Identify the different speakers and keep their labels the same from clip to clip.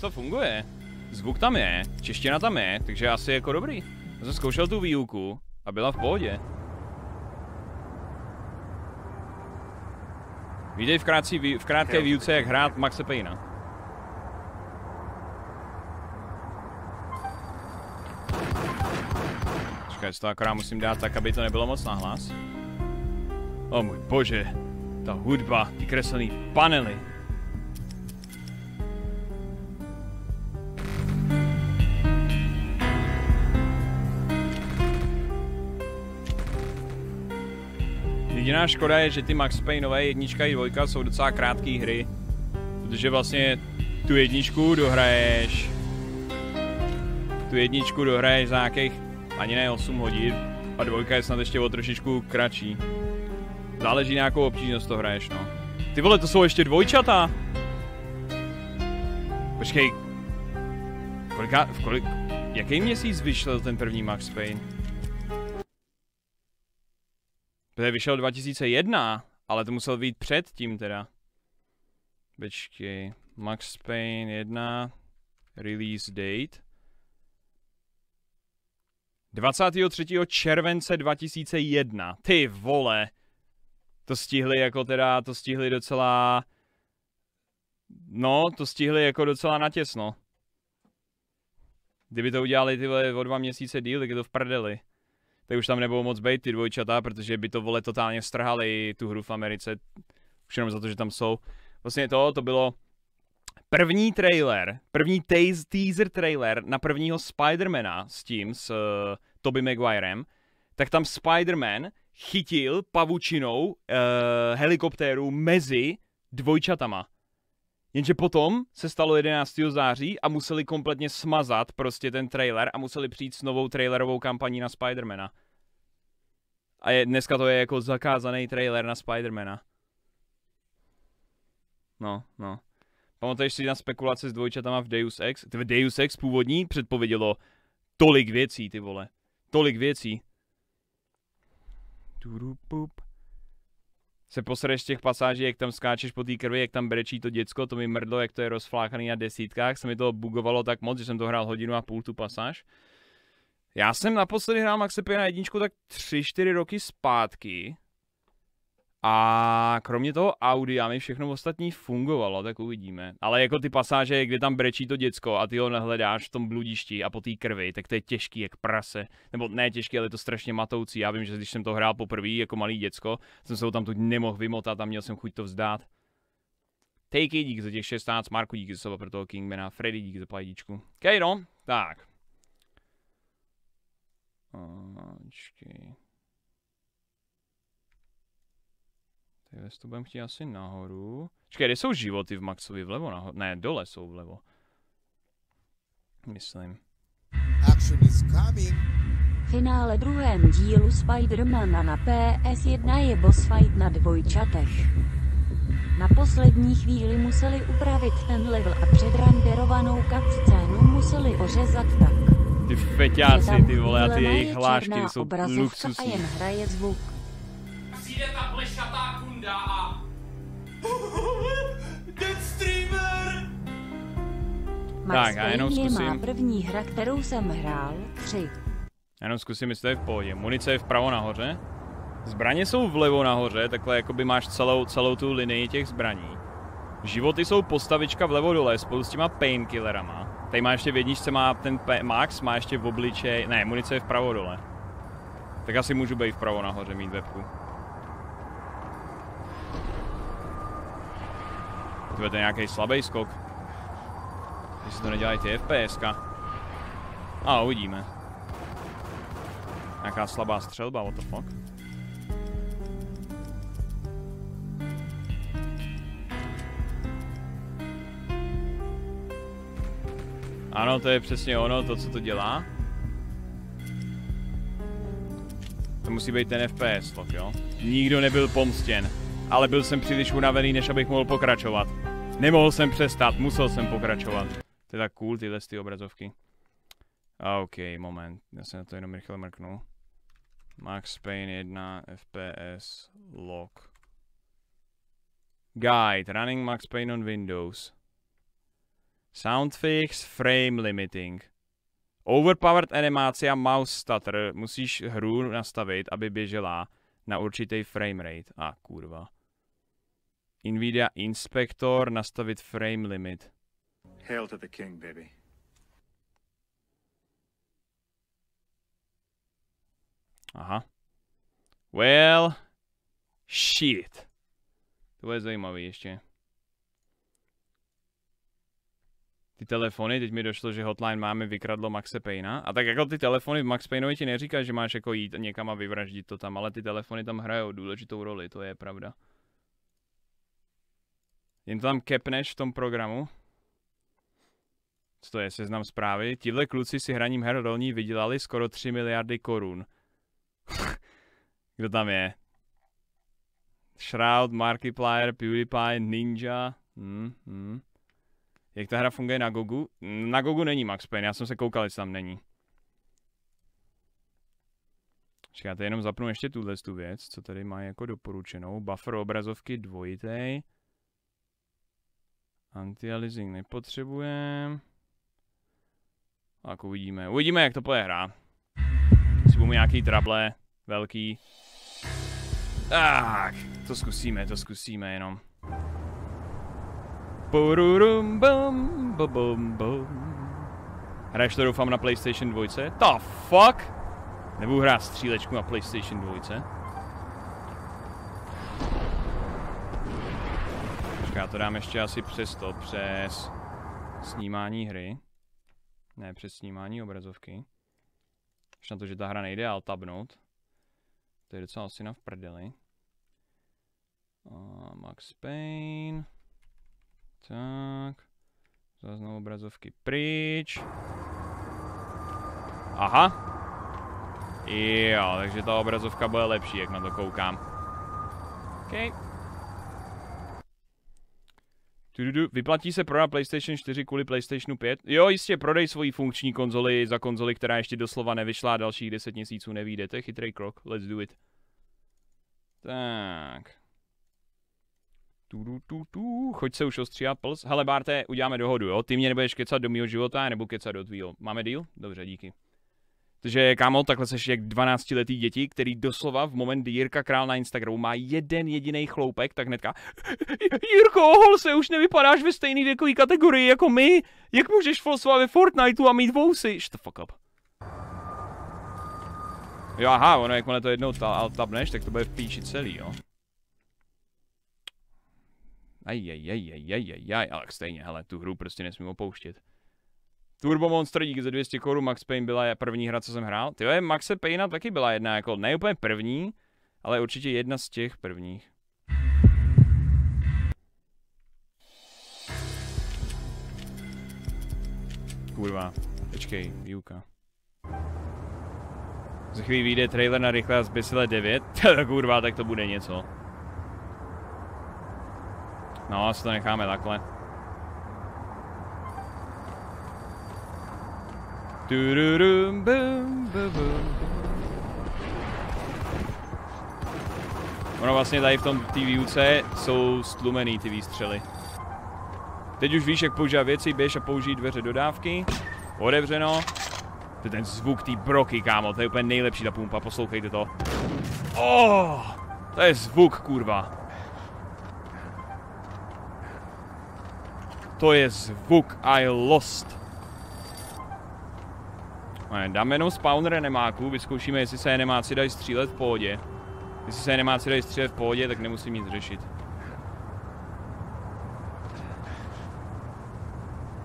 Speaker 1: to funguje. Zvuk tam je, čeština tam je, takže asi jako dobrý. Já jsem zkoušel tu výuku a byla v pohodě. Vítej v, krátcí, v krátké výuce, jak hrát Maxe Payna. Čekaj, to akorát musím dát tak, aby to nebylo moc nahlas. O můj bože, ta hudba, ty kreslený panely. Jediná škoda je, že ty Max Payneové jednička i dvojka jsou docela krátké hry. Protože vlastně tu jedničku dohraješ tu jedničku dohraješ za nějakých ani ne 8 hodin a dvojka je snad ještě o trošičku kratší. Záleží na jakou obtížnost to hraješ, no. Ty vole, to jsou ještě dvojčata. Počkej. Kolika, v kolik, jaký měsíc vyšel ten první Max Payne? Protože vyšel 2001, ale to musel být před tím teda. Počkej, Max Payne 1, release date. 23. července 2001. Ty vole. To stihli jako teda, to stihli docela... No, to stihli jako docela natěsno. Kdyby to udělali ty vole o dva měsíce díl, tak je to v prdeli. Tak už tam nebudou moc být ty dvojčata, protože by to vole totálně strhali tu hru v Americe. Už jenom za to, že tam jsou. Vlastně to, to bylo první trailer, první teaser trailer na prvního Spidermana s tím, s uh, Tobey Maguirem, tak tam Spider-Man chytil pavučinou uh, helikoptéru mezi dvojčatama. Jenže potom se stalo 11. září a museli kompletně smazat prostě ten trailer a museli přijít s novou trailerovou kampaní na Spidermana. A je, dneska to je jako zakázaný trailer na Spidermana. No, no. Pamatuješ si na spekulace s dvojčatama v Deus Ex? Ty Deus Ex původní předpovědělo tolik věcí, ty vole. Tolik věcí. Turupup. Se posereš těch pasáží, jak tam skáčeš po té krvi, jak tam brečí to děcko, to mi mrdlo, jak to je rozflákaný na desítkách, se mi to bugovalo tak moc, že jsem to hrál hodinu a půl tu pasáž. Já jsem naposledy hrál Max na jedničku tak 3-4 roky zpátky. A kromě toho Audi a mi všechno ostatní fungovalo, tak uvidíme. Ale jako ty pasáže, kde tam brečí to děcko a ty ho nehledáš v tom bludišti a po té krvi, tak to je těžký jak prase. Nebo ne těžký, ale je to strašně matoucí. Já vím, že když jsem to hrál poprvé jako malý děcko, jsem se ho tam tu nemohl vymotat a měl jsem chuť to vzdát. Takey, díky za těch 16, Marku díky za pro toho Kingmana, Freddy díky za pajdičku. Okay, no, tak. Počkej. Tak to budeme chtít asi nahoru. Čekaj, kde jsou životy v Maxovi? Vlevo nahoru? Ne, dole jsou vlevo. Myslím. Action is
Speaker 2: coming. Finále druhém dílu Spidermana na PS1 je boss fight na dvojčatech. Na poslední chvíli museli upravit ten level a předranderovanou cutscénu museli ořezat tak.
Speaker 1: Ty feťáci, ty vole, a ty jejich hlášky jsou luxusní.
Speaker 2: a jen hraje zvuk.
Speaker 3: Přijde ta plešatá kunda a... Deadstreamer!
Speaker 1: tak, já jenom zkusím. má
Speaker 2: první hra, kterou jsem hrál, tři.
Speaker 1: Já jenom zkusím, jestli to je v pohodě. Munice je vpravo nahoře. Zbraně jsou vlevo nahoře, takhle jakoby máš celou, celou tu linii těch zbraní. Životy jsou postavička vlevo dole spolu s těma painkillerama. Tady má ještě v jedničce má ten P Max, má ještě v obličej, ne, munice je vpravo dole. Tak asi můžu být vpravo nahoře mít webku. To je nějaký slabý skok. Jestli to nedělají ty FPSka. A uvidíme. Nějaká slabá střelba, what the fuck. Ano, to je přesně ono, to, co to dělá. To musí být ten FPS lock, jo? Nikdo nebyl pomstěn, ale byl jsem příliš unavený, než abych mohl pokračovat. Nemohl jsem přestat, musel jsem pokračovat. To je tak cool, tyhle ty obrazovky. OK, moment, já se na to jenom rychle mrknu. Max Payne 1, FPS, lock. Guide, running Max Payne on Windows. Soundfix, frame limiting. Overpowered animace a mouse stutter. Musíš hru nastavit, aby běžela na určitý frame rate. A ah, kurva. Nvidia Inspector, nastavit frame limit. Hail to the king, baby. Aha. Well, shit. To bude zajímavý ještě. Ty telefony, teď mi došlo, že hotline máme vykradlo Maxe Payna. A tak jako ty telefony v Max Paynovi ti neříká, že máš jako jít někam a vyvraždit to tam, ale ty telefony tam hrajou důležitou roli, to je pravda. Jen to tam kepneš v tom programu. Co to je, seznam zprávy? Tihle kluci si hraním her rolní vydělali skoro 3 miliardy korun. Kdo tam je? Shroud, Markiplier, PewDiePie, Ninja. Hmm, hmm. Jak ta hra funguje na Gogu? Na Gogu není Max Payne, já jsem se koukal, jestli tam není. Čekáte, jenom zapnu ještě tuhle tu věc, co tady má jako doporučenou. Buffer obrazovky dvojitej. Anti-aliasing nepotřebujeme. Tak uvidíme. Uvidíme, jak to půjde hra. Jestli budu nějaký trable velký. Tak, to zkusíme, to zkusíme jenom. Pururum bum, bum, bum. Hraješ to doufám na PlayStation 2? The fuck? Nebudu hrát střílečku na PlayStation 2. to dám ještě asi přes to, přes snímání hry. Ne, přes snímání obrazovky. Už na to, že ta hra nejde alt tabnout. To je docela asi na v prdeli. A Max Payne. Tak. Zaznou obrazovky pryč. Aha. Jo, takže ta obrazovka bude lepší, jak na to koukám. Okay. Vyplatí se prodat PlayStation 4 kvůli PlayStationu 5? Jo, jistě, prodej svoji funkční konzoli za konzoli, která ještě doslova nevyšla a dalších 10 měsíců nevíde. To je chytrý krok. Let's do it. Tak. Tu, tu, tu, tu. Choď se už ostříhat pls. Hele, Barte, uděláme dohodu, jo? Ty mě nebudeš kecat do mého života, nebo kecat do tvýho. Máme deal? Dobře, díky. Takže kámo, takhle seš jak 12 letý děti, který doslova v moment, kdy Jirka Král na Instagramu má jeden jediný chloupek, tak hnedka Jirko, hol se, už nevypadáš ve stejný věkový kategorii jako my. Jak můžeš flosovat ve Fortniteu a mít vousy? Shut the fuck up. Jo, aha, ono jakmile to jednou ta, tabneš, tak to bude v píči celý, jo. Ajajajajajajaj, ale stejně, hele, tu hru prostě nesmím opouštět. Turbo Monster díky za 200 korun, Max Payne byla první hra, co jsem hrál. Ty Maxe Payne taky byla jedna, jako ne úplně první, ale určitě jedna z těch prvních. Kurva, počkej, výuka. Za chvíli vyjde trailer na rychle a zbysile 9. Kurva, tak to bude něco. No, asi to necháme takhle. Ono vlastně tady v tom té výuce jsou stlumený ty výstřely. Teď už víš, jak používat věci, běž a použít dveře dodávky. Otevřeno. To je ten zvuk té broky, kámo, to je úplně nejlepší ta pumpa, poslouchejte to. Oh, to je zvuk, kurva. To je zvuk I lost. Ne, dáme jenom spawner enemáků, vyzkoušíme, jestli se enemáci dají střílet v pohodě. Jestli se enemáci dají střílet v pohodě, tak nemusím nic řešit.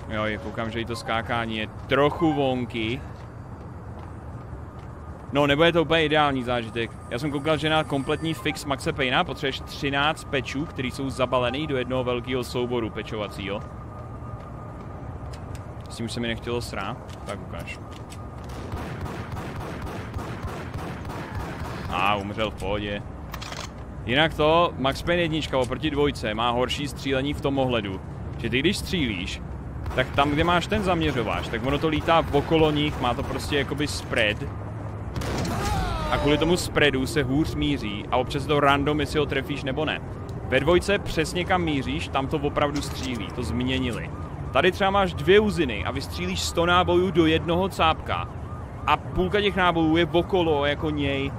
Speaker 1: Jo, koukám, že i to skákání je trochu vonky. No, nebude to úplně ideální zážitek. Já jsem koukal, že na kompletní fix Maxe Payna potřebuješ 13 pečů, který jsou zabalený do jednoho velkého souboru pečovacího. S tím už se mi nechtělo srát, tak ukáž. A umřel v pohodě. Jinak to, Max Payne jednička oproti dvojce má horší střílení v tom ohledu, že ty když střílíš, tak tam, kde máš ten zaměřováč, tak ono to lítá okolo nich, má to prostě jakoby spread. A kvůli tomu spreadu se hůř míří a občas to random, jestli ho trefíš nebo ne. Ve dvojce přesně kam míříš, tam to opravdu střílí, to změnili. Tady třeba máš dvě uziny a vystřílíš 100 nábojů do jednoho cápka. A půlka těch nábojů je okolo jako něj.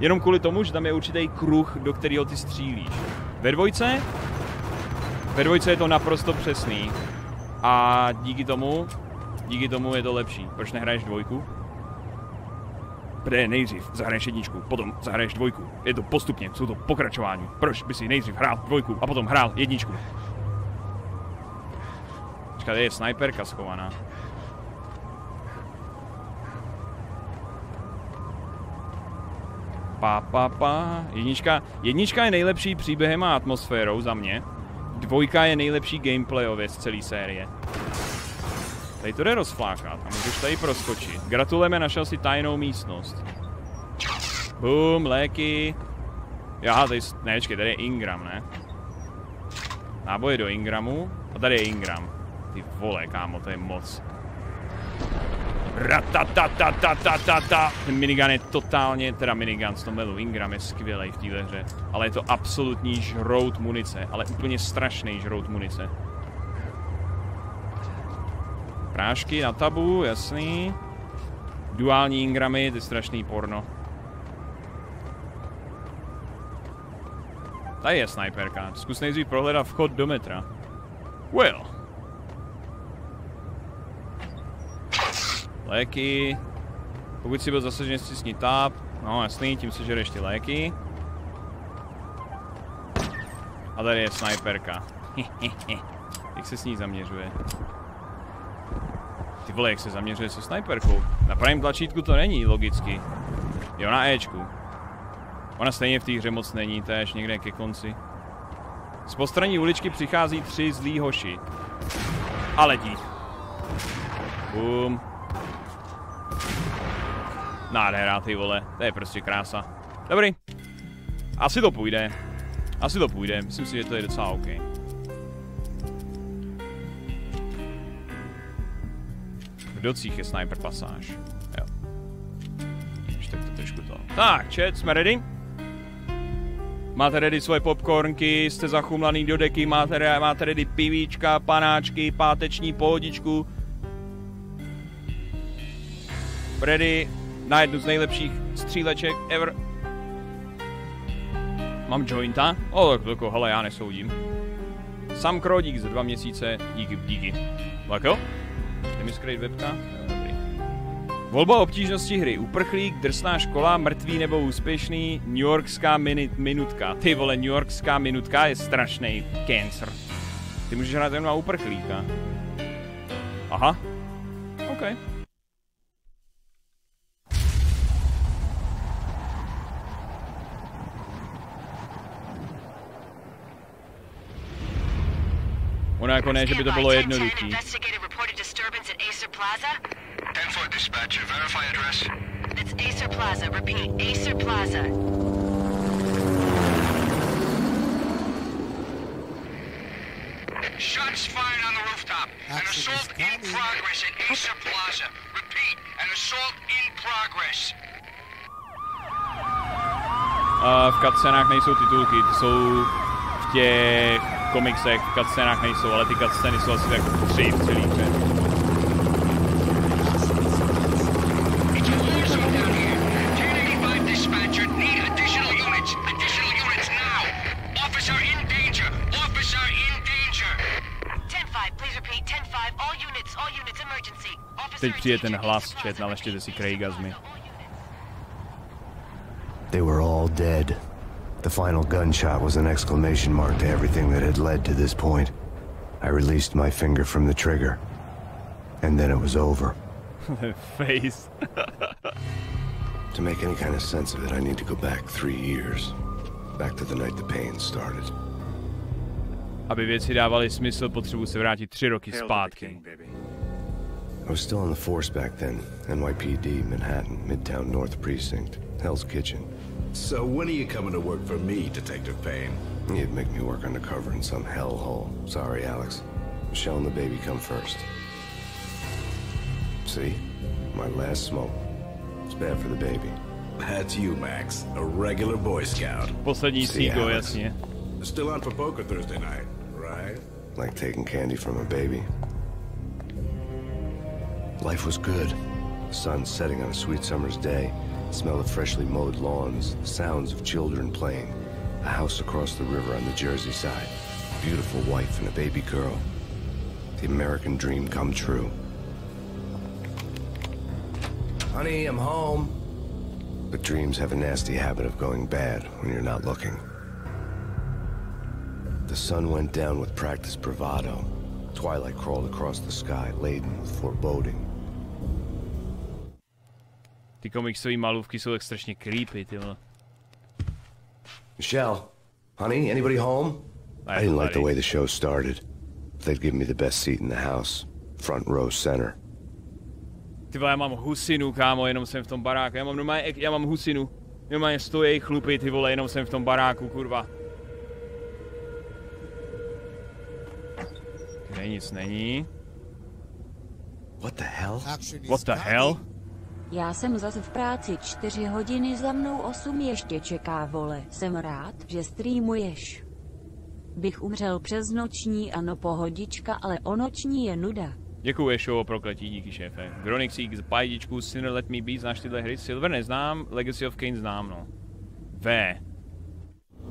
Speaker 1: Jenom kvůli tomu, že tam je určitý kruh, do kterého ty střílíš. Ve dvojce? Ve dvojce je to naprosto přesný. A díky tomu, díky tomu je to lepší. Proč nehraješ dvojku? Protože nejdřív zahraješ jedničku, potom zahraješ dvojku. Je to postupně, jsou to pokračování. Proč by si nejdřív hrál dvojku a potom hrál jedničku? Počkat, je snajperka schovaná. Pa, pa, pa. Jednička, jednička je nejlepší příběhem a atmosférou za mě. Dvojka je nejlepší gameplayově z celé série. Tady to jde rozflákat a můžeš tady proskočit. Gratulujeme, našel si tajnou místnost. Boom, léky. Já, tady, ne, počkej, tady je Ingram, ne? Náboje do Ingramu. A tady je Ingram. Ty vole, kámo, to je moc. Ratatatatata. Ten minigun je totálně, teda minigun s tom melu Ingram je skvělý v téhle hře. Ale je to absolutní žrout munice, ale úplně strašný žrout munice. Prášky na tabu, jasný. Duální Ingramy, ty strašný porno. Tady je sniperka. Zkus nejdřív prohledat vchod do metra. Well. Léky. Pokud si byl zasažen, stisni tab. No jasný, tím se žereš ty léky. A tady je sniperka. Jak se s ní zaměřuje? Ty vole, jak se zaměřuje se sniperkou? Na pravém tlačítku to není, logicky. Jo, na Ečku. Ona stejně v té hře moc není, to je někde ke konci. Z postraní uličky přichází tři zlí hoši. A letí. Bum. Nádhera, ty vole. To je prostě krása. Dobrý. Asi to půjde. Asi to půjde. Myslím si, že to je docela OK. V docích je sniper pasáž. Jo. Ještě to trošku to. Tak, chat, jsme ready? Máte ready svoje popcornky, jste zachumlaný do deky, máte, máte ready pivíčka, panáčky, páteční pohodičku. Ready na jednu z nejlepších stříleček ever. Mám jointa? O, tak jako, hele, já nesoudím. Sam Krodík za dva měsíce, díky, díky. Tak jo? Chce mi skrýt webka? Volba obtížnosti hry. Uprchlík, drsná škola, mrtvý nebo úspěšný, New Yorkská mini minutka. Ty vole, New Yorkská minutka je strašný cancer. Ty můžeš hrát jen na uprchlíka. Aha. OK. Ono jako ne, že by to bylo jednoduchý.
Speaker 4: Investigated reported disturbance at Acer Plaza.
Speaker 5: 10 dispatcher, verify address.
Speaker 4: It's Acer Plaza. Repeat, Acer Plaza.
Speaker 5: Shots fired on the rooftop. An assault in progress at Acer Plaza. Repeat, an assault in progress.
Speaker 1: Uh, v cutscenách nejsou titulky, ty jsou v těch komiksech, v cutscenách nejsou, ale ty cutsceny jsou asi tak tři v celý hře.
Speaker 5: It's a war zone down here. 1085 dispatcher, need additional units. Additional units now. Officer in danger. Officer in danger.
Speaker 4: 10-5, please repeat. 10-5, all units, all units, emergency. Officer
Speaker 1: Teď přijde ten hlas, chat, naleštěte si Craiga z
Speaker 4: units.
Speaker 6: They were all dead. The final gunshot was an exclamation mark to everything that had led to this point. I released my finger from the trigger. And then it was over.
Speaker 1: Face.
Speaker 6: To make any kind of sense of it, I need to go back three years. Back to the night the pain started.
Speaker 1: Aby věci dávaly smysl, potřebuji se vrátit tři roky
Speaker 5: Hail
Speaker 1: zpátky.
Speaker 6: I was still on the force back then. NYPD, Manhattan, Midtown North Precinct, Hell's Kitchen.
Speaker 7: So when are you coming to work for me, Detective Payne?
Speaker 6: You'd make me work undercover in some hellhole. Sorry, Alex. Michelle and the baby come first. See? My last smoke. It's bad for the baby.
Speaker 7: That's you, Max. A regular Boy Scout.
Speaker 1: Poslední
Speaker 6: See,
Speaker 1: sígo,
Speaker 6: Alex.
Speaker 1: jasně.
Speaker 7: Still on for poker Thursday night, right?
Speaker 6: Like taking candy from a baby. Life was good. The sun setting on a sweet summer's day, the smell of freshly mowed lawns, the sounds of children playing, a house across the river on the Jersey side, a beautiful wife and a baby girl. The American dream come true. Honey, I'm home. But dreams have a nasty habit of going bad when you're not looking. The sun went down with practiced bravado. Twilight crawled across the sky, laden with foreboding.
Speaker 1: Ty komiksové malůvky jsou tak strašně creepy, ty vole.
Speaker 6: Michelle, honey, anybody home? I didn't like the way the show started. They'd give me the best seat in the house, front row center.
Speaker 1: Ty vole, já mám husinu, kámo, jenom jsem v tom baráku. Já mám normálně, já mám husinu. Normálně stojí chlupy, ty vole, jenom jsem v tom baráku, kurva. Kde nic není.
Speaker 6: What the hell?
Speaker 1: What the hell?
Speaker 2: Já jsem zase v práci čtyři hodiny, za mnou osm ještě čeká vole. Jsem rád, že streamuješ. Bych umřel přes noční, ano pohodička, ale o noční je nuda.
Speaker 1: Děkuji show o prokletí, díky šéfe. Gronixík z pajdičku, Sinner Let Me Be, znáš tyhle hry? Silver neznám, Legacy of Kane znám, no. V.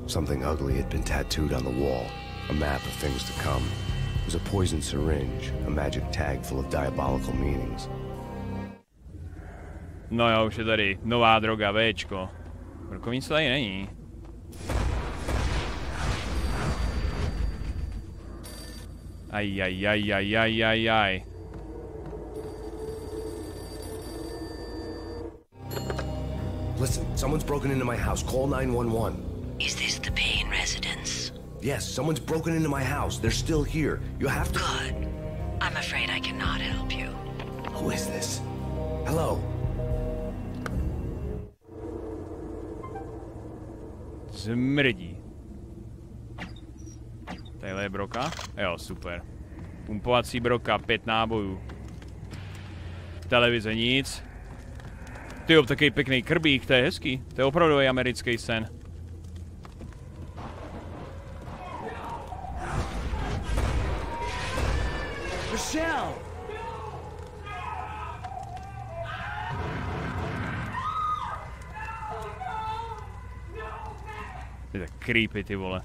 Speaker 6: Something ugly had been tattooed on the wall, a map of things to come. It was a poison syringe, a magic tag full of diabolical meanings.
Speaker 1: No jo, už je tady nová droga, Včko. Brokovnice tady není. Aj, aj, aj, aj, aj, aj, aj.
Speaker 6: Listen, someone's broken into my house. Call 911.
Speaker 4: Is this the Payne residence?
Speaker 6: Yes, someone's broken into my house. They're still here. You have to.
Speaker 4: Good. I'm afraid I cannot help you.
Speaker 6: Who is this? Hello?
Speaker 1: Zmrdí. Tadyhle je broka? Jo, super. Pumpovací broka, pět nábojů. Televize nic. Ty jo, takový pěkný krbík, to je hezký. To je opravdu americký sen.
Speaker 6: Michelle!
Speaker 1: To je tak creepy, ty vole.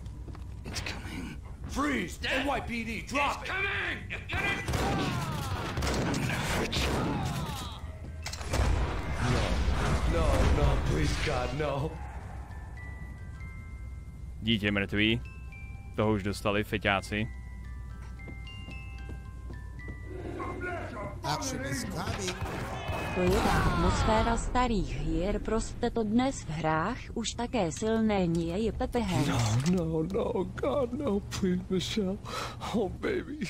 Speaker 5: It's coming.
Speaker 7: Freeze! NYPD, drop it!
Speaker 5: Coming! Get it!
Speaker 6: No, no, please, God, no.
Speaker 1: Dítě mrtvý. Toho už dostali feťáci.
Speaker 2: To je ta atmosféra starých hier, prostě to dnes v hrách už také silné nie je Pepe Hands.
Speaker 6: No, no, God, no, please, Michelle. Oh, baby.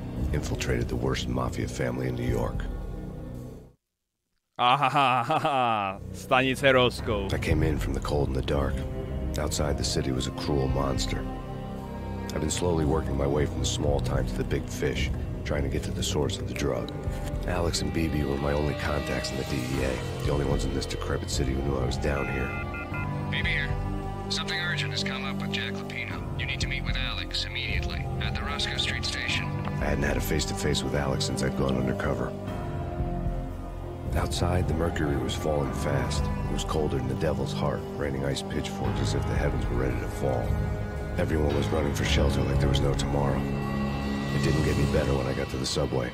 Speaker 6: infiltrated the worst mafia family in New York.
Speaker 1: Ahaha, stanice Roscoe.
Speaker 6: I came in from the cold and the dark. Outside the city was a cruel monster. I've been slowly working my way from the small time to the big fish, trying to get to the source of the drug. Alex and BB were my only contacts in the DEA, the only ones in this decrepit city who knew I was down here.
Speaker 5: BB here. Something urgent has come up with Jack Lupino. You need to meet with Alex immediately at the Roscoe Street station.
Speaker 6: I hadn't had a face-to-face with Alex since I'd gone undercover. Outside, the mercury was falling fast. It was colder than the devil's heart, raining ice pitchforks as if the heavens were ready to fall. Everyone was running for shelter like there was no tomorrow. It didn't get any better when I got to the subway.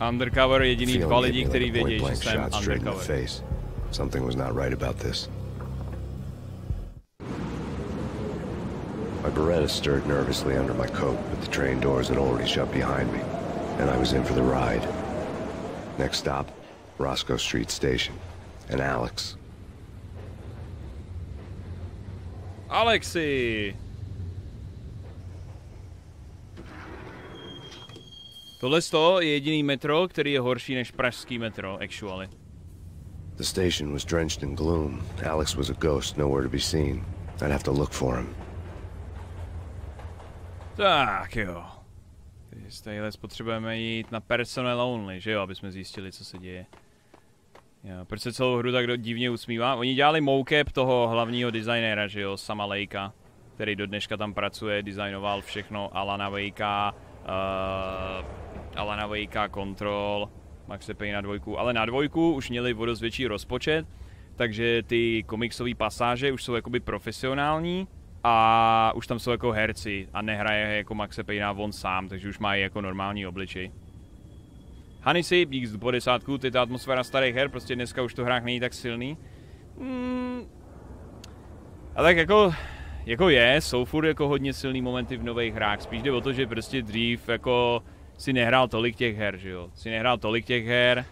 Speaker 1: Undercover jediný
Speaker 6: Feeling
Speaker 1: dva
Speaker 6: hit
Speaker 1: lidi,
Speaker 6: me
Speaker 1: kteří
Speaker 6: like a
Speaker 1: vědí, že jsem
Speaker 6: shot straight in the
Speaker 1: undercover.
Speaker 6: face. Something was not right about this. My Beretta stirred nervously under my coat, but the train doors had already shut behind me, and I was in for the ride. Next stop, Roscoe Street Station. And Alex.
Speaker 1: Alexi! Tohle je jediný metro, který je horší než pražský metro, actually.
Speaker 6: The station was drenched in gloom. Alex was a ghost, nowhere to be seen. I'd have to look for him.
Speaker 1: Tak jo. Téhle potřebujeme jít na personal only, že jo, aby jsme zjistili, co se děje. Jo, proč se celou hru tak divně usmívá? Oni dělali mocap toho hlavního designéra, že jo, Sama Lejka, který do dneška tam pracuje, designoval všechno Alana Wakea, uh, Alana Wakea Control, Maxe Payne na dvojku, ale na dvojku už měli o dost větší rozpočet, takže ty komiksové pasáže už jsou jakoby profesionální a už tam jsou jako herci a nehraje jako Maxe Payne on sám, takže už mají jako normální obličej. Hanisy, dík z 50, to je ta atmosféra starých her, prostě dneska už to hrách není tak silný. Hmm. A tak jako, jako je, jsou furt jako hodně silný momenty v nových hrách, spíš jde o to, že prostě dřív jako si nehrál tolik těch her, že jo, si nehrál tolik těch her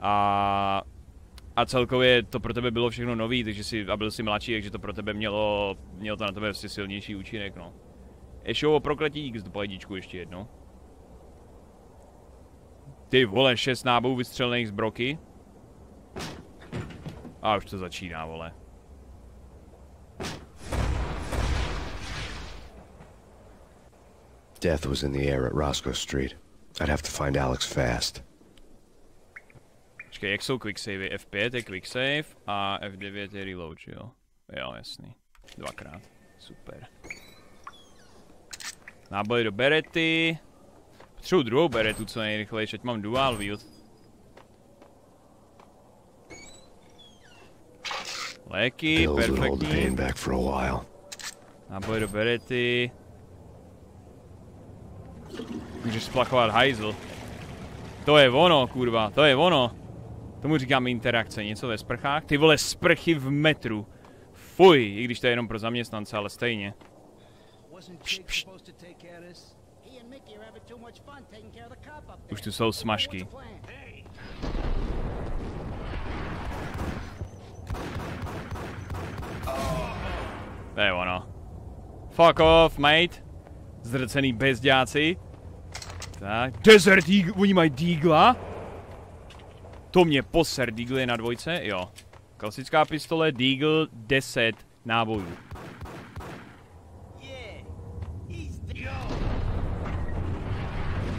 Speaker 1: a a celkově to pro tebe bylo všechno nový, takže si, a byl si mladší, takže to pro tebe mělo, mělo to na tebe prostě silnější účinek, no. Ještě o prokletí X do pohodičku ještě jednou. Ty vole, šest nábojů vystřelených z broky. A už to začíná, vole.
Speaker 6: Death was in the air at Roscoe Street. I'd have to find Alex fast.
Speaker 1: Počkej, jak jsou quicksavey? F5 je quicksave a F9 je reload, jo? Jo, jasný. Dvakrát. Super. Náboj do berety. Potřebuji druhou beretu co nejrychleji, ať mám dual wield. Léky, perfektní. Náboj do berety. Můžeš splachovat hajzl. To je ono, kurva, to je ono. Tomu říkáme interakce, něco ve sprchách. Ty vole, sprchy v metru. Fuj, i když to je jenom pro zaměstnance, ale stejně. Pšt, pšt. Už tu jsou smažky. To je ono. Fuck off, mate. Zdrcený bezďáci. Tak, Desert Eagle, oni mají Deagla? To mě poser, Deagle je na dvojce, jo. Klasická pistole, Deagle, 10 nábojů.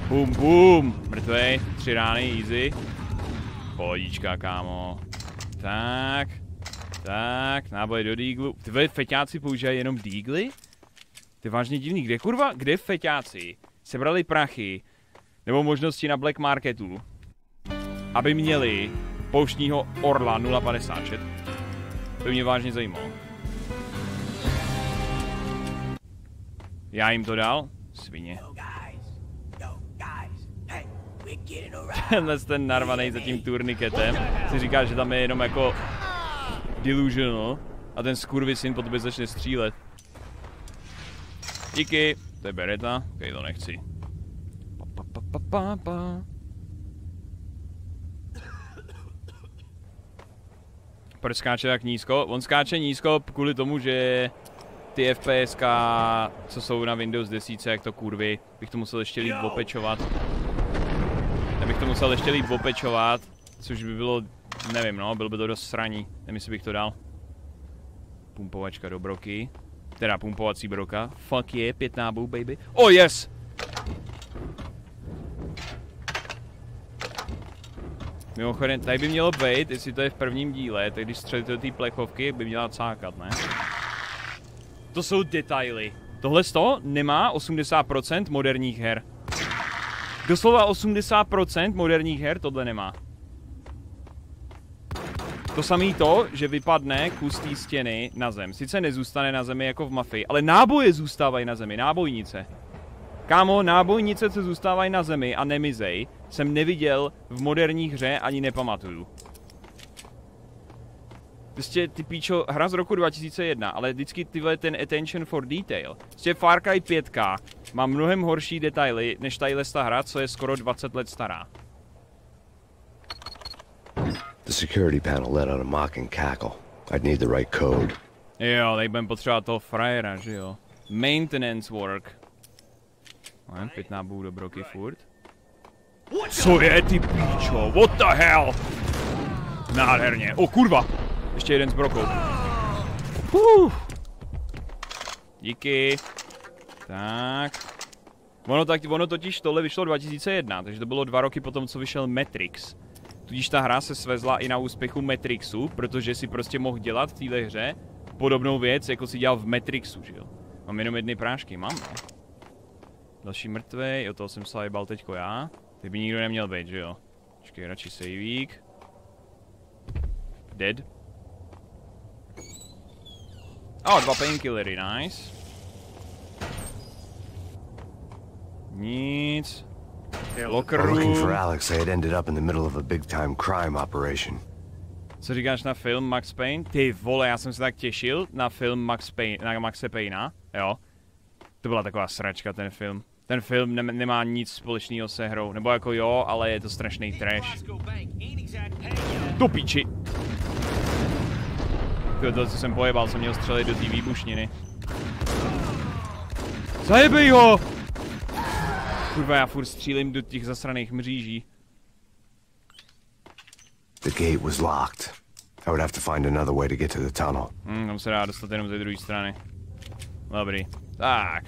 Speaker 1: Bum, bum, mrtvej, tři rány, easy. Pohodička, kámo. Tak, tak, náboj do Deaglu. Ty vole, feťáci používají jenom Deagly? Ty vážně divný, kde kurva, kde feťáci sebrali prachy nebo možnosti na black marketu, aby měli pouštního Orla 056? To by mě vážně zajímalo. Já jim to dal? Svině. Tenhle ten narvaný za tím turniketem si říká, že tam je jenom jako delusional a ten skurvysyn po tobě začne střílet. Díky, to je bereta, ok, to nechci. Pa, pa, pa, pa, pa. Proč skáče tak nízko? On skáče nízko kvůli tomu, že ty FPSK, co jsou na Windows 10, jak to kurvy, bych to musel ještě líp opečovat. Já bych to musel ještě líp opečovat, což by bylo, nevím no, bylo by to dost sraní, nevím, jestli bych to dal. Pumpovačka do broky. Teda pumpovací broka. Fuck je, yeah, pět nábojů, baby. Oh yes! Mimochodem, tady by mělo být, jestli to je v prvním díle, tak když střelíte do té plechovky, by měla cákat, ne? To jsou detaily. Tohle toho nemá 80% moderních her. Doslova 80% moderních her tohle nemá. To samé to, že vypadne kus té stěny na zem. Sice nezůstane na zemi jako v mafii, ale náboje zůstávají na zemi, nábojnice. Kámo, nábojnice, co zůstávají na zemi a nemizej, jsem neviděl v moderních hře ani nepamatuju. Prostě ty píčo, hra z roku 2001, ale vždycky tyhle ten attention for detail. Prostě Far Cry 5 má mnohem horší detaily než tahle ta hra, co je skoro 20 let stará.
Speaker 6: The security panel let out a mocking cackle. I'd need the right code.
Speaker 1: Jo, tady budeme potřebovat toho frajera, že jo. Maintenance work. Ale pěkná bůh do broky furt. Co je ty píčo? What the hell? Nádherně. O kurva! Ještě jeden s brokou. Uh. Díky. Tak. Ono, tak, ono totiž tohle vyšlo 2001, takže to bylo dva roky potom, co vyšel Matrix. Tudíž ta hra se svezla i na úspěchu Matrixu, protože si prostě mohl dělat v téhle hře podobnou věc, jako si dělal v Matrixu, že jo. Mám jenom jedny prášky, mám no. Další mrtvej, o toho jsem se teďko já. Ty by nikdo neměl být, že jo. Počkej, radši saveík. Dead. O, dva painkillery, nice. Nic. Locker
Speaker 6: While looking for
Speaker 1: room.
Speaker 6: Alex, I had ended up in the middle of a big-time crime operation.
Speaker 1: Co říkáš na film Max Payne? Ty vole, já jsem se tak těšil na film Max Payne, na Maxe Payna, jo. To byla taková sračka ten film. Ten film ne- nemá nic společného se hrou, nebo jako jo, ale je to strašný trash. Do píči! Tyjo, to, co jsem pojebal, jsem měl střelit do té výbušniny. Zajebej ho! Kurva, já furt střílím do těch zasraných mříží.
Speaker 6: The gate was locked. I would have to find another way to get to the tunnel.
Speaker 1: Hmm, tam se dá dostat jenom ze druhé strany. Dobrý. Tak.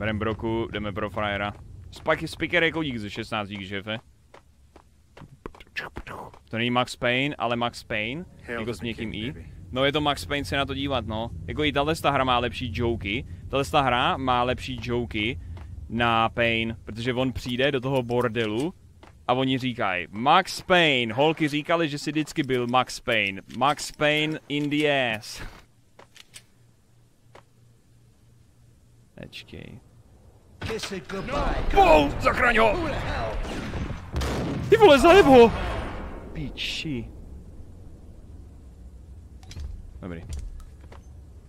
Speaker 1: Berem broku, jdeme pro frajera. Spike, speaker je kodík ze 16 dík, šéfe. To není Max Payne, ale Max Payne, jako s někým i. No je to Max Payne se na to dívat, no. Jako i tahle hra má lepší joky. Tahle hra má lepší joky na Payne, protože on přijde do toho bordelu a oni říkají Max Payne. Holky říkali, že si vždycky byl Max Payne. Max Payne in the ass. Počkej. Wow, zachraň ho! Ty vole, zajeb ho! Píči. Dobrý.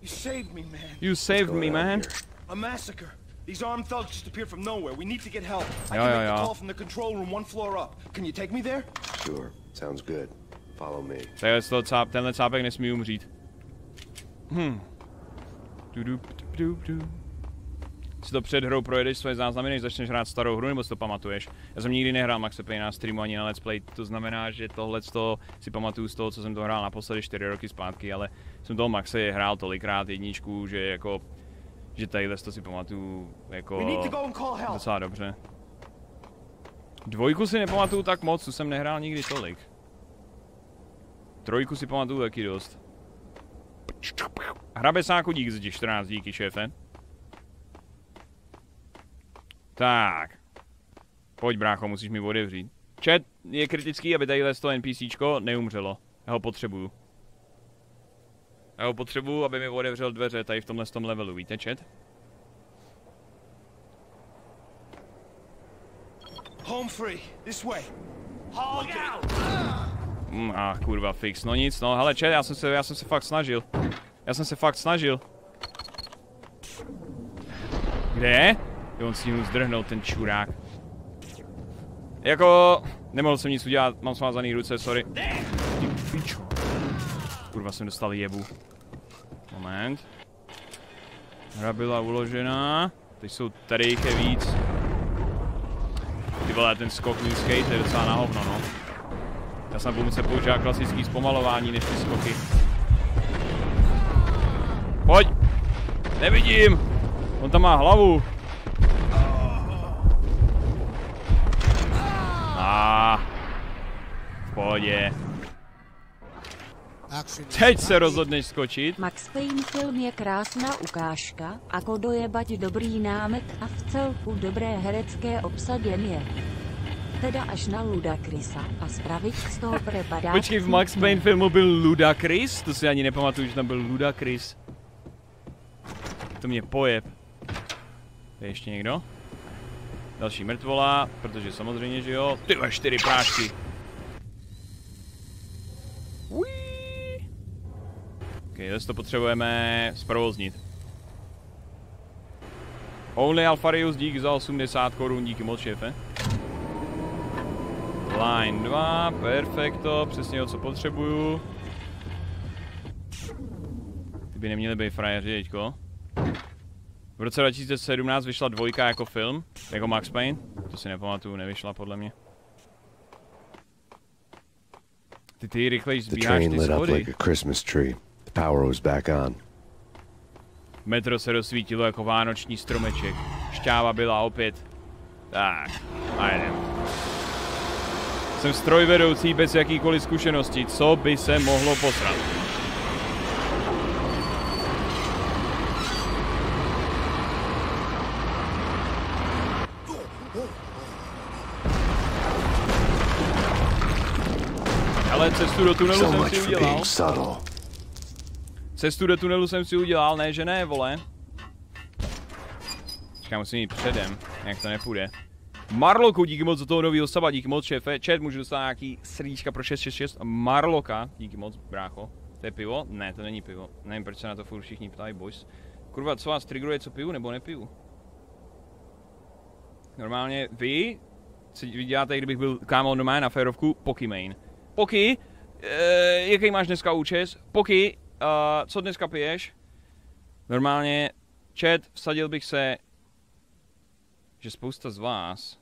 Speaker 8: You saved me, man.
Speaker 1: You saved me, man.
Speaker 8: A massacre. These armed thugs just appeared from nowhere. We need to get help. I
Speaker 1: Ja,
Speaker 8: can
Speaker 1: ja,
Speaker 8: make
Speaker 1: ja.
Speaker 8: the call from the control room one floor up. Can you take me there?
Speaker 6: Sure, sounds good. Follow me.
Speaker 1: Tenhle, z toho cáp, tenhle cápek nesmí umřít. Hm. Dudu, du, du. Si to před hrou projedeš své záznamy, než začneš hrát starou hru, nebo si to pamatuješ? Já jsem nikdy nehrál Maxe Payne na streamu ani na Let's Play, to znamená, že tohle si pamatuju z toho, co jsem to hrál naposledy 4 roky zpátky, ale jsem toho Maxe hrál tolikrát jedničku, že jako že tadyhle to si pamatuju jako docela dobře. Dvojku si nepamatuju tak moc, tu jsem nehrál nikdy tolik. Trojku si pamatuju taky dost. Hrabe sáku dík z těch 14 díky, šéfe. Tak. Pojď, brácho, musíš mi otevřít. Chat je kritický, aby tadyhle to NPCčko neumřelo. Já ho potřebuju. Já ho potřebuju, aby mi otevřel dveře tady v tomhle tom levelu, víte, chat?
Speaker 8: Home free. This way.
Speaker 1: Mm, ach, kurva, fix. No nic, no, hele, chat, já jsem se, já jsem se fakt snažil. Já jsem se fakt snažil. Kde je? Jo, on mu zdrhnul ten čurák. Jako, nemohl jsem nic udělat, mám svázaný ruce, sorry. Ty pičo. Kurva, jsem dostal jebu. Moment. Hra byla uložená. Teď jsou tady jich je víc. Ty vole, ten skok nízkej, to je docela na hovno, no. Já jsem budu muset používat klasický zpomalování než ty skoky. Pojď! Nevidím! On tam má hlavu. A v pohodě. Teď se rozhodneš skočit.
Speaker 2: Max Payne film je krásná ukážka, ako dojebať dobrý námet a v celku dobré herecké obsadenie. Teda až na Ludakrisa a spravit z toho prepadáčku.
Speaker 1: Počkej, v Max Payne filmu byl Ludacris? To si ani nepamatuju, že tam byl Ludacris. To mě pojeb. Je ještě někdo? Další mrtvola, protože samozřejmě, že jo. Ty čtyři prášky. Uí. zase to potřebujeme zprovoznit. Only Alfarius dík za 80 korun, díky moc šéfe. Line 2, perfekto, přesně o co potřebuju. Ty by neměly být frajeři, teďko. V roce 2017 vyšla dvojka jako film, jako Max Payne. To si nepamatuju, nevyšla podle mě. Ty ty rychleji zbíháš ty schody. Metro se rozsvítilo jako vánoční stromeček. Šťáva byla opět. Tak, a jedem. Jsem strojvedoucí bez jakýkoliv zkušenosti. Co by se mohlo posrat? Cestu do tunelu
Speaker 6: So
Speaker 1: jsem si udělal. Cestu do tunelu jsem si udělal, ne že ne, vole. Počkej, musím jít předem, jak to nepůjde. Marloku, díky moc za toho nového saba, díky moc šéfe. Chat, můžu dostat nějaký srdíčka pro 666. Marloka, díky moc, brácho. To je pivo? Ne, to není pivo. Nevím, proč se na to furt všichni ptají, boys. Kurva, co vás triggeruje, co piju nebo nepiju? Normálně vy si vy děláte, kdybych byl kámo normálně na férovku, Pokimane. Poky, e, jaký máš dneska účes? Poky, uh, co dneska piješ? Normálně, chat, vsadil bych se, že spousta z vás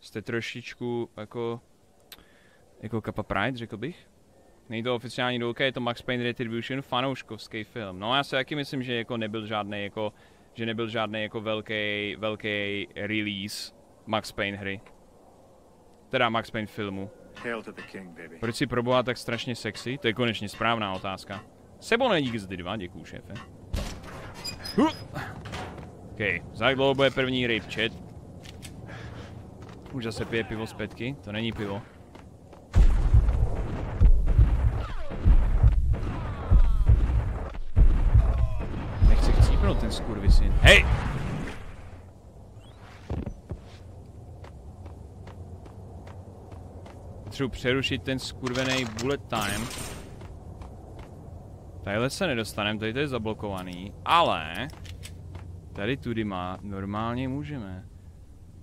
Speaker 1: jste trošičku jako, jako Kappa Pride, řekl bych. Není to oficiální důlka, je to Max Payne Retribution, fanouškovský film. No já si taky myslím, že jako nebyl žádný jako, že nebyl žádný jako velký, velký release Max Payne hry. Teda Max Payne filmu. Proč si proboha tak strašně sexy? To je konečně správná otázka. Sebo z dva, děkuju šéfe. OK, za jak dlouho bude první raid chat? Už zase pije pivo z petky, to není pivo. Nechce chcípnout ten skurvisin. Hej! Potřebuji přerušit ten skurvený bullet time. Tadyhle se nedostaneme, tady to je zablokovaný, ale tady tudy má, normálně můžeme.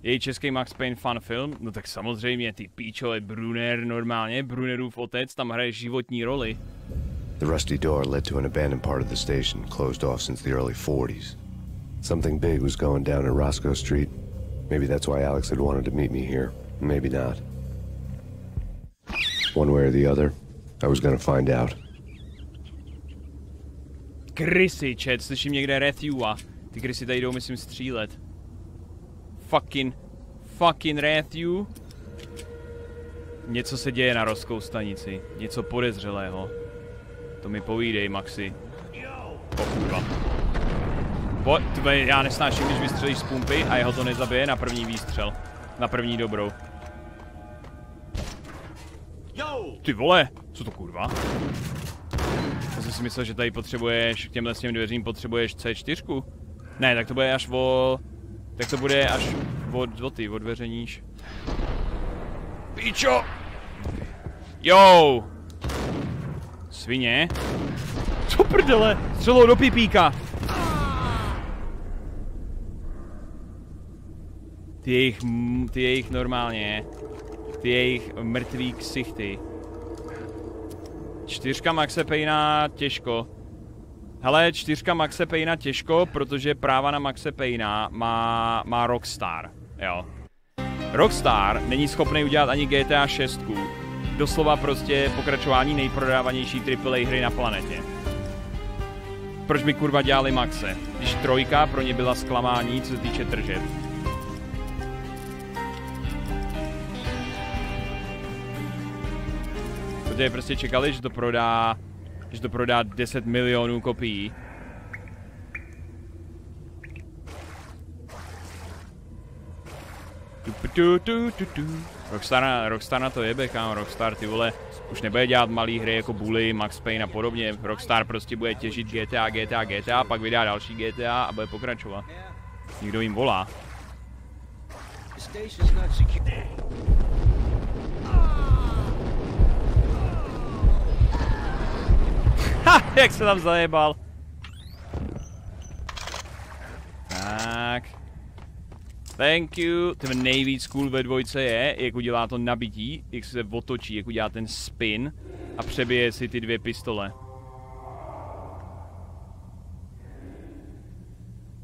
Speaker 1: Je český Max Payne fan film? No tak samozřejmě, ty píčové Brunner normálně, Brunnerův otec tam hraje životní roli.
Speaker 6: The rusty door led to an abandoned part of the station, closed off since the early 40s. Something big was going down in Roscoe Street. Maybe that's why Alex had wanted to meet me here. Maybe not. One way or the other, I was gonna find out.
Speaker 1: Krysy, chat, slyším někde Rethewa. Ty krysy tady jdou, myslím, střílet. Fucking, fucking Rethew. Něco se děje na Roskou stanici. Něco podezřelého. To mi povídej, Maxi. O kurva. Po, tve, já nesnáším, když vystřelíš z pumpy a jeho to nezabije na první výstřel. Na první dobrou. Ty vole, co to kurva? Já jsem si myslel, že tady potřebuješ, k těmhle těm dveřím potřebuješ C4. Ne, tak to bude až o... Tak to bude až od, od ty, dveře níž. Píčo! Jo! Svině? Co prdele? Střelou do pipíka! Ty jejich, ty jejich normálně, ty jejich mrtvý ksichty. Čtyřka Maxe Payna těžko. Hele, čtyřka Maxe Payna těžko, protože práva na Maxe Payna má, má Rockstar, jo. Rockstar není schopný udělat ani GTA 6. Doslova prostě pokračování nejprodávanější AAA hry na planetě. Proč by kurva dělali Maxe, když trojka pro ně byla zklamání, co se týče tržeb? Protože prostě čekali, že to prodá, že to prodá 10 milionů kopií. Tu, tu, tu, tu. Rockstar, Rockstar na to jebe, kámo, Rockstar, ty vole, už nebude dělat malý hry jako Bully, Max Payne a podobně. Rockstar prostě bude těžit GTA, GTA, GTA, pak vydá další GTA a bude pokračovat. Nikdo jim volá. Ha! Jak se tam zajebal. Tak. Thank you. Ten nejvíc cool ve dvojce je, jak udělá to nabití, jak se otočí, jak udělá ten spin a přebije si ty dvě pistole.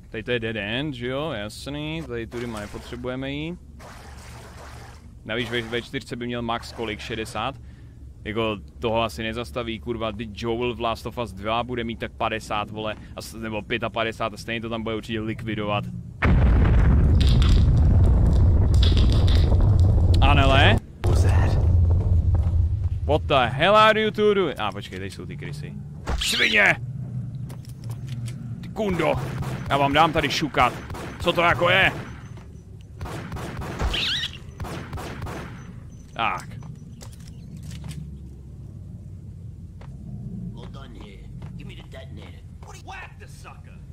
Speaker 1: Tady to je dead end, že jo, jasný, tady tudy má nepotřebujeme jít. Navíc ve, ve čtyřce by měl max kolik, 60? Jako toho asi nezastaví, kurva, ty Joel v Last of Us 2 bude mít tak 50, vole, a, nebo 55 a stejně to tam bude určitě likvidovat. Anele? What the hell are you two doing? A ah, počkej, tady jsou ty krysy. Svině! Ty kundo! Já vám dám tady šukat. Co to jako je? Tak.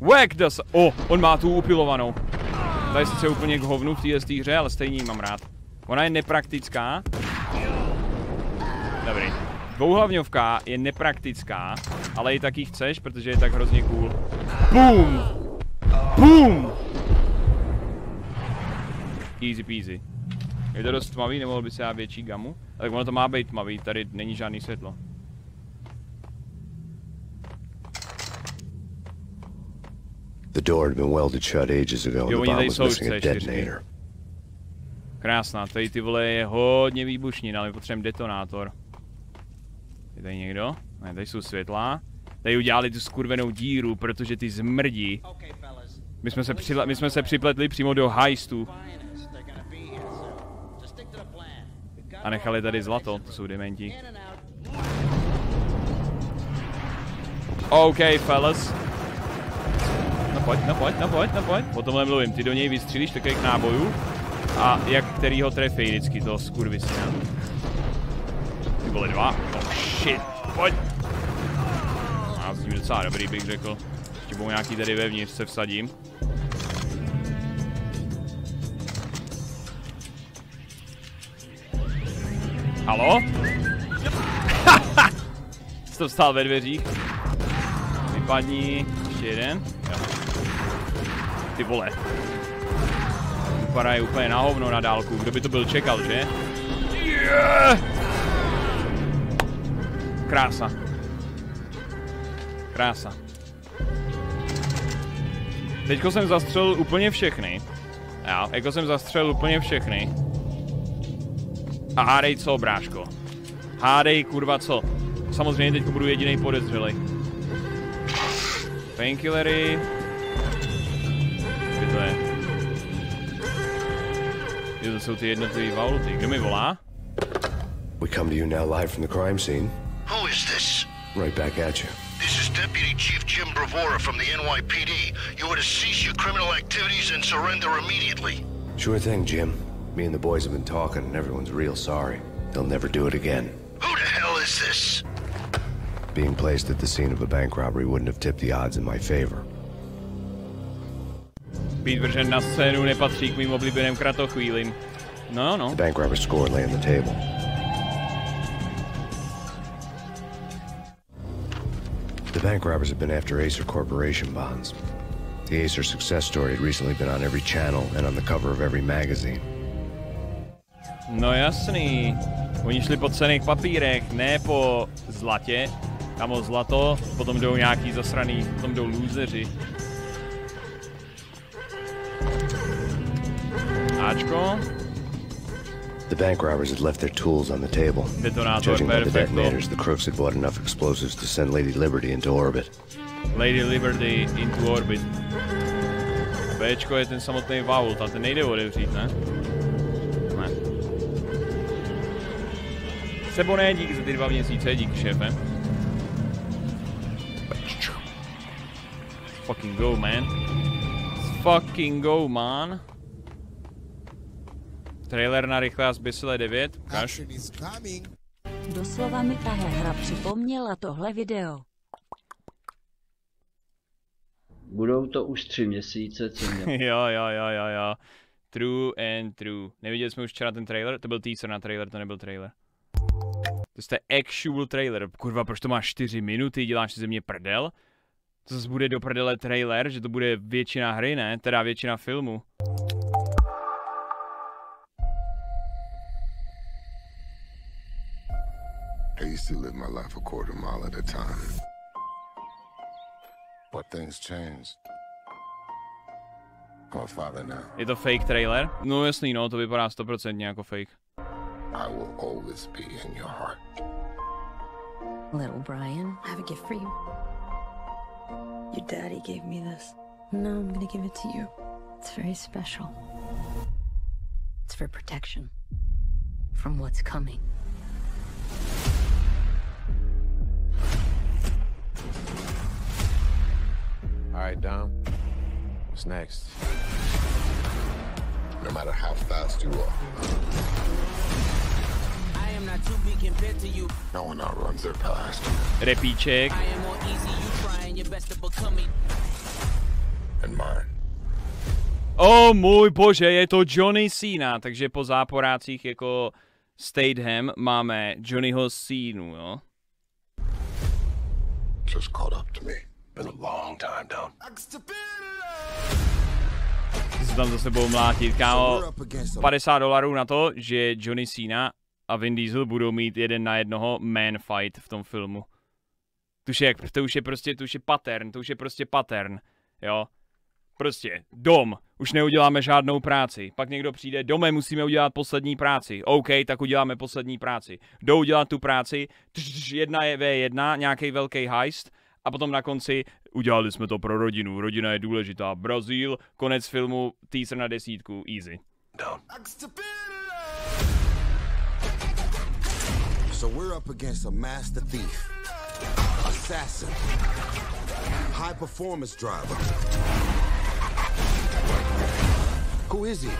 Speaker 1: Whack the s- O, oh, on má tu upilovanou. Ta je sice úplně k hovnu v této hře, ale stejně mám rád. Ona je nepraktická. Dobrý. Dvouhlavňovka je nepraktická, ale i taky chceš, protože je tak hrozně cool. Boom! Boom! Easy peasy. Je to dost tmavý, nemohl by se dát větší gamu? Tak ono to má být tmavý, tady není žádný světlo.
Speaker 6: The door had been welded shut ages ago,
Speaker 1: Jo,
Speaker 6: and the
Speaker 1: oni
Speaker 6: bomb
Speaker 1: tady
Speaker 6: was missing a
Speaker 1: už C4.
Speaker 6: detonator.
Speaker 1: Krásná, tady ty vole je hodně výbušnin, ale my potřebujeme detonátor. Je tady někdo? Ne, tady jsou světla. Tady udělali tu skurvenou díru, protože ty zmrdí. My jsme se, přila, my jsme se připletli přímo do heistu. A nechali tady zlato, to jsou dementi. OK, fellas. No pojď, no pojď, no pojď, no pojď. O tomhle mluvím, ty do něj vystřílíš takových nábojů. A jak který ho trefí vždycky, toho skurvisina. Ty vole dva. Oh shit, pojď. Já s tím docela dobrý bych řekl. Ještě budou nějaký tady vevnitř, se vsadím. Halo? Jsi to vstál ve dveřích? Vypadni. Ještě jeden. Jo. Ty vole. Vypadá je úplně na hovno na dálku. Kdo by to byl čekal, že? Yeah! Krása. Krása. Teďko jsem zastřelil úplně všechny. Jo, jako jsem zastřelil úplně všechny. A hádej co, bráško. Hádej kurva co. Samozřejmě teďko budu jediný podezřelý. Painkillery. Kde je? Jo, to jsou ty jednotlivý vauluty. Kdo mi volá?
Speaker 6: We come to you now live from the crime scene.
Speaker 5: Who is this?
Speaker 6: Right back at you.
Speaker 5: This is Deputy Chief Jim Bravura from the NYPD. You are to cease your criminal activities and surrender immediately.
Speaker 6: Sure thing, Jim. Me and the boys have been talking, and everyone's real sorry. They'll never do it again.
Speaker 5: Who the hell is this?
Speaker 6: Being placed at the scene of a bank robbery wouldn't have tipped the odds in my favor.
Speaker 1: Být vržen na scénu nepatří k mým oblíbeným kratochvílim. No, no.
Speaker 6: The bank robber's score lay on the table. The bank robbers have been after Acer Corporation bonds. The Acer success story had recently been on every channel and on the cover of every magazine.
Speaker 1: No jasný. Oni šli po cených papírech, ne po zlatě. Kamo zlato, potom jdou nějaký zasraný, potom jdou lůzeři. Ačko,
Speaker 6: The bank robbers had left their tools on the table. Judging by the detonators, the crooks had bought enough explosives to send Lady Liberty into orbit.
Speaker 1: Lady Liberty into orbit. Bčko eh? je ten samotný vault a ten nejde otevřít, ne? Ne. Seboné, díky za ty dva měsíce, díky šéfe. Fucking go, man. Let's fucking go, man. Trailer na rychlé a zbysile 9, ukáž.
Speaker 2: Doslova mi tahle hra připomněla tohle video.
Speaker 9: Budou to už tři měsíce, co mě...
Speaker 1: jo, jo, jo, jo, jo. True and true. Neviděli jsme už včera ten trailer? To byl teaser na trailer, to nebyl trailer. To je actual trailer. Kurva, proč to má 4 minuty, děláš si ze mě prdel? To zase bude do prdele trailer, že to bude většina hry, ne? Teda většina filmu.
Speaker 10: I used to live my life a quarter mile at a time. But things changed. I'm a father now.
Speaker 1: Je to fake trailer? No jasný, no, to vypadá 100% jako fake.
Speaker 10: I will always be in your heart.
Speaker 2: Little Brian, I have a gift for you. Your daddy gave me this. No, I'm gonna give it to you. It's very special. It's for protection from what's coming.
Speaker 11: All right, Dom. What's next?
Speaker 10: No matter how fast you are,
Speaker 12: I am not too big compared to you.
Speaker 10: no one outruns their past.
Speaker 1: Repíček.
Speaker 12: I am more easy, you trying your best to become me.
Speaker 10: And mine.
Speaker 1: O můj bože, je to Johnny Cena, takže po záporácích jako Statham máme Johnnyho Cenu, jo?
Speaker 10: Just caught up to me.
Speaker 7: Been a long time, Dom.
Speaker 1: Ty se tam zase budou mlátit, kámo. 50 dolarů na to, že Johnny Cena a Vin Diesel budou mít jeden na jednoho man fight v tom filmu. Jak- to už je prostě, to už je pattern, to už je prostě pattern, jo. Prostě, dom, už neuděláme žádnou práci. Pak někdo přijde, dome musíme udělat poslední práci. OK, tak uděláme poslední práci. Jdou udělat tu práci, tš, jedna je V1, nějaký velký heist, a potom na konci udělali jsme to pro rodinu, rodina je důležitá. Brazíl, konec filmu, teaser na desítku, easy.
Speaker 7: Dom.
Speaker 13: So we're up against a master thief, assassin, high performance driver. Who is he?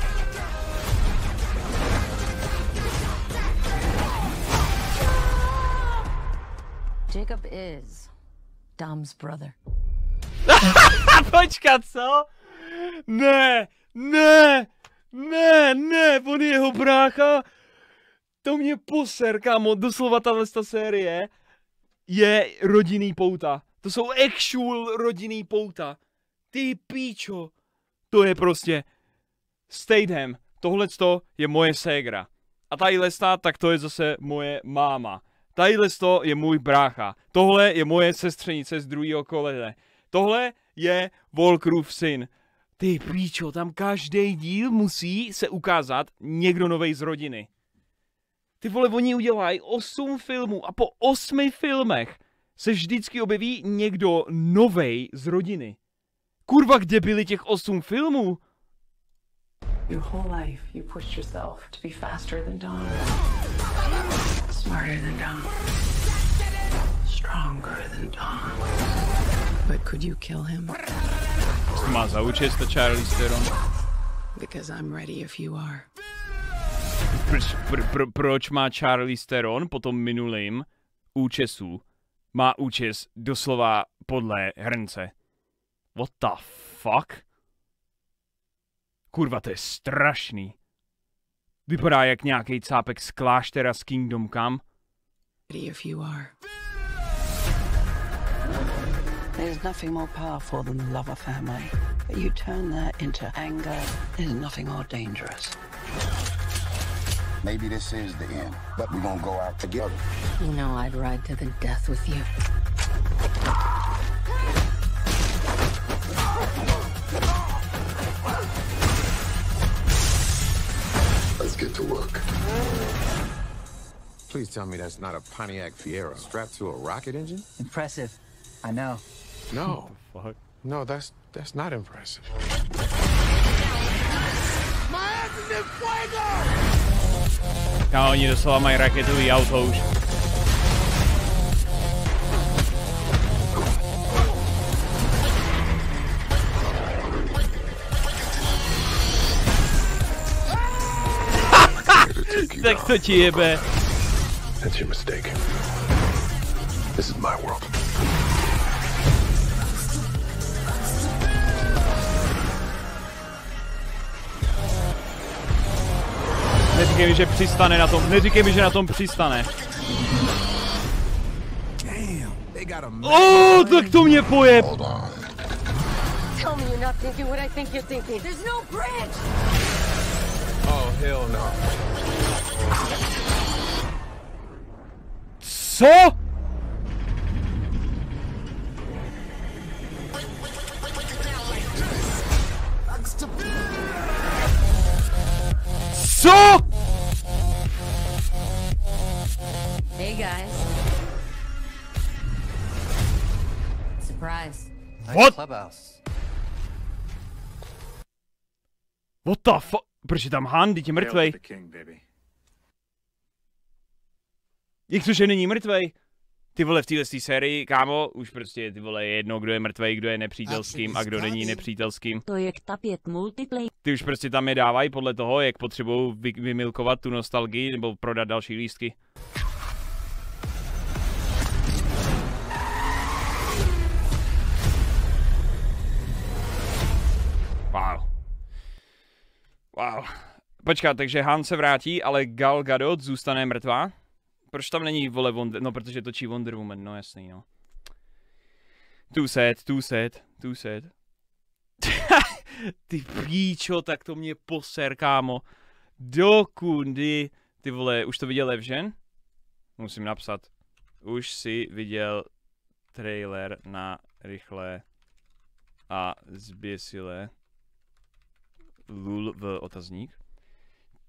Speaker 2: Jacob is Dom's brother.
Speaker 1: Počkat, co? Ne, ne, ne, ne, on je jeho brácha. To mě poser, kámo, doslova tahle ta série je rodinný pouta. To jsou actual rodinný pouta. Ty píčo. To je prostě Statham. Tohle je moje ségra. A tadyhle ta, tak to je zase moje máma. Tadyhle to je můj brácha. Tohle je moje sestřenice z druhého kolene. Tohle je Volkrův syn. Ty píčo, tam každý díl musí se ukázat někdo novej z rodiny. Ty vole, oni udělají 8 filmů a po 8 filmech se vždycky objeví někdo novej z rodiny. Kurva, kde byly těch 8 filmů?
Speaker 14: Your whole life, you pushed yourself to be faster than Dom, smarter than Dom, stronger than Dom. But could you kill him?
Speaker 1: Má za účest to Charlie Theron?
Speaker 14: Because I'm ready if you are.
Speaker 1: Proč, pr, pr, proč má Charlie Theron po tom minulým účesu má účes doslova podle hrnce? What the fuck? Kurva, to je strašný. Vypadá jak nějaký cápek z kláštera z Kingdom Come.
Speaker 14: If you are.
Speaker 15: There's nothing more powerful than the love of family. But you turn that into anger. There's nothing more dangerous.
Speaker 10: Maybe this is the end, but we're gonna go out together.
Speaker 2: You know I'd ride to the death with you.
Speaker 10: Let's get to work.
Speaker 11: Please tell me that's not a Pontiac Fiero strapped to a rocket engine?
Speaker 16: Impressive. I know.
Speaker 11: No. fuck? No, that's that's not impressive.
Speaker 1: Kámo, oni doslova mají raketový auto už. Tak to ti jebe.
Speaker 7: That's your mistake. This is my world.
Speaker 1: Neříkej mi, že přistane na tom, neříkej mi, že na tom přistane.
Speaker 11: They got a
Speaker 1: Oh, tak to mě pojeb!
Speaker 17: Tell me you're not thinking what I think you're thinking. There's no bridge!
Speaker 11: Oh, hell no.
Speaker 1: Co? Co?
Speaker 18: Hey guys. Surprise.
Speaker 1: What?
Speaker 16: Clubhouse.
Speaker 1: What the fuck? Proč je tam Han, teď je mrtvej? Jak to, že není mrtvej? Ty vole, v téhle sérii, kámo, už prostě ty vole je jedno, kdo je mrtvej, kdo je nepřítelským a kdo není nepřítelským.
Speaker 2: To je ta pět multiplayer.
Speaker 1: Ty už prostě tam je dávají podle toho, jak potřebují vy, vymilkovat tu nostalgii nebo prodat další lístky. Wow. Wow. Počkat, takže Han se vrátí, ale Gal Gadot zůstane mrtvá? Proč tam není vole Wonder... No, protože točí Wonder Woman, no jasný, no. Too sad, too sad, too sad. Ty píčo, tak to mě poser, kámo. Do kundy. Ty vole, už to viděl Evžen? Musím napsat. Už si viděl trailer na rychlé a zběsilé lul v otazník.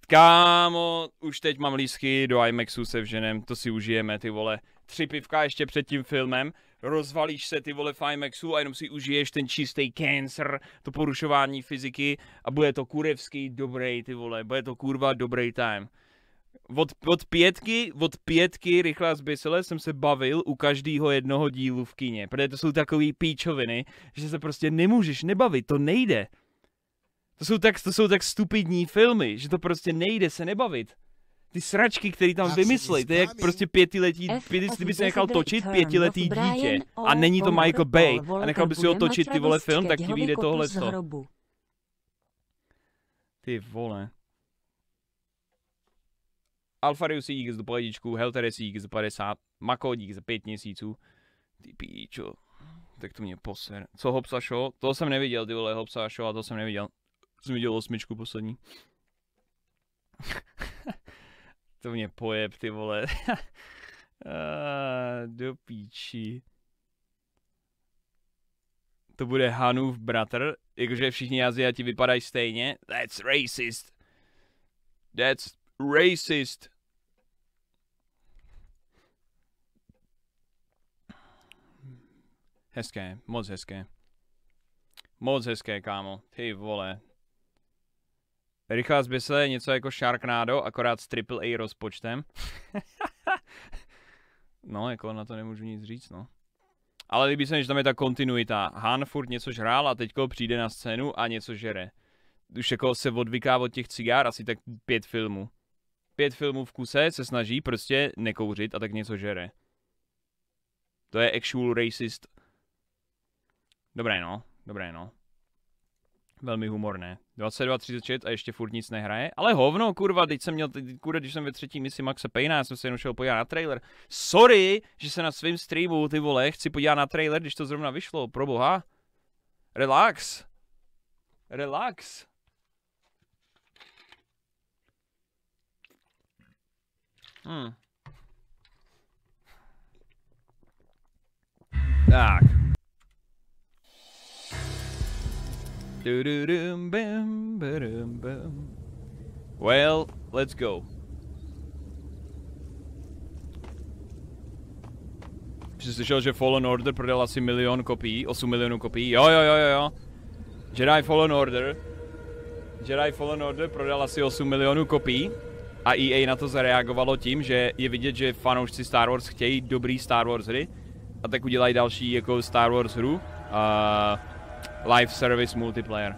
Speaker 1: Kámo, už teď mám lísky do IMAXu se vženem, to si užijeme, ty vole. Tři pivka ještě před tím filmem, rozvalíš se ty vole v IMAXu a jenom si užiješ ten čistý cancer, to porušování fyziky a bude to kurevský dobrý, ty vole, bude to kurva dobrý time. Od, od pětky, od pětky rychle zbysele jsem se bavil u každého jednoho dílu v kině, protože to jsou takový píčoviny, že se prostě nemůžeš nebavit, to nejde. To jsou tak, to jsou tak stupidní filmy, že to prostě nejde se nebavit. Ty sračky, které tam vymysleli, to je jak prostě pětiletí, pěti, kdyby se nechal točit pětiletý dítě a není to Michael Bay a nechal by si ho točit ty vole film, tak ti vyjde tohle Ty vole. Alfarius dík za poledičku, Helteres dík za 50, Mako dík za 5 měsíců. Ty píčo. Tak to mě poser. Co Hopsa Show? To jsem neviděl, ty vole, Hopsa Show a to jsem neviděl. Jsem viděl osmičku poslední. to mě pojeb, ty vole. uh, do píči. To bude Hanův bratr, jakože všichni Aziati vypadají stejně. That's racist. That's racist. Hezké, moc hezké. Moc hezké, kámo. Ty vole. Rychlá zbysle je něco jako Sharknado, akorát s AAA rozpočtem. no, jako na to nemůžu nic říct, no. Ale líbí se mi, že tam je ta kontinuita. Han furt něco žrál a teďko přijde na scénu a něco žere. Už jako se odvyká od těch cigár asi tak pět filmů. Pět filmů v kuse se snaží prostě nekouřit a tak něco žere. To je actual racist. Dobré no, dobré no. Velmi humorné. 22.36 a ještě furt nic nehraje. Ale hovno, kurva, teď jsem měl, kurva, když jsem ve třetí misi Maxe Payna, já jsem se jenom šel podívat na trailer. Sorry, že se na svém streamu, ty vole, chci podívat na trailer, když to zrovna vyšlo, pro boha. Relax. Relax. Hmm. Tak. Well, let's go. Jsi slyšel, že Fallen Order prodal asi milion kopií, 8 milionů kopií? Jo, jo, jo, jo, jo. Jedi Fallen Order. Jedi Fallen Order prodal asi 8 milionů kopií. A EA na to zareagovalo tím, že je vidět, že fanoušci Star Wars chtějí dobrý Star Wars hry. A tak udělají další jako Star Wars hru. Uh, live service multiplayer.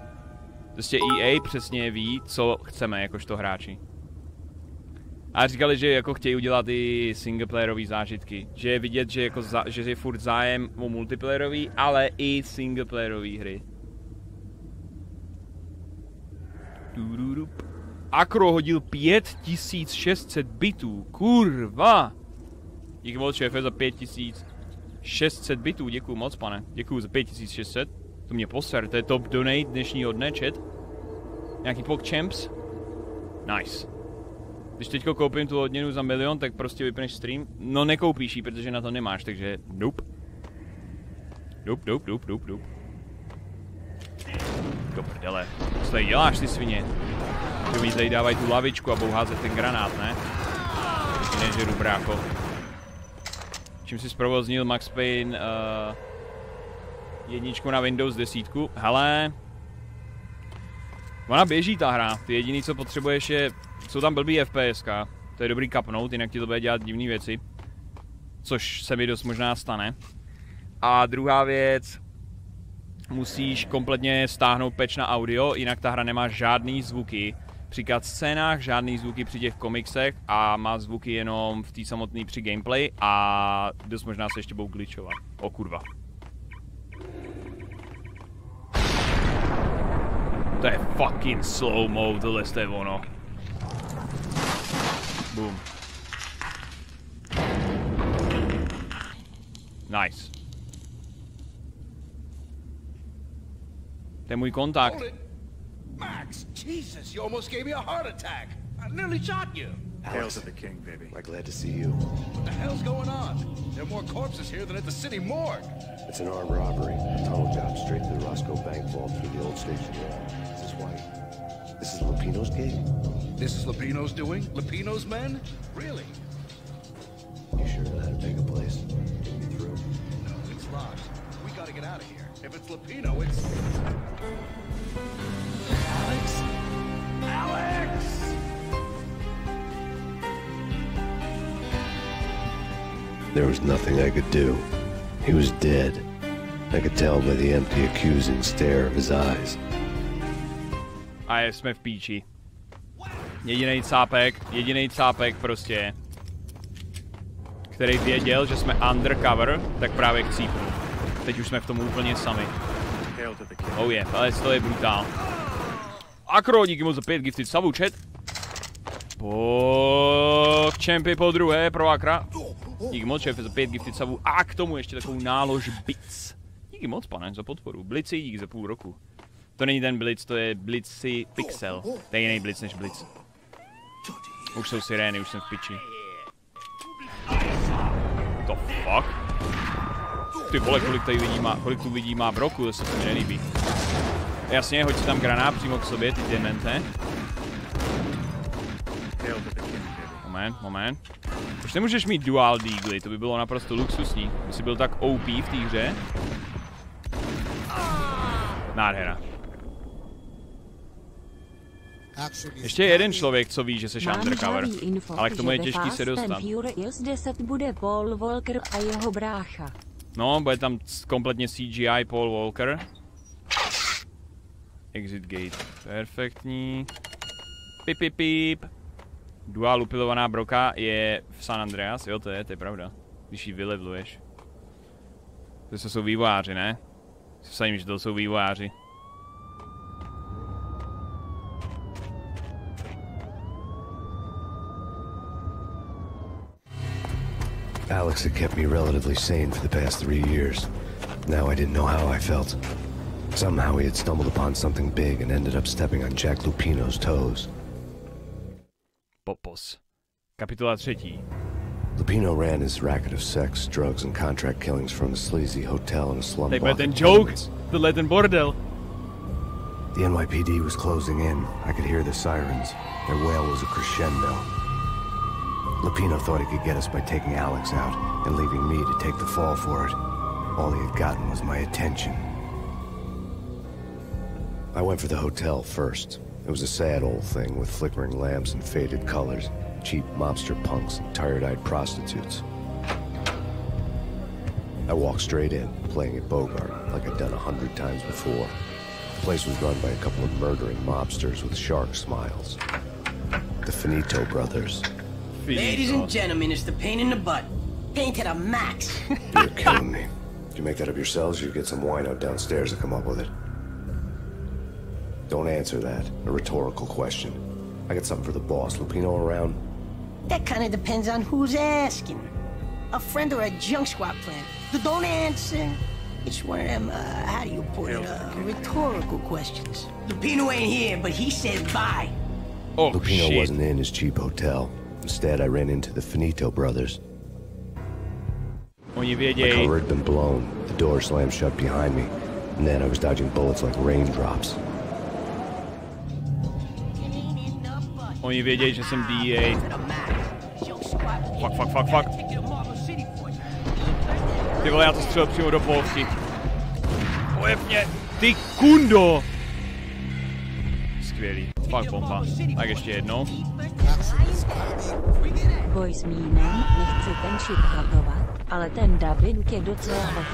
Speaker 1: Prostě EA přesně ví, co chceme jakožto hráči. A říkali, že jako chtějí udělat i singleplayerový zážitky. Že je vidět, že, jako za, že je furt zájem o multiplayerový, ale i singleplayerový hry. Akro hodil 5600 bitů, kurva! Díky moc šéfe za 5000. 600 bitů, děkuju moc, pane. Děkuju za 5600. To mě poser, to je top donate dnešního dne, chat. Nějaký PogChamps? Nice. Když teďko koupím tu odměnu za milion, tak prostě vypneš stream. No nekoupíš ji, protože na to nemáš, takže nope. Nope, nope, nope, nope, nope. Do prdele. Co tady děláš, ty svině? Že mi tady dávají tu lavičku a budou házet ten granát, ne? Nežeru, brácho. Čím si zprovoznil Max Payne uh, jedničku na Windows 10. Hele, ona běží ta hra, ty jediný co potřebuješ je, jsou tam blbý FPS, to je dobrý kapnout, jinak ti to bude dělat divné věci. Což se mi dost možná stane. A druhá věc, musíš kompletně stáhnout patch na audio, jinak ta hra nemá žádný zvuky při scénách, žádný zvuky při těch komiksech a má zvuky jenom v té samotné při gameplay a dost možná se ještě budou glitchovat. O kurva. To je fucking slow-mo, tohle je ono. Boom. Nice. Then we contact.
Speaker 8: Max, Jesus, you almost gave me a heart attack. I nearly shot you.
Speaker 7: Hail to the king, baby.
Speaker 6: I'm glad to see you.
Speaker 8: What the hell's going on? There are more corpses here than at the city morgue.
Speaker 6: It's an armed robbery. A tunnel job straight to the Roscoe Bank vault through the old station Is this why? This is Lupino's gig?
Speaker 8: This is Lupino's doing? Lupino's men? Really?
Speaker 6: You sure know how to take a place? You through?
Speaker 8: No, it's locked. We gotta get out of here. If it's Lupino, it's... Alex? Alex!
Speaker 6: There was nothing I could do. He was dead. I could tell by the empty, accusing stare of his eyes.
Speaker 1: A jsme v píči. Jediný cápek, jediný cápek prostě, který věděl, že jsme undercover, tak právě chcípnul. Teď už jsme v tom úplně sami. Oh je, ale to je brutál. Akro, díky moc za 5 gifted savu, chat. Po čempy po druhé pro Akra. Díky moc, šéfe, za 5 gifted savu a k tomu ještě takovou nálož Blitz. Díky moc, pane, za podporu. Blici díky za půl roku. To není ten Blitz, to je Blitzy Pixel. To je jiný Blitz než Blitz. Už jsou sirény, už jsem v piči. To fuck? Ty vole, kolik tady lidí má, kolik tu lidí má broku, to se mi nelíbí. Jasně, hoď si tam granát přímo k sobě, ty demente. Moment, moment. Už nemůžeš mít dual deagly, to by bylo naprosto luxusní. By si byl tak OP v té hře. Nádhera. Ještě je jeden člověk, co ví, že jsi undercover, info, ale k tomu je těžký se dostat.
Speaker 2: Furious 10 bude Paul Walker a jeho brácha.
Speaker 1: No, bude tam kompletně CGI Paul Walker. Exit gate. Perfektní. Pip, pip, pip. Dual upilovaná broka je v San Andreas, jo to je, to je pravda. Když ji vylevluješ. To jsou vývojáři, ne? Se že to jsou vývojáři.
Speaker 6: Alex had kept me relatively sane for the past three years. Now I didn't know how I felt. Somehow he had stumbled upon something big and ended up stepping on Jack Lupino's toes.
Speaker 1: Popos. Kapitola třetí.
Speaker 6: Lupino ran his racket of sex, drugs, and contract killings from a sleazy hotel in a slum
Speaker 1: They ten joke, the Latin bordel.
Speaker 6: The NYPD was closing in. I could hear the sirens. Their wail was a crescendo. Lupino thought he could get us by taking Alex out and leaving me to take the fall for it. All he had gotten was my attention. I went for the hotel first. It was a sad old thing with flickering lamps and faded colors, cheap mobster punks and tired-eyed prostitutes. I walked straight in, playing at Bogart, like I'd done a hundred times before. The place was run by a couple of murdering mobsters with shark smiles. The Finito brothers.
Speaker 16: Ladies and gentlemen, it's the pain in the butt. Pain to the max.
Speaker 6: You're killing me. Did you make that up yourselves, you get some wino downstairs to come up with it? Don't answer that. A rhetorical question. I got something for the boss. Lupino around?
Speaker 16: That kind of depends on who's asking. a friend, or a junk squad plan? D- Don't answer. It's one of them, uh, how do you put it, uh, rhetorical questions. Lupino ain't here, but he said bye.
Speaker 1: Oh,
Speaker 6: Lupino
Speaker 1: shit.
Speaker 6: wasn't in his cheap hotel. Instead, I ran into the Finito brothers. My cover had been blown. The door slammed shut behind me. And then I was dodging bullets like raindrops.
Speaker 1: oni vědějí, že jsem DEA. Fuck, fuck, fuck, fuck. Ty vole, já to střelil přímo do polovky. Pojeb mě, ty kundo! Skvělý, fakt bomba. Tak ještě jednou.
Speaker 2: Boj s mínem, nechci ten šip hadovat, ale ten dubbing je docela hot.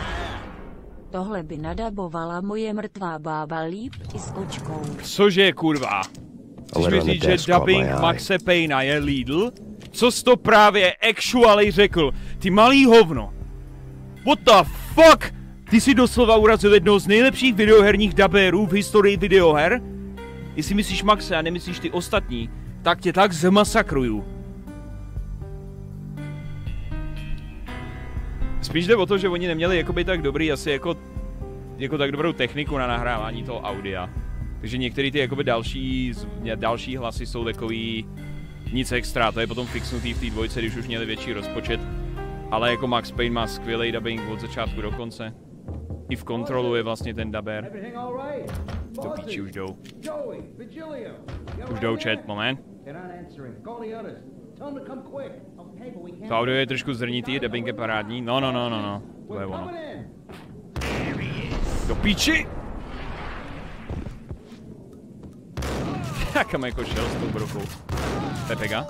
Speaker 2: Tohle by nadabovala moje mrtvá bába líp i s kočkou.
Speaker 1: Cože, kurva? Chceš mi říct, že dubbing Maxe Payna je Lidl? Co jsi to právě actually řekl? Ty malý hovno. What the fuck? Ty si doslova urazil jednoho z nejlepších videoherních dubérů v historii videoher? Jestli myslíš Maxe a nemyslíš ty ostatní, tak tě tak zmasakruju. Spíš jde o to, že oni neměli jakoby tak dobrý asi jako, jako tak dobrou techniku na nahrávání toho audia. Takže některé ty jakoby další, další hlasy jsou takový nic extra, to je potom fixnutý v té dvojce, když už měli větší rozpočet. Ale jako Max Payne má skvělý dubbing od začátku do konce. I v kontrolu je vlastně ten
Speaker 8: right?
Speaker 1: Do píči už jdou. Už jdou chat,
Speaker 8: there?
Speaker 1: moment.
Speaker 8: To
Speaker 1: audio je trošku zrnitý, dubbing je parádní. No, no, no, no, no. To je ono. Do píči! Kam jako šel s tou brokou. To je Pega.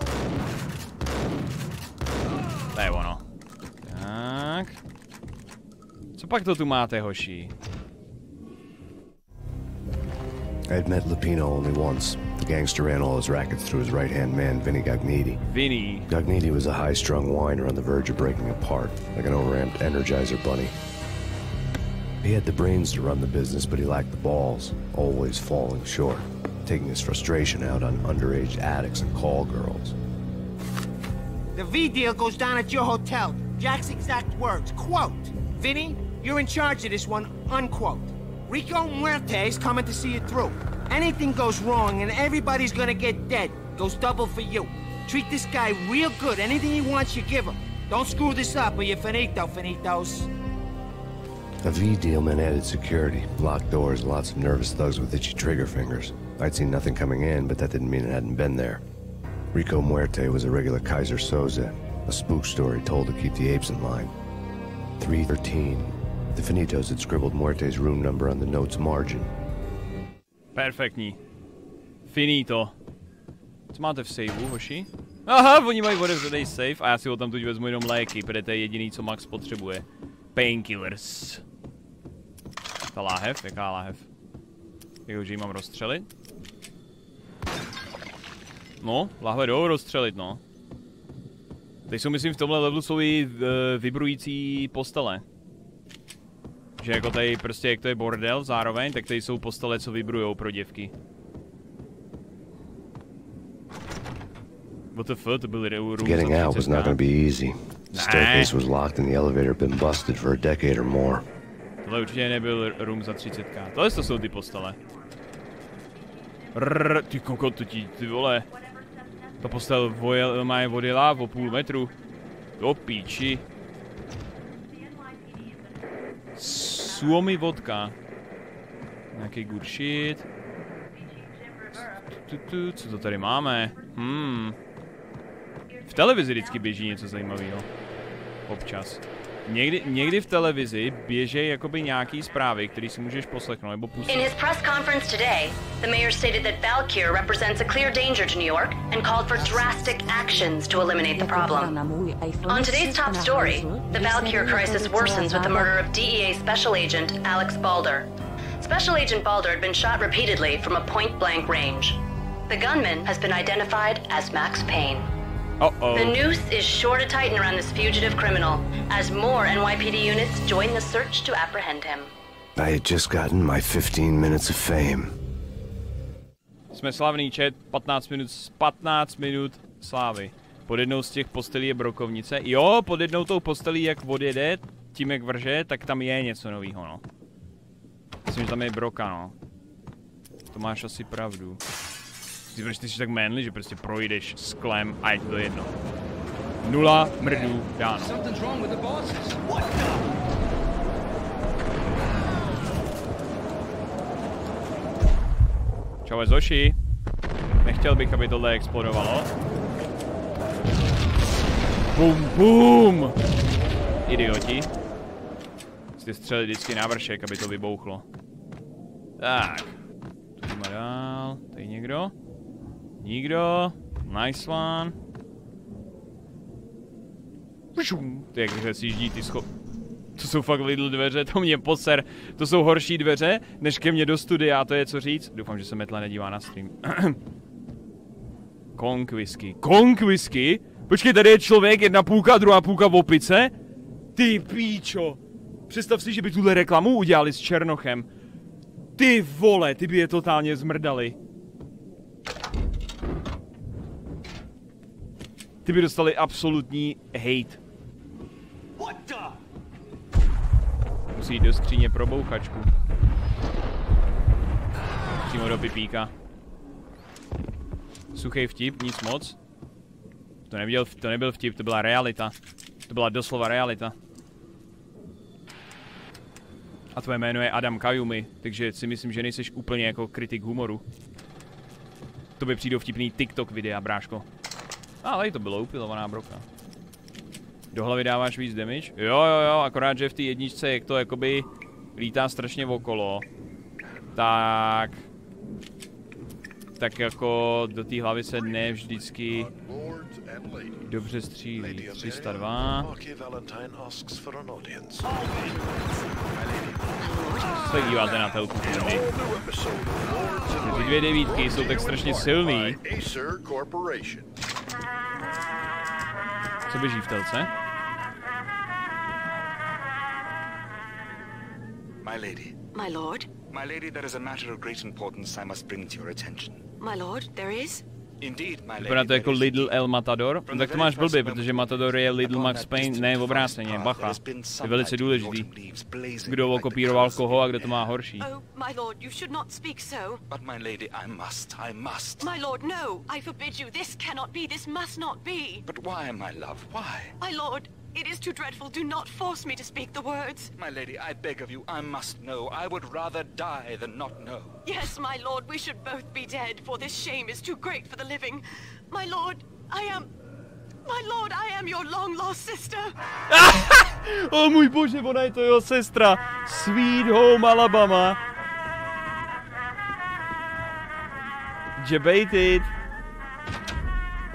Speaker 1: To je ono. Tak. Co pak to tu máte, hoši?
Speaker 6: I had met Lupino only once. The gangster ran all his rackets through his right-hand man, Vinny Gagniti.
Speaker 1: Vinny.
Speaker 6: Gagniti was a high-strung whiner on the verge of breaking apart, like an overamped Energizer bunny. He had the brains to run the business, but he lacked the balls, always falling short, taking his frustration out on underage addicts and call girls.
Speaker 19: The V deal goes down at your hotel. Jack's exact words, quote, Vinny, you're in charge of this one, unquote. Rico Muerte is coming to see it through. Anything goes wrong and everybody's gonna get dead. Goes double for you. Treat this guy real good. Anything he wants, you give him. Don't screw this up or you're finito, finitos.
Speaker 6: A V deal meant added security, locked doors, lots of nervous thugs with itchy trigger fingers. I'd seen nothing coming in, but that didn't mean it hadn't been there. Rico Muerte was a regular Kaiser Soze, a spook story told to keep the apes in line. 313. The Finitos had scribbled Muerte's room number on the note's margin.
Speaker 1: Perfektní. Finito. Co máte v saveu, hoši? Aha, oni mají otevřený safe a já si ho tam tuď vezmu jenom léky, protože to je jediný, co Max potřebuje. Painkillers. Ta láhev? Jaká láhev? Jak ji mám rozstřelit? No, lahve jdou rozstřelit, no. Teď jsou, myslím, v tomhle levelu jsou i uh, vibrující postele. Že jako tady prostě, jak to je bordel zároveň, tak tady jsou postele, co vibrujou pro děvky. What the fuck, to byly za
Speaker 6: Getting out was
Speaker 1: 30
Speaker 6: not going to be easy. The staircase was locked and the elevator been busted for a decade or more.
Speaker 1: Tohle určitě nebyl room za 30 Tohle to jsou ty postele. Rrrr, ty kokot, to ti, ty vole. Ta postel vojel, má je odjela o půl metru. Do píči. Suomi vodka. Nějaký good shit. Tu, tu, co to tady máme? Hmm. V televizi vždycky běží něco zajímavého. Občas. Někdy, někdy v televizi běží jakoby nějaký zprávy, který si můžeš poslechnout nebo pustit.
Speaker 20: In his press conference today, the mayor stated that Valkyr represents a clear danger to New York and called for drastic actions to eliminate the problem. On today's top story, the Valkyr crisis worsens with the murder of DEA Special Agent Alex Balder. Special Agent Balder had been shot repeatedly from a point-blank range. The gunman has been identified as Max Payne.
Speaker 1: Uh-oh.
Speaker 20: The noose is sure to tighten around this fugitive criminal as more NYPD units join the search to apprehend him.
Speaker 6: I had just gotten my 15 minutes of fame.
Speaker 1: Jsme slavný chat, 15 minut, 15 minut slávy. Pod jednou z těch postelí je brokovnice. Jo, pod jednou tou postelí, jak odjede, tím jak vrže, tak tam je něco nového, no. Myslím, že tam je broka, no. To máš asi pravdu. Ty, ty jsi tak manly, že prostě projdeš sklem a je ti to jedno. Nula mrdů dáno. Čau Zoši. Nechtěl bych, aby tohle explodovalo. Bum, bum! Idioti. Musíte střelit vždycky na vršek, aby to vybouchlo. Tak. Tu jdeme dál. Tady někdo? Nikdo? Nice one. Se sjíždí ty scho... To jsou fakt Lidl dveře, to mě poser. To jsou horší dveře, než ke mně do studia, to je co říct. Doufám, že se Metla nedívá na stream. Kong whisky. Kong whisky? Počkej, tady je člověk, jedna půlka, druhá půlka v opice? Ty píčo. Představ si, že by tuhle reklamu udělali s Černochem. Ty vole, ty by je totálně zmrdali. Ty by dostali absolutní hate. Musí jít do skříně pro bouchačku. Přímo do pipíka. Suchý vtip, nic moc. To nebyl, to nebyl vtip, to byla realita. To byla doslova realita. A tvoje jméno je Adam Kajumi, takže si myslím, že nejseš úplně jako kritik humoru. To by přijdou vtipný TikTok videa, bráško. Ale to bylo upilovaná broka. Do hlavy dáváš víc damage? Jo, jo, jo, akorát, že v té jedničce, jak to jakoby lítá strašně okolo, tak... Tak jako do té hlavy se ne vždycky dobře střílí. 302. Se díváte na telku filmy. Ty dvě devítky jsou tak strašně silný. Co běží v telce?
Speaker 21: My lady.
Speaker 4: My lord?
Speaker 21: My lady, there is a matter of great importance I must bring to your attention.
Speaker 4: My lord, there is?
Speaker 21: Indeed, my lady.
Speaker 1: Vypadá to jako Lidl El Matador? No, tak to máš blbě, protože Matador je Lidl Max Payne, ne obráceně, bacha. To je velice důležitý. Kdo okopíroval koho a kdo to má horší.
Speaker 4: Oh, my lord, you should not speak so.
Speaker 21: But my lady, I must, I must.
Speaker 4: My lord, no, I forbid you. This cannot be, this must not be.
Speaker 21: But why, my love, why?
Speaker 4: My lord, it is too dreadful. Do not force me to speak the words.
Speaker 21: My lady, I beg of you, I must know. I would rather die than not know.
Speaker 4: Yes, my lord, we should both be dead, for this shame is too great for the living. My lord, I am... My lord, I am your long-lost sister.
Speaker 1: o oh, můj bože, ona je to jeho sestra. Sweet Home Alabama. Debated.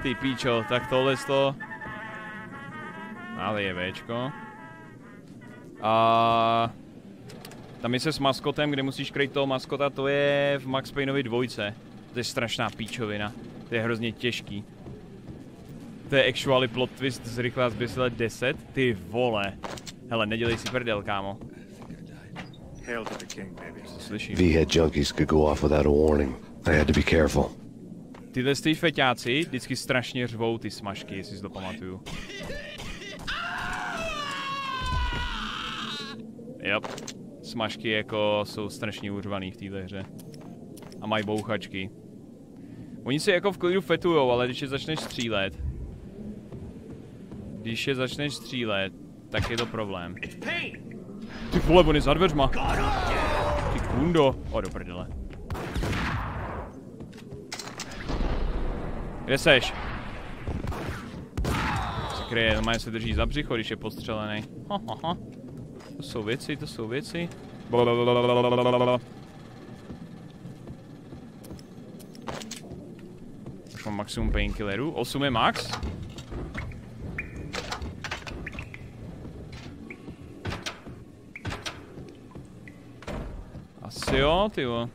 Speaker 1: Ty píčo, tak tohle to... Ale je Včko. A... Ta mise s maskotem, kde musíš krejt toho maskota, to je v Max Payneovi dvojce. To je strašná píčovina. To je hrozně těžký. To je actually plot twist z rychlá zběsile 10. Ty vole. Hele, nedělej si prdel, kámo. Slyším.
Speaker 6: V-head junkies could go off without a warning. I had to be careful.
Speaker 1: Tyhle ty feťáci vždycky strašně řvou ty smažky, jestli si to pamatuju. Yep. Smažky jako jsou strašně uřvaný v této hře. A mají bouchačky. Oni se jako v klidu fetujou, ale když je začneš střílet, když je začneš střílet, tak je to problém. Ty vole, on je za dveřma. Ty kundo. O, do prdele. Kde seš? Normálně se drží za břicho, když je postřelený. Ha, ha, ha. To jsou věci, to jsou věci. Už mám maximum painkillerů. 8 je max. Asi jo, tyjo.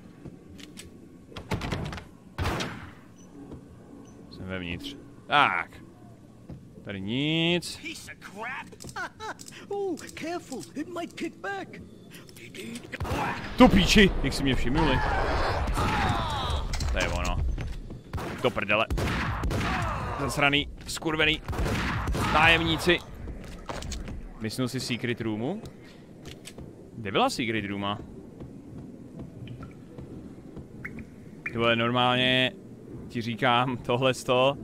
Speaker 1: Jsem vevnitř. Tak. Tady nic. To píči, jak si mě všimnuli. To je ono. Do prdele. Zasraný, skurvený. Nájemníci. Myslím si Secret Roomu. Kde byla Secret Rooma? Tyhle normálně ti říkám tohle to.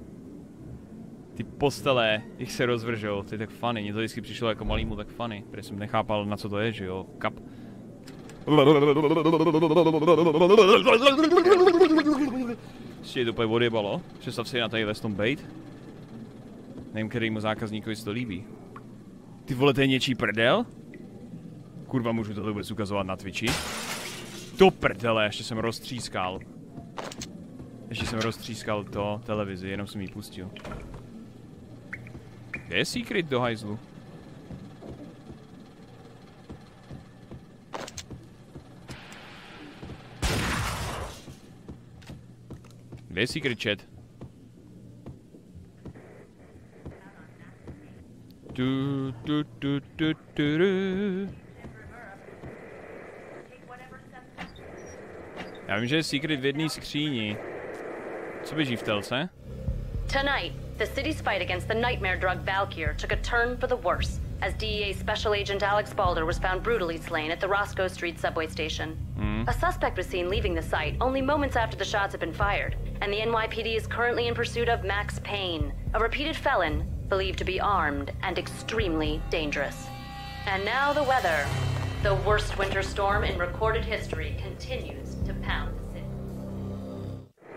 Speaker 1: Ty postele, jich se rozvržou, to je tak funny, mně to vždycky přišlo jako malýmu tak funny, protože jsem nechápal na co to je, že jo, kap. Ještě je to úplně odjebalo, představ si na tady tom bait. Nevím, kterýmu zákazníkovi se to líbí. Ty vole, to je něčí prdel? Kurva, můžu to vůbec ukazovat na Twitchi? To prdele, ještě jsem roztřískal. Ještě jsem roztřískal to televizi, jenom jsem ji pustil. Kde je secret do hajzlu? Kde je secret chat? Du, du, du, du, du, du. Já vím, že je secret v jedné skříni. Co běží v telce?
Speaker 20: Tonight, the city's fight against the nightmare drug Valkyr took a turn for the worse as DEA Special Agent Alex Balder was found brutally slain at the Roscoe Street subway station.
Speaker 1: Mm.
Speaker 20: A suspect was seen leaving the site only moments after the shots had been fired, and the NYPD is currently in pursuit of Max Payne, a repeated felon believed to be armed and extremely dangerous. And now the weather. The worst winter storm in recorded history continues to pound.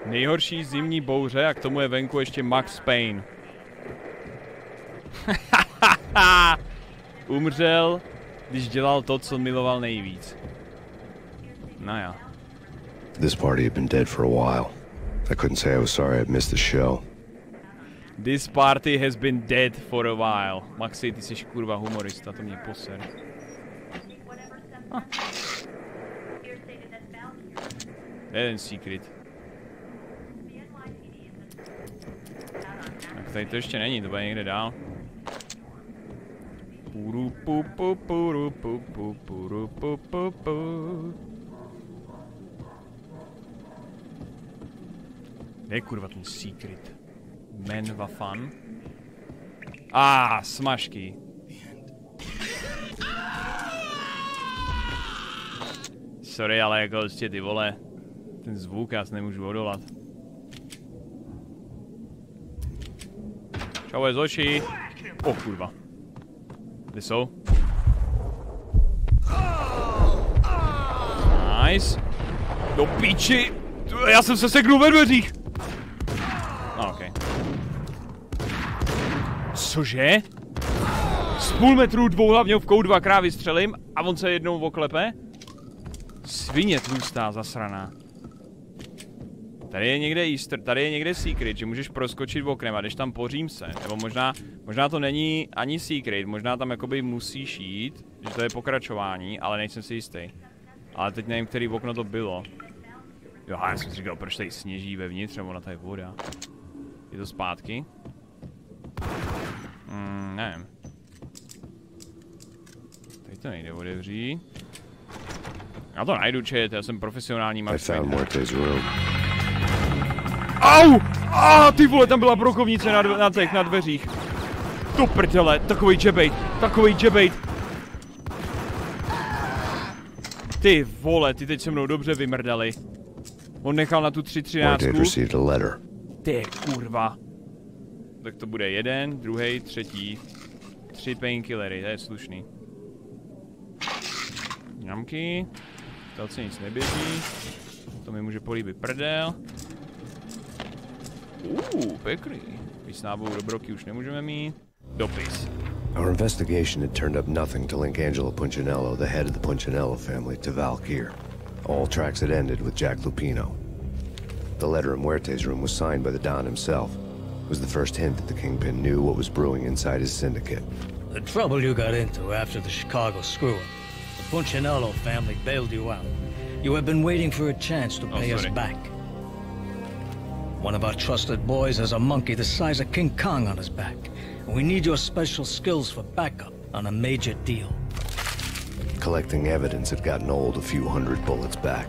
Speaker 1: Nejhorší zimní bouře a k tomu je venku ještě Max Payne. Umřel, když dělal to, co miloval nejvíc. No jo.
Speaker 6: This party had been dead for a while. I couldn't say I was sorry I'd missed the show.
Speaker 1: This party has been dead for a while. Maxi, ty jsi kurva humorista, to mě poser. Ah. Jeden secret. Tady to ještě není, to bude někde dál. Puru pu pu puru pu pu puru pu pu pu. Kde je kurva ten secret? Men va fan? Ah, smažky. Sorry, ale jako prostě ty vole, ten zvuk já si nemůžu odolat. Čau, z očí. O oh, kurva. Kde jsou? Nice. Do píči. Já jsem se seknul ve dveřích. No, okay. Cože? Z půl metru dvouhlavňovkou dva krávy střelím a on se jednou oklepe? Svině tlustá, zasraná. Tady je někde Easter, tady je někde secret, že můžeš proskočit oknem a jdeš tam po římse. Nebo možná, možná to není ani secret, možná tam jakoby musíš jít, že to je pokračování, ale nejsem si jistý. Ale teď nevím, který okno to bylo. Jo, já jsem si říkal, proč tady sněží vevnitř, nebo na tady voda. Je to zpátky? Hmm, nevím. Teď to nejde otevřít. Já to najdu, čet, já jsem profesionální
Speaker 6: room.
Speaker 1: Au! A ah, ty vole, tam byla brokovnice na, dve, na těch, na dveřích. To prdele, takový jebejt, takový jebejt. Ty vole, ty teď se mnou dobře vymrdali. On nechal na tu 3.13. Ty kurva. Tak to bude jeden, druhý, třetí. Tři painkillery, to je slušný. Ňamky. Telce nic neběží. To mi může políbit prdel. Uuu, pěkný. Víc s nábou do broky už nemůžeme mít. Dopis.
Speaker 6: Our investigation had turned up nothing to link Angelo Punchinello, the head of the Punchinello family, to Valkyr. All tracks had ended with Jack Lupino. The letter in Muerte's room was signed by the Don himself. It was the first hint that the Kingpin knew what was brewing inside his syndicate.
Speaker 22: The trouble you got into after the Chicago screw-up. The Punchinello family bailed you out. You have been waiting for a chance to pay oh, us back. One of our trusted boys has a monkey the size of King Kong on his back. We need your special skills for backup on a major deal.
Speaker 6: Collecting evidence had gotten old a few hundred bullets back.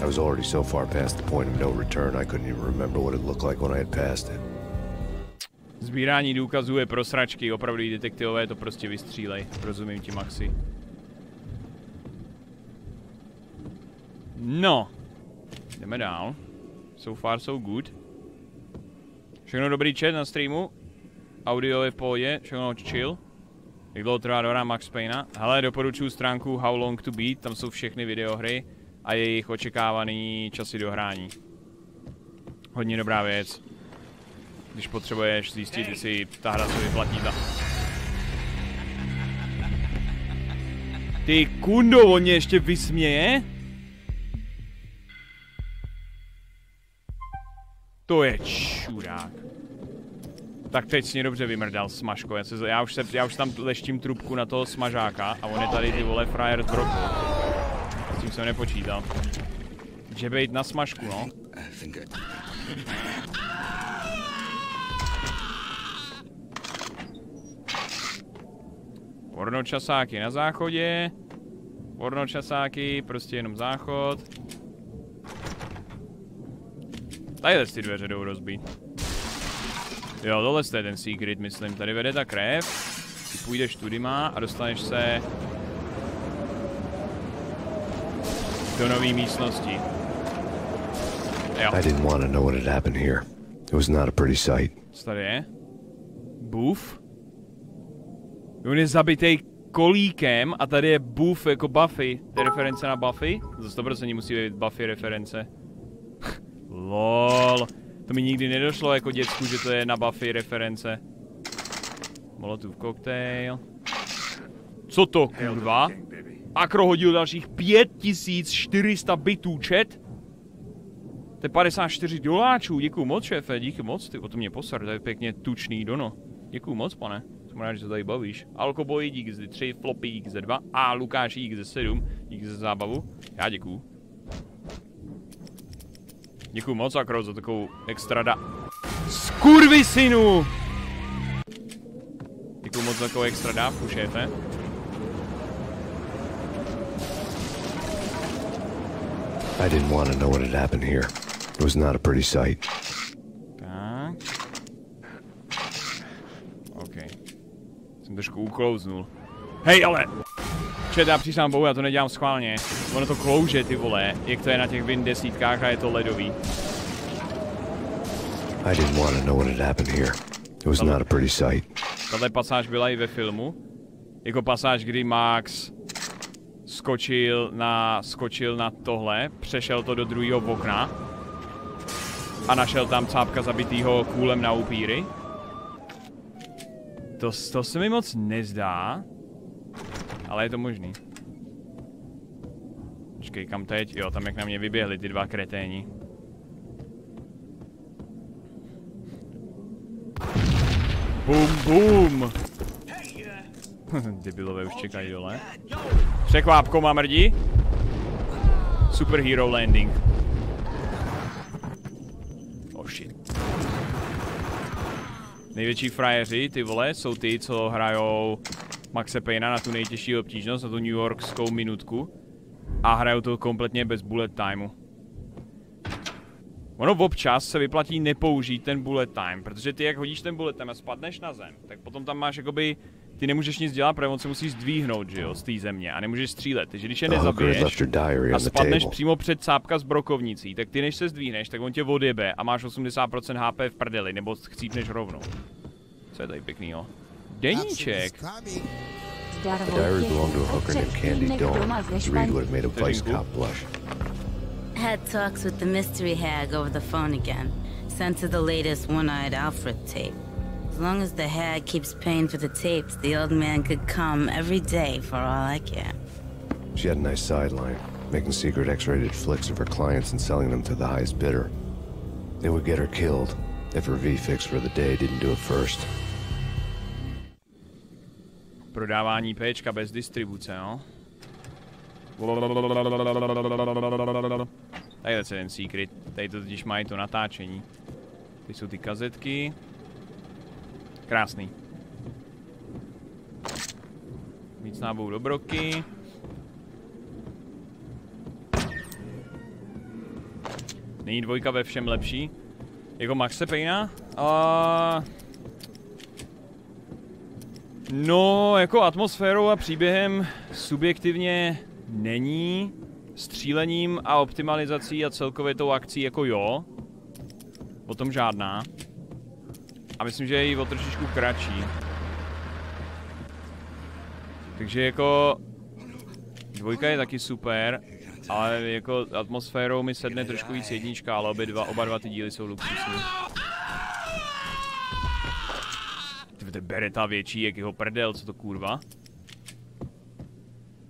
Speaker 6: I was already so far past the point of no return I couldn't even remember what it looked like when I had passed it.
Speaker 1: Sbírání důkazů je pro sračky, opravdu detektivové to prostě vystřílej. Rozumím ti, Maxi. No. Jdeme dál. So far so good. Všechno dobrý chat na streamu. Audio je v pohodě, všechno chill. Jak dlouho trvá dohra Max Payna? Hele, doporučuji stránku How Long To Beat, tam jsou všechny videohry a jejich očekávaný časy dohrání. Hodně dobrá věc. Když potřebuješ zjistit, jestli ta hra se vyplatí ta... Ty kundo, on mě ještě vysměje? To je čurák. Tak teď si mě dobře vymrdal smažko, já, se, já, už se, já už tam leštím trubku na toho smažáka a on je tady ty vole frajer broku. S tím jsem nepočítal. Že bejt na smažku, no. Pornočasáky na záchodě. Pornočasáky, prostě jenom záchod. Tadyhle ty dveře jdou rozbít. Jo, tohle je ten secret, myslím. Tady vede ta krev. Ty půjdeš tudyma a dostaneš se do nové místnosti. Jo.
Speaker 6: I didn't want to know what had happened here. It was not a pretty sight.
Speaker 1: Co tady je? Buff? On je zabitý kolíkem a tady je buff jako Buffy. To je reference na Buffy? Za 100% musí být Buffy reference. LOL. To mi nikdy nedošlo jako děcku, že to je na Buffy reference. Molotov koktejl. Co to, kurva? Akro hodil dalších 5400 bitů, chat? To je 54 doláčů, děkuju moc, šéfe, díky moc, ty o to mě posar, to je pěkně tučný dono. Děkuju moc, pane. Jsem rád, že se tady bavíš. Alkoboy, dík za 3, Floppy, dík za 2 a Lukáš, dík za 7, dík za zábavu. Já děkuju. Děkuju moc, Akro, za takovou extra da... Skurvy synu! Děkuju moc za takovou extra dávku, šéfe.
Speaker 6: I didn't want to know what had happened here. It was not a pretty sight.
Speaker 1: Tak. OK. Jsem trošku uklouznul. Hej, ale! Čet, já přísám bohu, já to nedělám schválně. Ono to klouže, ty vole, jak to je na těch Win desítkách a je to ledový.
Speaker 6: I didn't want to know what had happened here. It was not a pretty sight.
Speaker 1: Tahle pasáž byla i ve filmu. Jako pasáž, kdy Max skočil na, skočil na tohle, přešel to do druhého okna a našel tam cápka zabitýho kůlem na upíry. To, to se mi moc nezdá, ale je to možný. Počkej, kam teď? Jo, tam jak na mě vyběhli ty dva kreténi. Bum, bum! Debilové už čekají dole. Překvápko má mrdí. Superhero landing. Oh shit. Největší frajeři, ty vole, jsou ty, co hrajou Maxe Payna na tu nejtěžší obtížnost, na tu New Yorkskou minutku. A hrajou to kompletně bez bullet timeu. Ono občas se vyplatí nepoužít ten bullet time, protože ty jak hodíš ten bullet time a spadneš na zem, tak potom tam máš jakoby ty nemůžeš nic dělat, protože on se musí zdvíhnout, že jo, z té země a nemůžeš střílet. Takže když je nezabiješ a spadneš přímo před cápka s brokovnicí, tak ty než se zdvíhneš, tak on tě odjebe a máš 80% HP v prdeli, nebo chcípneš rovnou. Co je tady pěknýho? Deníček.
Speaker 6: The diary belonged to a hooker named Candy Dawn. You read what made a vice cop blush.
Speaker 18: Had talks with the mystery hag over the phone again. Sent to the latest one-eyed Alfred tape. As long as the hag keeps paying for the tapes, the old man could come every day for all I care.
Speaker 6: She had a nice sideline, making secret X-rated flicks of her clients and selling them to the highest bidder. It would get her killed if her V-fix for the day didn't do it first.
Speaker 1: Prodávání péčka bez distribuce, no. Tady je ten secret. Tady to totiž mají to natáčení. Ty jsou ty kazetky. Krásný. Víc nábou do broky. Není dvojka ve všem lepší. Jako Maxe Payna? Uh, No, jako atmosférou a příběhem subjektivně není. Střílením a optimalizací a celkově tou akcí jako jo. Potom žádná. A myslím, že je i o trošičku kratší. Takže jako... Dvojka je taky super, ale jako atmosférou mi sedne trošku víc jednička, ale obě dva, oba dva ty díly jsou luxusní. Bereta větší, jak jeho prdel, co to kurva?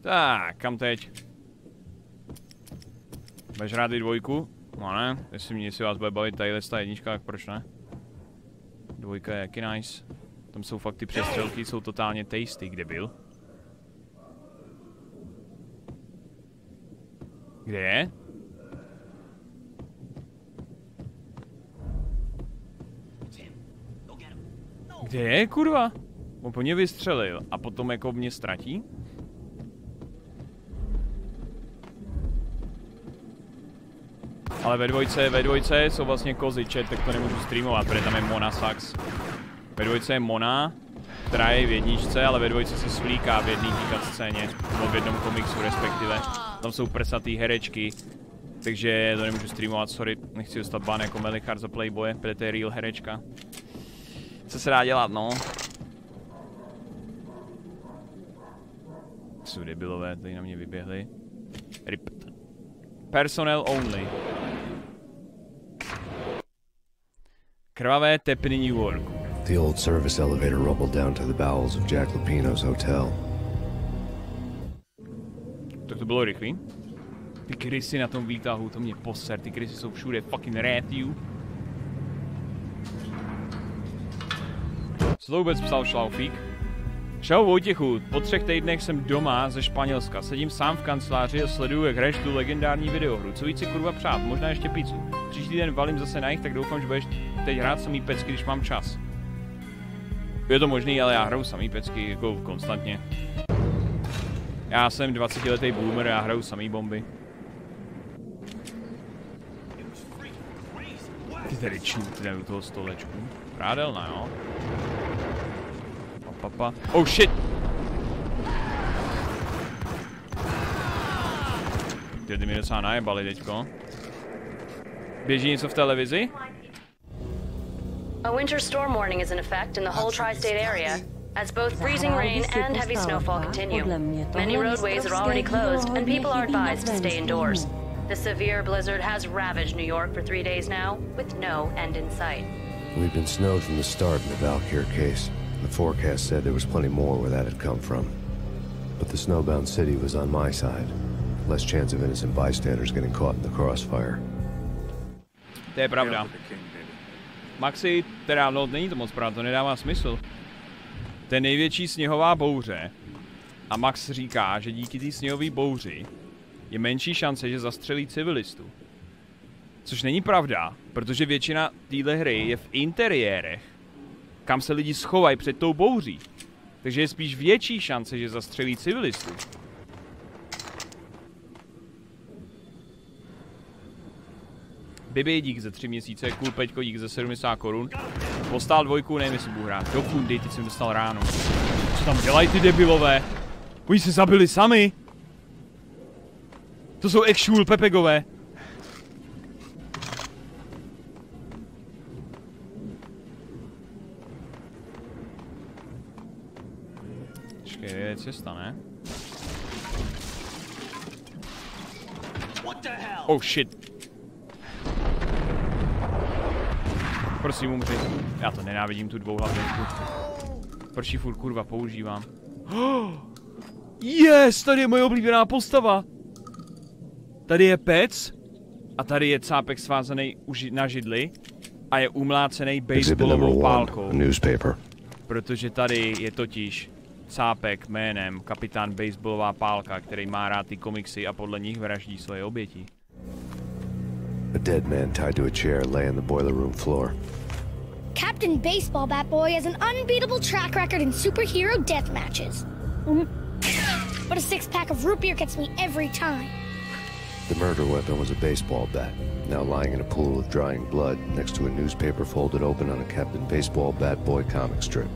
Speaker 1: Tak, kam teď? Budeš rád dvojku? No ne, jestli mě si vás bude bavit tadyhle ta jednička, tak proč ne? Dvojka je jaký nice. Tam jsou fakt ty přestřelky, jsou totálně tasty, kde byl? Kde je? Kde je, kurva? On po ně vystřelil a potom jako mě ztratí? Ale ve dvojce, ve dvojce jsou vlastně kozy, chat, tak to nemůžu streamovat, protože tam je Mona Sax. Ve dvojce je Mona, která je v jedničce, ale ve dvojce se svlíká v jedné scéně, nebo v jednom komiksu respektive. Tam jsou prsatý herečky, takže to nemůžu streamovat, sorry, nechci dostat ban jako Melichar za Playboye, protože to je real herečka. Co se dá dělat, no? Jsou debilové, tady na mě vyběhli. Rip. Personnel only. Krvavé tepny New Yorku.
Speaker 6: The old service elevator rumbled down to the bowels of Jack Lupino's hotel.
Speaker 1: Tak to bylo rychlý. Ty krysy na tom výtahu, to mě poser, ty krysy jsou všude fucking Matthew. To vůbec psal Šlaufík? Čau Vojtěchu, po třech týdnech jsem doma ze Španělska. Sedím sám v kanceláři a sleduju, jak hraješ tu legendární videohru. Co víc kurva přát, možná ještě pizzu. Příští týden valím zase na jich, tak doufám, že budeš teď hrát samý pecky, když mám čas. Je to možný, ale já hraju samý pecky jako konstantně. Já jsem 20 letý boomer, já hraju samý bomby. Ty tady čutne u toho stolečku. Prádelná, jo? Papa. Oh shit! Ty, ty mi docela najebali teďko. Běží něco v televizi?
Speaker 20: A winter storm warning is in effect in the whole tri-state area, as both freezing rain and heavy snowfall continue. Many roadways are already closed, and people are advised to stay indoors. The severe blizzard has ravaged New York for three days now, with no end in sight.
Speaker 6: We've been snowed from the start in the Valkyr case. The forecast said there was plenty more where that had come from. But the snowbound city was on my side. Less chance of innocent bystanders getting caught in the crossfire.
Speaker 1: To je pravda. Maxi, teda no, není to moc pravda, to nedává smysl. To je největší sněhová bouře. A Max říká, že díky té sněhové bouři je menší šance, že zastřelí civilistů. Což není pravda, protože většina téhle hry je v interiérech, kam se lidi schovají před tou bouří. Takže je spíš větší šance, že zastřelí civilistů. Bibi, dík za tři měsíce, cool Peťko, dík za 70 korun. Postál dvojku, nevím, jestli budu hrát. Do kundy, teď jsem dostal ráno. Co tam dělají ty debilové? Oni se zabili sami. To jsou actual pepegové. Je cesta, ne? Oh shit. Prosím, umři. Já to nenávidím, tu dvouhlavňovku. Proč ji furt kurva používám? Yes, tady je moje oblíbená postava. Tady je pec a tady je cápek svázaný na židli a je umlácený baseballovou pálkou. Protože tady je totiž cápek jménem kapitán baseballová pálka, který má rád ty komiksy a podle nich vraždí svoje oběti.
Speaker 6: A dead man tied to a chair lay on the boiler room floor.
Speaker 23: Captain Baseball Bat Boy has an unbeatable track record in superhero death matches. But a six pack of root beer gets me every time.
Speaker 6: The murder weapon was a baseball bat, now lying in a pool of drying blood next to a newspaper folded open on a Captain Baseball Bat Boy comic strip.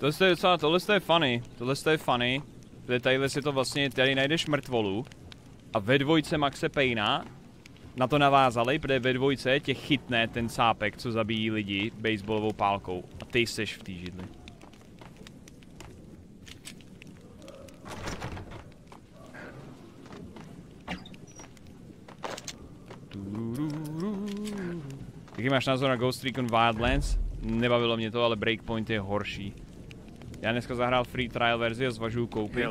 Speaker 1: Tohle je docela, tohle je funny, tohle je funny. Tady si to vlastně, tady najdeš mrtvolu a ve dvojce Maxe Payna na to navázali, protože ve dvojce tě chytne ten sápek, co zabíjí lidi baseballovou pálkou. A ty seš v té židli. Jaký máš názor na Ghost Recon Wildlands? Nebavilo mě to, ale Breakpoint je horší. Já dneska zahrál free trial verzi a zvažuju koupit.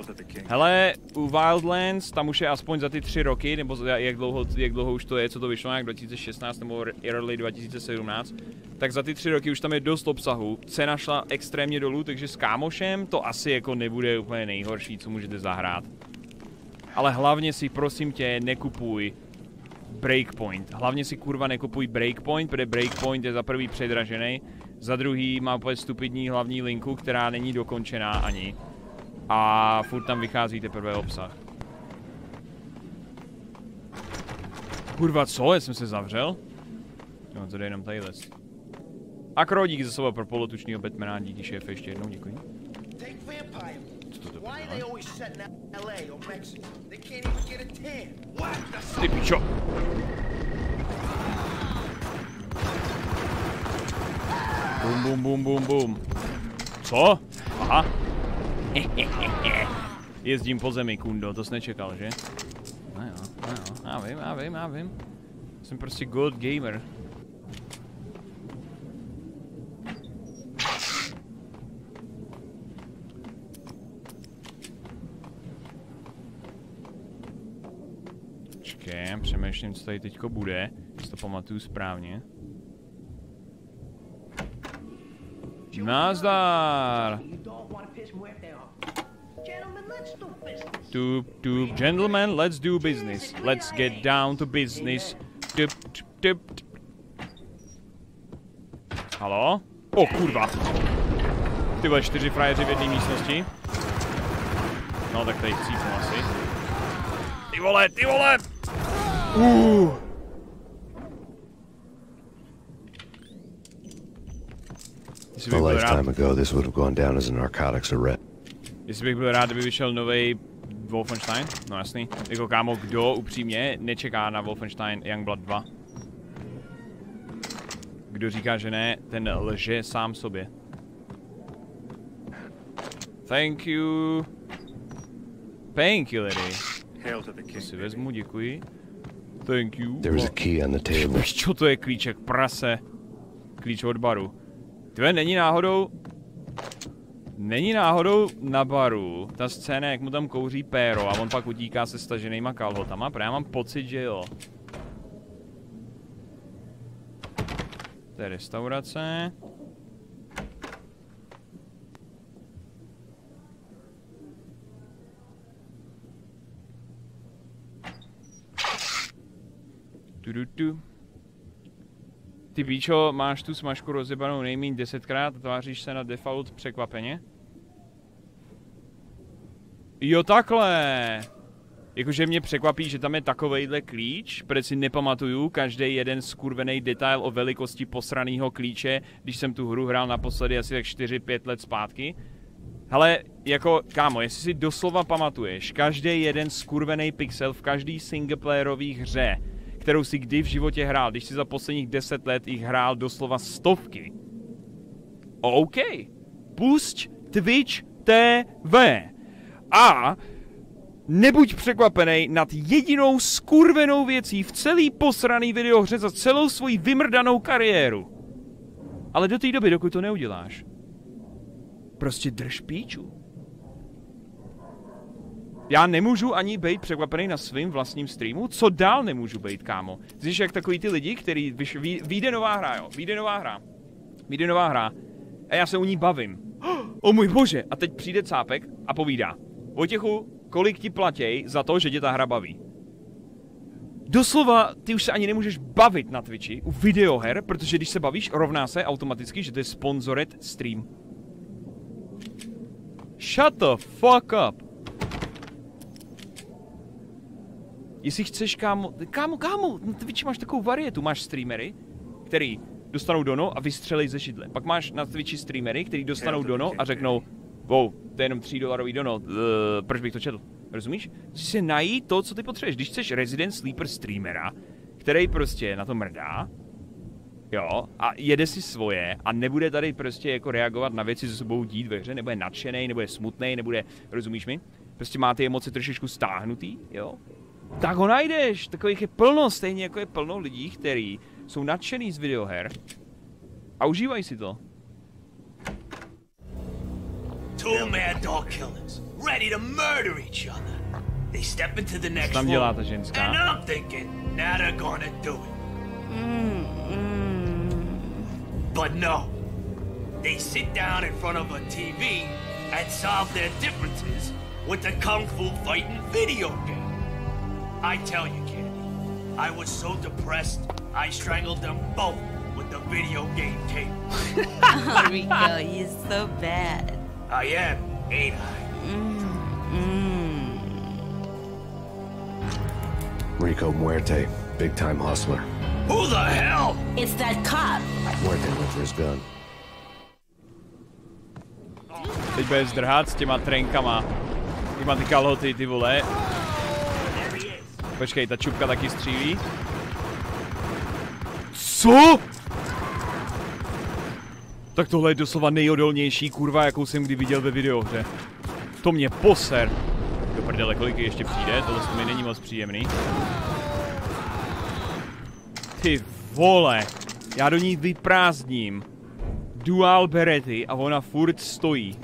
Speaker 1: Hele, u Wildlands, tam už je aspoň za ty tři roky, nebo jak dlouho, jak dlouho už to je, co to vyšlo, jak 2016 nebo early 2017, tak za ty tři roky už tam je dost obsahu. Cena šla extrémně dolů, takže s kámošem to asi jako nebude úplně nejhorší, co můžete zahrát. Ale hlavně si prosím tě nekupuj Breakpoint. Hlavně si kurva nekupuj Breakpoint, protože Breakpoint je za prvý předražený, za druhý má úplně stupidní hlavní linku, která není dokončená ani. A furt tam vychází teprve obsah. Kurva, co? Já jsem se zavřel? No, to jde jenom tady les. A krodík za sebou pro polotučního Batmana, díky šéfe ještě jednou, děkuji. Ty pičo! Bum, bum, bum, bum, bum. Co? Aha. Jezdím po zemi, kundo, to jsi nečekal, že? No jo, no jo, já vím, já vím, já vím. Jsem prostě good gamer. Počkej, přemýšlím, co tady teďko bude, jestli to pamatuju správně. Nazdar! Doop, doop, gentlemen, let's do business. Let's get down to business. Doop, doop. Halo? O, kurva. Ty vole, čtyři frajeři v jedné místnosti. No, tak tady chcípnu asi. Ty vole, ty vole! Uh.
Speaker 6: A lifetime ago, this would have gone down as a narcotics arrest.
Speaker 1: Jestli bych byl rád, kdyby vyšel nový Wolfenstein, no jasný. Jako kámo, kdo upřímně nečeká na Wolfenstein Youngblood 2? Kdo říká, že ne, ten lže sám sobě. Thank you. Painkillery. To si vezmu, děkuji. Thank you.
Speaker 6: There was a key on the table.
Speaker 1: Co to je klíček, prase? Klíč od baru. Tvé není náhodou... Není náhodou na baru ta scéna, jak mu tam kouří péro a on pak utíká se staženýma kalhotama? Protože já mám pocit, že jo. To je restaurace. Du, du, du. Ty píčo, máš tu smažku rozjebanou nejméně desetkrát a tváříš se na default překvapeně? Jo takhle! Jakože mě překvapí, že tam je takovejhle klíč, protože si nepamatuju každý jeden skurvený detail o velikosti posraného klíče, když jsem tu hru hrál naposledy asi tak 4-5 let zpátky. Hele, jako, kámo, jestli si doslova pamatuješ každý jeden skurvený pixel v každý singleplayerový hře, kterou si kdy v životě hrál, když si za posledních deset let jich hrál doslova stovky. OK. Pusť Twitch TV. A nebuď překvapený nad jedinou skurvenou věcí v celý posraný videohře za celou svoji vymrdanou kariéru. Ale do té doby, dokud to neuděláš, prostě drž píču. Já nemůžu ani být překvapený na svým vlastním streamu. Co dál nemůžu být, kámo? Zvíš, jak takový ty lidi, který vyjde nová hra, jo. Vyjde nová hra. Vyjde nová hra. A já se u ní bavím. O můj bože! A teď přijde cápek a povídá. Vojtěchu, kolik ti platěj za to, že tě ta hra baví? Doslova, ty už se ani nemůžeš bavit na Twitchi u videoher, protože když se bavíš, rovná se automaticky, že to je sponsored stream. Shut the fuck up. Jestli chceš, kámo, kámo, kámo, na Twitchi máš takovou varietu, máš streamery, který dostanou dono a vystřelej ze šidle. Pak máš na Twitchi streamery, kteří dostanou dono a řeknou, wow, to je jenom 3 dolarový dono, uh, proč bych to četl? Rozumíš? Chci si najít to, co ty potřebuješ. Když chceš Resident Sleeper streamera, který prostě na to mrdá, jo, a jede si svoje a nebude tady prostě jako reagovat na věci, co se budou dít ve hře, nebude nadšený, nebude smutný, nebude, rozumíš mi? Prostě má ty emoce trošičku stáhnutý, jo? Tak ho najdeš, takových je plno, stejně jako je plno lidí, kteří jsou nadšený z videoher a užívají si to.
Speaker 24: Two mad dog killers, ready to murder each other. They step into the next
Speaker 1: tam
Speaker 24: room,
Speaker 1: dělá ta ženská?
Speaker 24: and I'm thinking, now they're gonna do it. But no, they sit down in front of a TV and solve their differences with the kung fu fighting video game. I tell you, Candy, I was so depressed, I strangled them both with the video game cable.
Speaker 18: oh, Rico, you're so bad.
Speaker 24: I am, ain't I? Mm.
Speaker 6: Rico Muerte, big time hustler.
Speaker 24: Who the hell?
Speaker 18: It's that cop.
Speaker 6: Muerte went for his gun.
Speaker 1: Teď bude zdrhat s těma trenkama. Těma ty kalhoty, ty vole. Počkej, ta čupka taky střílí. Co? Tak tohle je doslova nejodolnější kurva, jakou jsem kdy viděl ve videohře. To mě poser. Do prdele, kolik ještě přijde, tohle mi není moc příjemný. Ty vole, já do ní vyprázdním. Dual berety a ona furt stojí.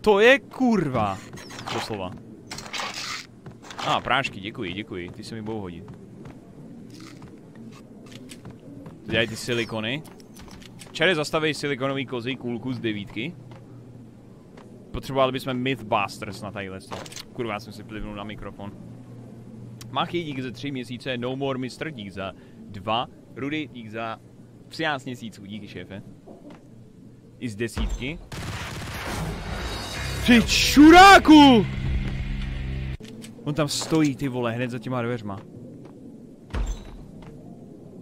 Speaker 1: To je kurva. Doslova. A, ah, prášky, děkuji, děkuji, ty se mi budou hodit. To dělají ty silikony. Čary zastaví silikonový kozy kůlku z devítky. Potřebovali bychom Mythbusters na tadyhle Kurva, jsem si plivnul na mikrofon. Machy, dík za tři měsíce, No More Mr. dík za dva, Rudy, dík za 13 měsíců, díky šéfe. I z desítky. Ty čuráku! On tam stojí, ty vole, hned za těma dveřma.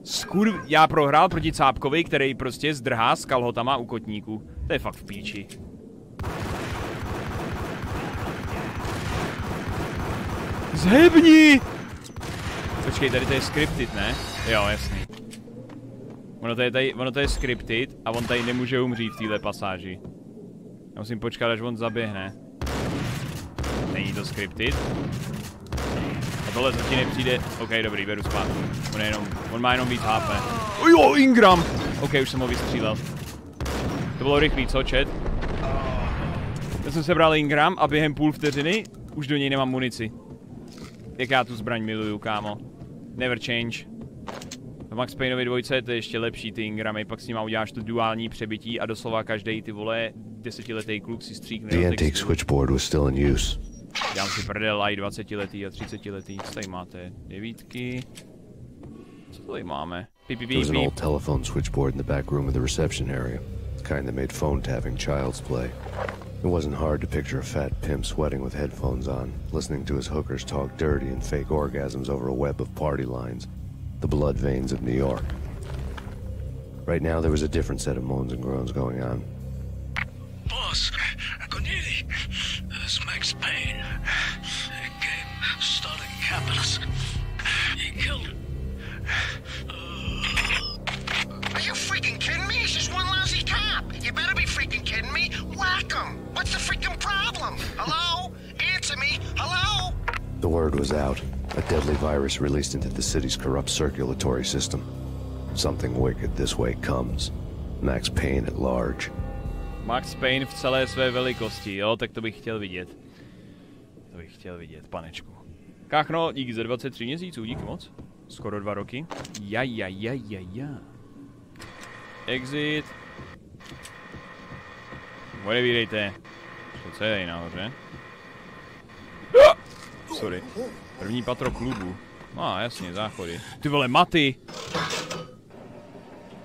Speaker 1: Skur... Já prohrál proti Cápkovi, který prostě zdrhá s kalhotama u kotníků. To je fakt v píči. Zhebni! Počkej, tady to je scripted, ne? Jo, jasný. Ono to je, tady, ono to je scripted a on tady nemůže umřít v téhle pasáži. Já musím počkat, až on zaběhne. Není to scripted. A tohle ti nepřijde. OK, dobrý, beru zpátky. On, jenom, on má jenom víc HP. Jo, Ingram! OK, už jsem ho vystřílel. To bylo rychlý, co, chat? Já jsem sebral Ingram a během půl vteřiny už do něj nemám munici. Jak já tu zbraň miluju, kámo. Never change. V Max Payneovi dvojce to je ještě lepší ty Ingramy, pak s nima uděláš tu duální přebytí a doslova každý ty vole desetiletý kluk si stříkne
Speaker 6: The antique switchboard was still in use.
Speaker 1: Dám si prdel i 20 letý a 30 letý. Co tady máte? Devítky. Co tady máme? Pip, pip,
Speaker 6: There was an old telephone switchboard in the back room of the reception area. The kind that made phone tapping child's play. It wasn't hard to picture a fat pimp sweating with headphones on, listening to his hookers talk dirty and fake orgasms over a web of party lines. The blood veins of New York. Right now, there was a different set of moans and groans going on.
Speaker 22: Boss, started capitalist. He killed
Speaker 8: Are you freaking kidding me? He's just one lousy cop. You better be freaking kidding me. Whack him. What's the freaking problem? Hello? Answer me. Hello?
Speaker 6: The word was out. A deadly virus released into the city's corrupt circulatory system. Something wicked this way comes. Max Payne at large.
Speaker 1: Max Payne v celé své velikosti, jo, tak to bych chtěl vidět. To bych chtěl vidět, panečku. Káchno, díky za 23 měsíců, díky moc. Skoro dva roky. Ja, ja, ja, ja, ja. Exit. Odevídejte. Co je tady nahoře? Ah! Sorry. První patro klubu. No a jasně, záchody. Ty vole, maty!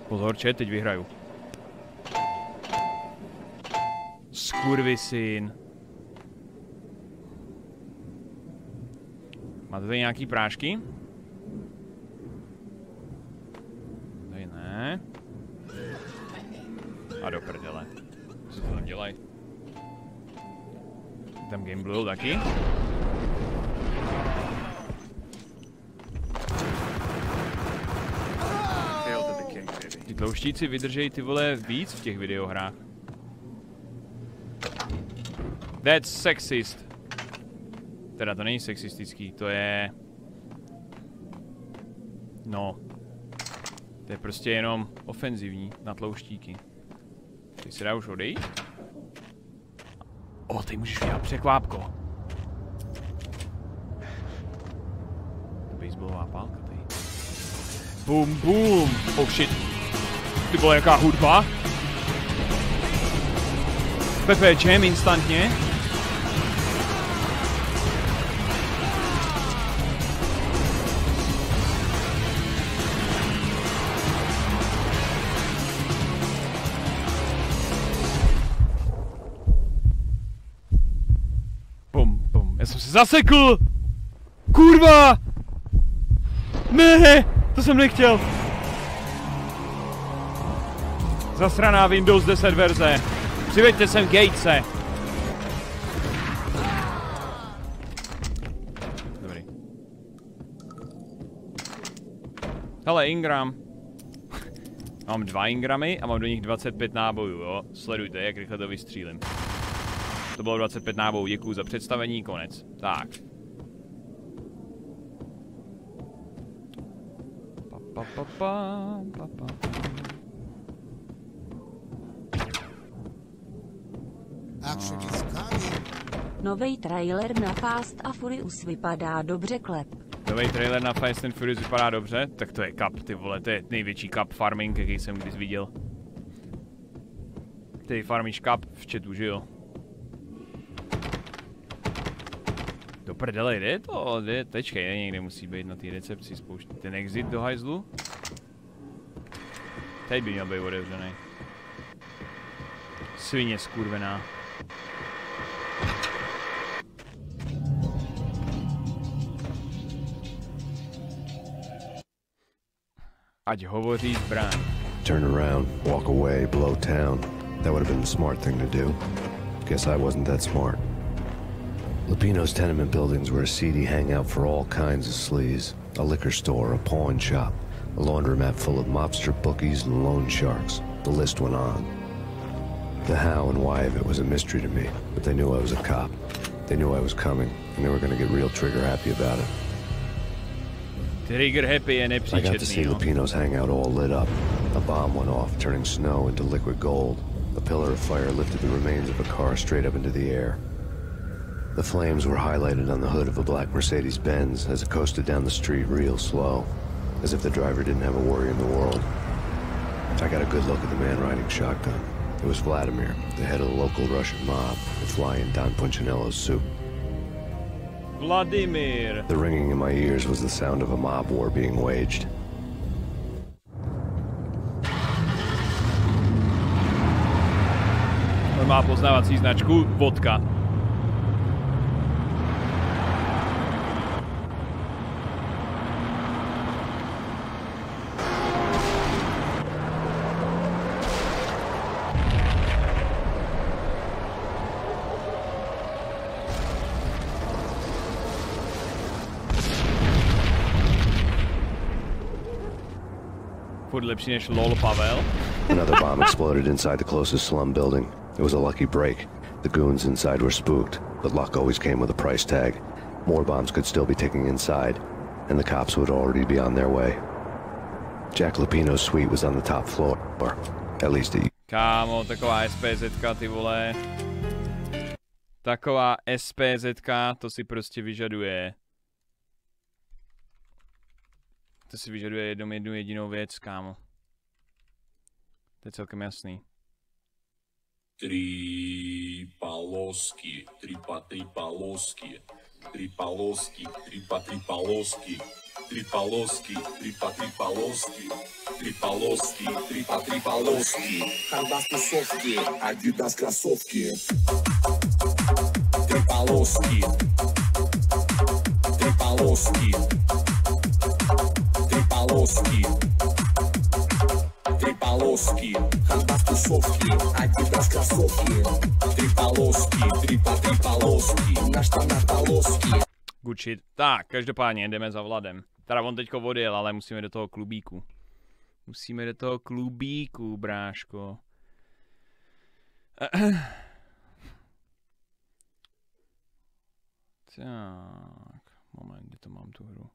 Speaker 1: Pozor, čet, teď vyhraju. Skurvisyn. Máte tady nějaký prášky? Tady ne. A do prdele. Co to tam dělaj? Tam blue taky? Ty tlouštíci vydržejí ty vole víc v těch videohrách. That's sexist. Teda to není sexistický, to je... No. To je prostě jenom ofenzivní na tlouštíky. Ty se dá už odejít? O, ty můžeš udělat překvápko. To baseballová pálka, ty. Boom, boom. Oh shit. Ty vole, jaká hudba. Pepe Jam instantně. Zasekl! Kurva! Ne, to jsem nechtěl. Zasraná Windows 10 verze. Přiveďte sem Gatese. Dobrý. Hele, Ingram. mám dva Ingramy a mám do nich 25 nábojů, jo. Sledujte, jak rychle to vystřílim. To bylo 25 nábojů, děkuju za představení, konec. Tak. Pa, pa, pa, pa, pa, pa.
Speaker 2: Nový trailer na Fast a Furious vypadá dobře klep.
Speaker 1: Nový trailer na Fast and Furious vypadá dobře? Tak to je kap, ty vole, to je největší kap farming, jaký jsem kdy viděl. Ty farmíš kap v chatu, že jo? Do prdele, jde to? Jde, tečkej, někde musí být na té recepci spouštět. Ten exit do hajzlu? Teď by měl být otevřený. Svině skurvená. Ať hovoří zbraň.
Speaker 6: Turn around, walk away, blow town. That would have been the smart thing to do. Guess I wasn't that smart. Lupino's tenement buildings were a seedy hangout for all kinds of sleaze. A liquor store, a pawn shop, a laundromat full of mobster bookies and loan sharks. The list went on. The how and why of it was a mystery to me, but they knew I was a cop. They knew I was coming, and they were going to get real trigger happy about it.
Speaker 1: Trigger happy and
Speaker 6: I got to see Lupino's hangout all lit up. A bomb went off, turning snow into liquid gold. A pillar of fire lifted the remains of a car straight up into the air. The flames were highlighted on the hood of a black Mercedes-Benz as it coasted down the street real slow, as if the driver didn't have a worry in the world. I got a good look at the man riding shotgun. It was Vladimir, the head of the local Russian mob, the flying Don Punchinello's soup.
Speaker 1: Vladimir.
Speaker 6: The ringing in my ears was the sound of a mob war being waged.
Speaker 1: Má poznávací značku vodka. Lepší než LOL Pavel.
Speaker 6: Another bomb exploded inside the closest slum building. It was a lucky break. The goons inside were spooked, but luck always came with a price tag. More bombs could still be ticking inside, and the cops would already be on their way. Jack Lupino's suite was on the top floor, or at least it...
Speaker 1: Kámo, taková SPZka, ty vole. Taková SPZka, to si prostě vyžaduje to si vyžaduje jednu, jednu jedinou věc, kámo. To je celkem jasný.
Speaker 25: Три полоски, три по три полоски, три полоски, три по три полоски, три полоски, три по три полоски, три полоски, три по три полоски. Хардас тусовки, адидас кроссовки. Три полоски, три полоски. полоски Три полоски, хандас тусовки Адидас кроссовки Три полоски, три по три полоски На штанах
Speaker 1: Good shit. Tak, každopádně jdeme za Vladem. Teda on teďko odjel, ale musíme do toho klubíku. Musíme do toho klubíku, bráško. Tak, moment, kde to mám tu hru?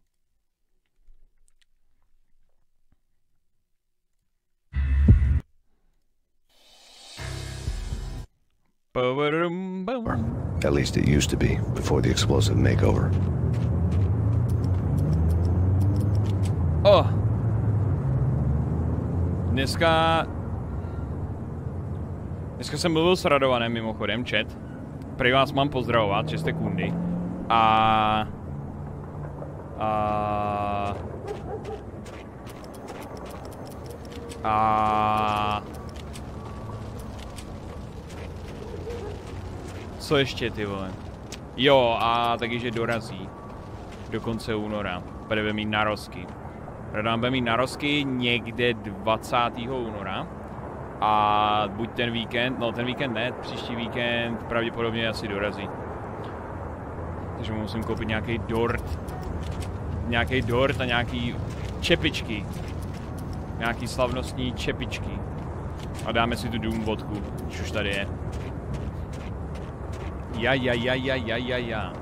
Speaker 6: At least it used to be, before the explosive makeover.
Speaker 1: Oh. Dneska... Dneska jsem mluvil s Radovanem mimochodem, chat. Prý vás mám pozdravovat, že jste kundy. A... A... A... Co ještě, ty vole? Jo, a taky, že dorazí. Do konce února. Bude mít narozky. Radan bude mít narozky někde 20. února. A buď ten víkend, no ten víkend ne, příští víkend pravděpodobně asi dorazí. Takže mu musím koupit nějaký dort. Nějaký dort a nějaký čepičky. Nějaký slavnostní čepičky. A dáme si tu dům vodku, už tady je. Ja, yeah, yeah, yeah, yeah, yeah, ja.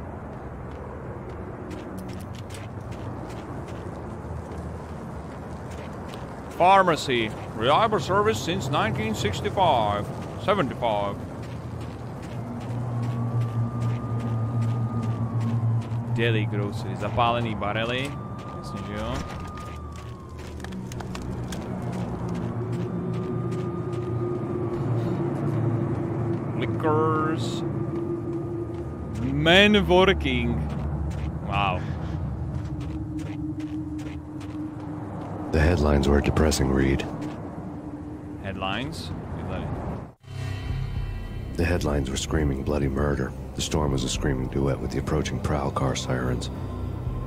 Speaker 1: Pharmacy. Reliable service since 1965. 75. Deli grocery. Zapálený barely. Jasně, že jo. Liquors. Men working. Wow.
Speaker 6: The headlines were a depressing read.
Speaker 1: Headlines?
Speaker 6: The headlines were screaming bloody murder. The storm was a screaming duet with the approaching prowl car sirens.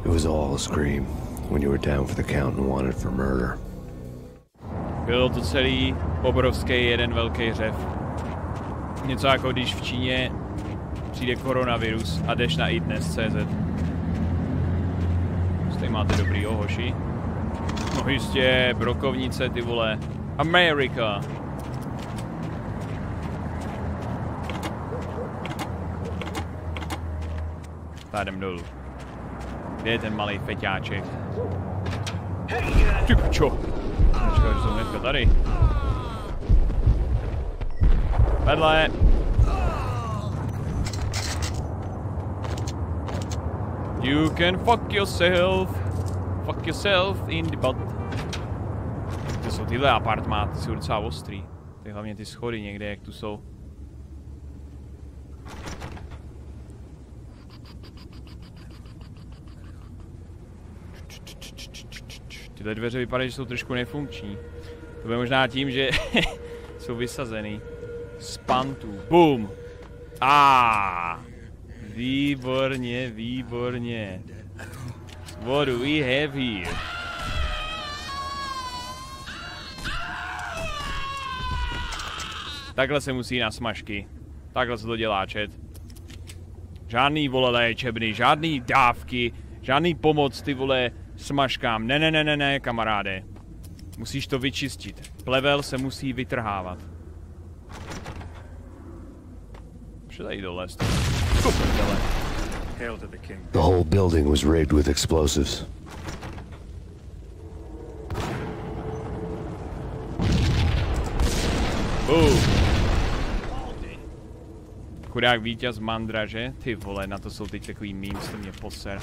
Speaker 6: It was all a scream when you were down for the count and wanted for murder.
Speaker 1: Byl to celý obrovský jeden velký řev. Něco jako když v Číně přijde koronavirus a jdeš na idnes.cz. Tady máte dobrý hoši. No jistě, brokovnice, ty vole. America. Tádem dolů. Kde je ten malý feťáček? Ty pičo. Počkej, že hnedka tady. Vedle. You can fuck yourself. Fuck yourself in the butt. To jsou tyhle apartmáty, jsou docela ostrý. Ty hlavně ty schody někde, jak tu jsou. Tyhle dveře vypadají, že jsou trošku nefunkční. To bude možná tím, že jsou vysazený. Z pantů. Boom! Ah! Výborně, výborně. What do we have here? Takhle se musí na smažky. Takhle se to dělá, čet. Žádný vole léčebny, žádný dávky, žádný pomoc ty vole smažkám. Ne, ne, ne, ne, ne, kamaráde. Musíš to vyčistit. Plevel se musí vytrhávat.
Speaker 6: The whole building was rigged with explosives.
Speaker 1: Chudák vítěz mandraže, ty vole, na to jsou teď takový memes, to mě poser.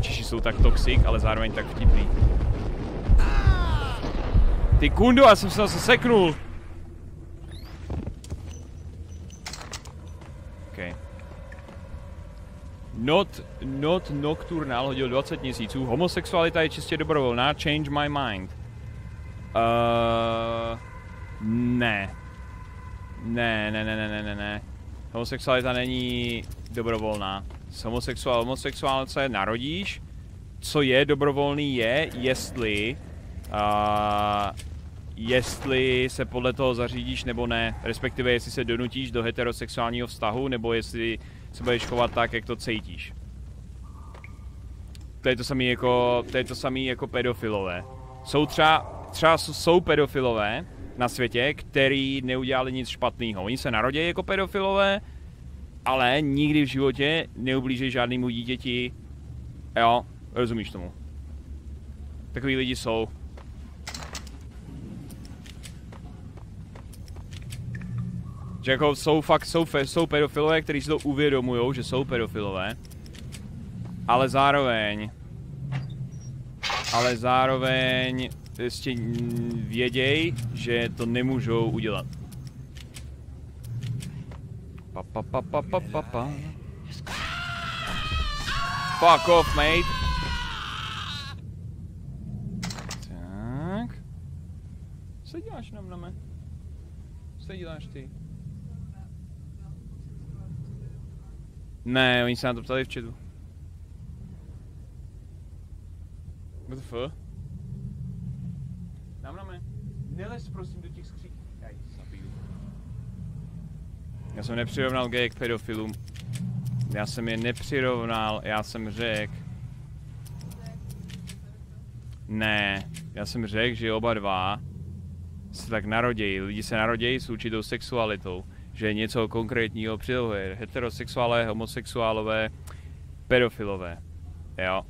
Speaker 1: Češi jsou tak toxic, ale zároveň tak vtipný. Ty kundo, já jsem se zase seknul. Okay. Not, not Nocturnal hodil 20 měsíců. Homosexualita je čistě dobrovolná. Change my mind. Uh, ne. Ne, ne, ne, ne, ne, ne, ne. Homosexualita není dobrovolná. S homosexuál, homosexuál se narodíš. Co je dobrovolný je, jestli... Uh, jestli se podle toho zařídíš nebo ne. Respektive jestli se donutíš do heterosexuálního vztahu, nebo jestli se budeš chovat tak, jak to cítíš. To je to samé jako, to je to samé jako pedofilové. Jsou třeba, třeba jsou pedofilové na světě, který neudělali nic špatného. Oni se narodí jako pedofilové, ale nikdy v životě neublíží žádnému dítěti. Jo, rozumíš tomu. Takový lidi jsou. Že jako jsou fakt, jsou, jsou pedofilové, kteří si to uvědomují, že jsou pedofilové. Ale zároveň... Ale zároveň prostě věděj, že to nemůžou udělat. Pa, pa, pa, pa, pa, pa, pa. Fuck off, mate. Tak. Co děláš na mne? Co děláš ty? Ne, oni se na to ptali v chatu. What the fuck? Dám na mě. Nelez prosím do těch skříň. Já zabiju. Já jsem nepřirovnal gay k pedofilům. Já jsem je nepřirovnal, já jsem řekl. Ne, já jsem řekl, že oba dva se tak narodějí. Lidi se narodějí s určitou sexualitou že něco konkrétního přidlohuje. Heterosexuálové, homosexuálové, pedofilové. Jo.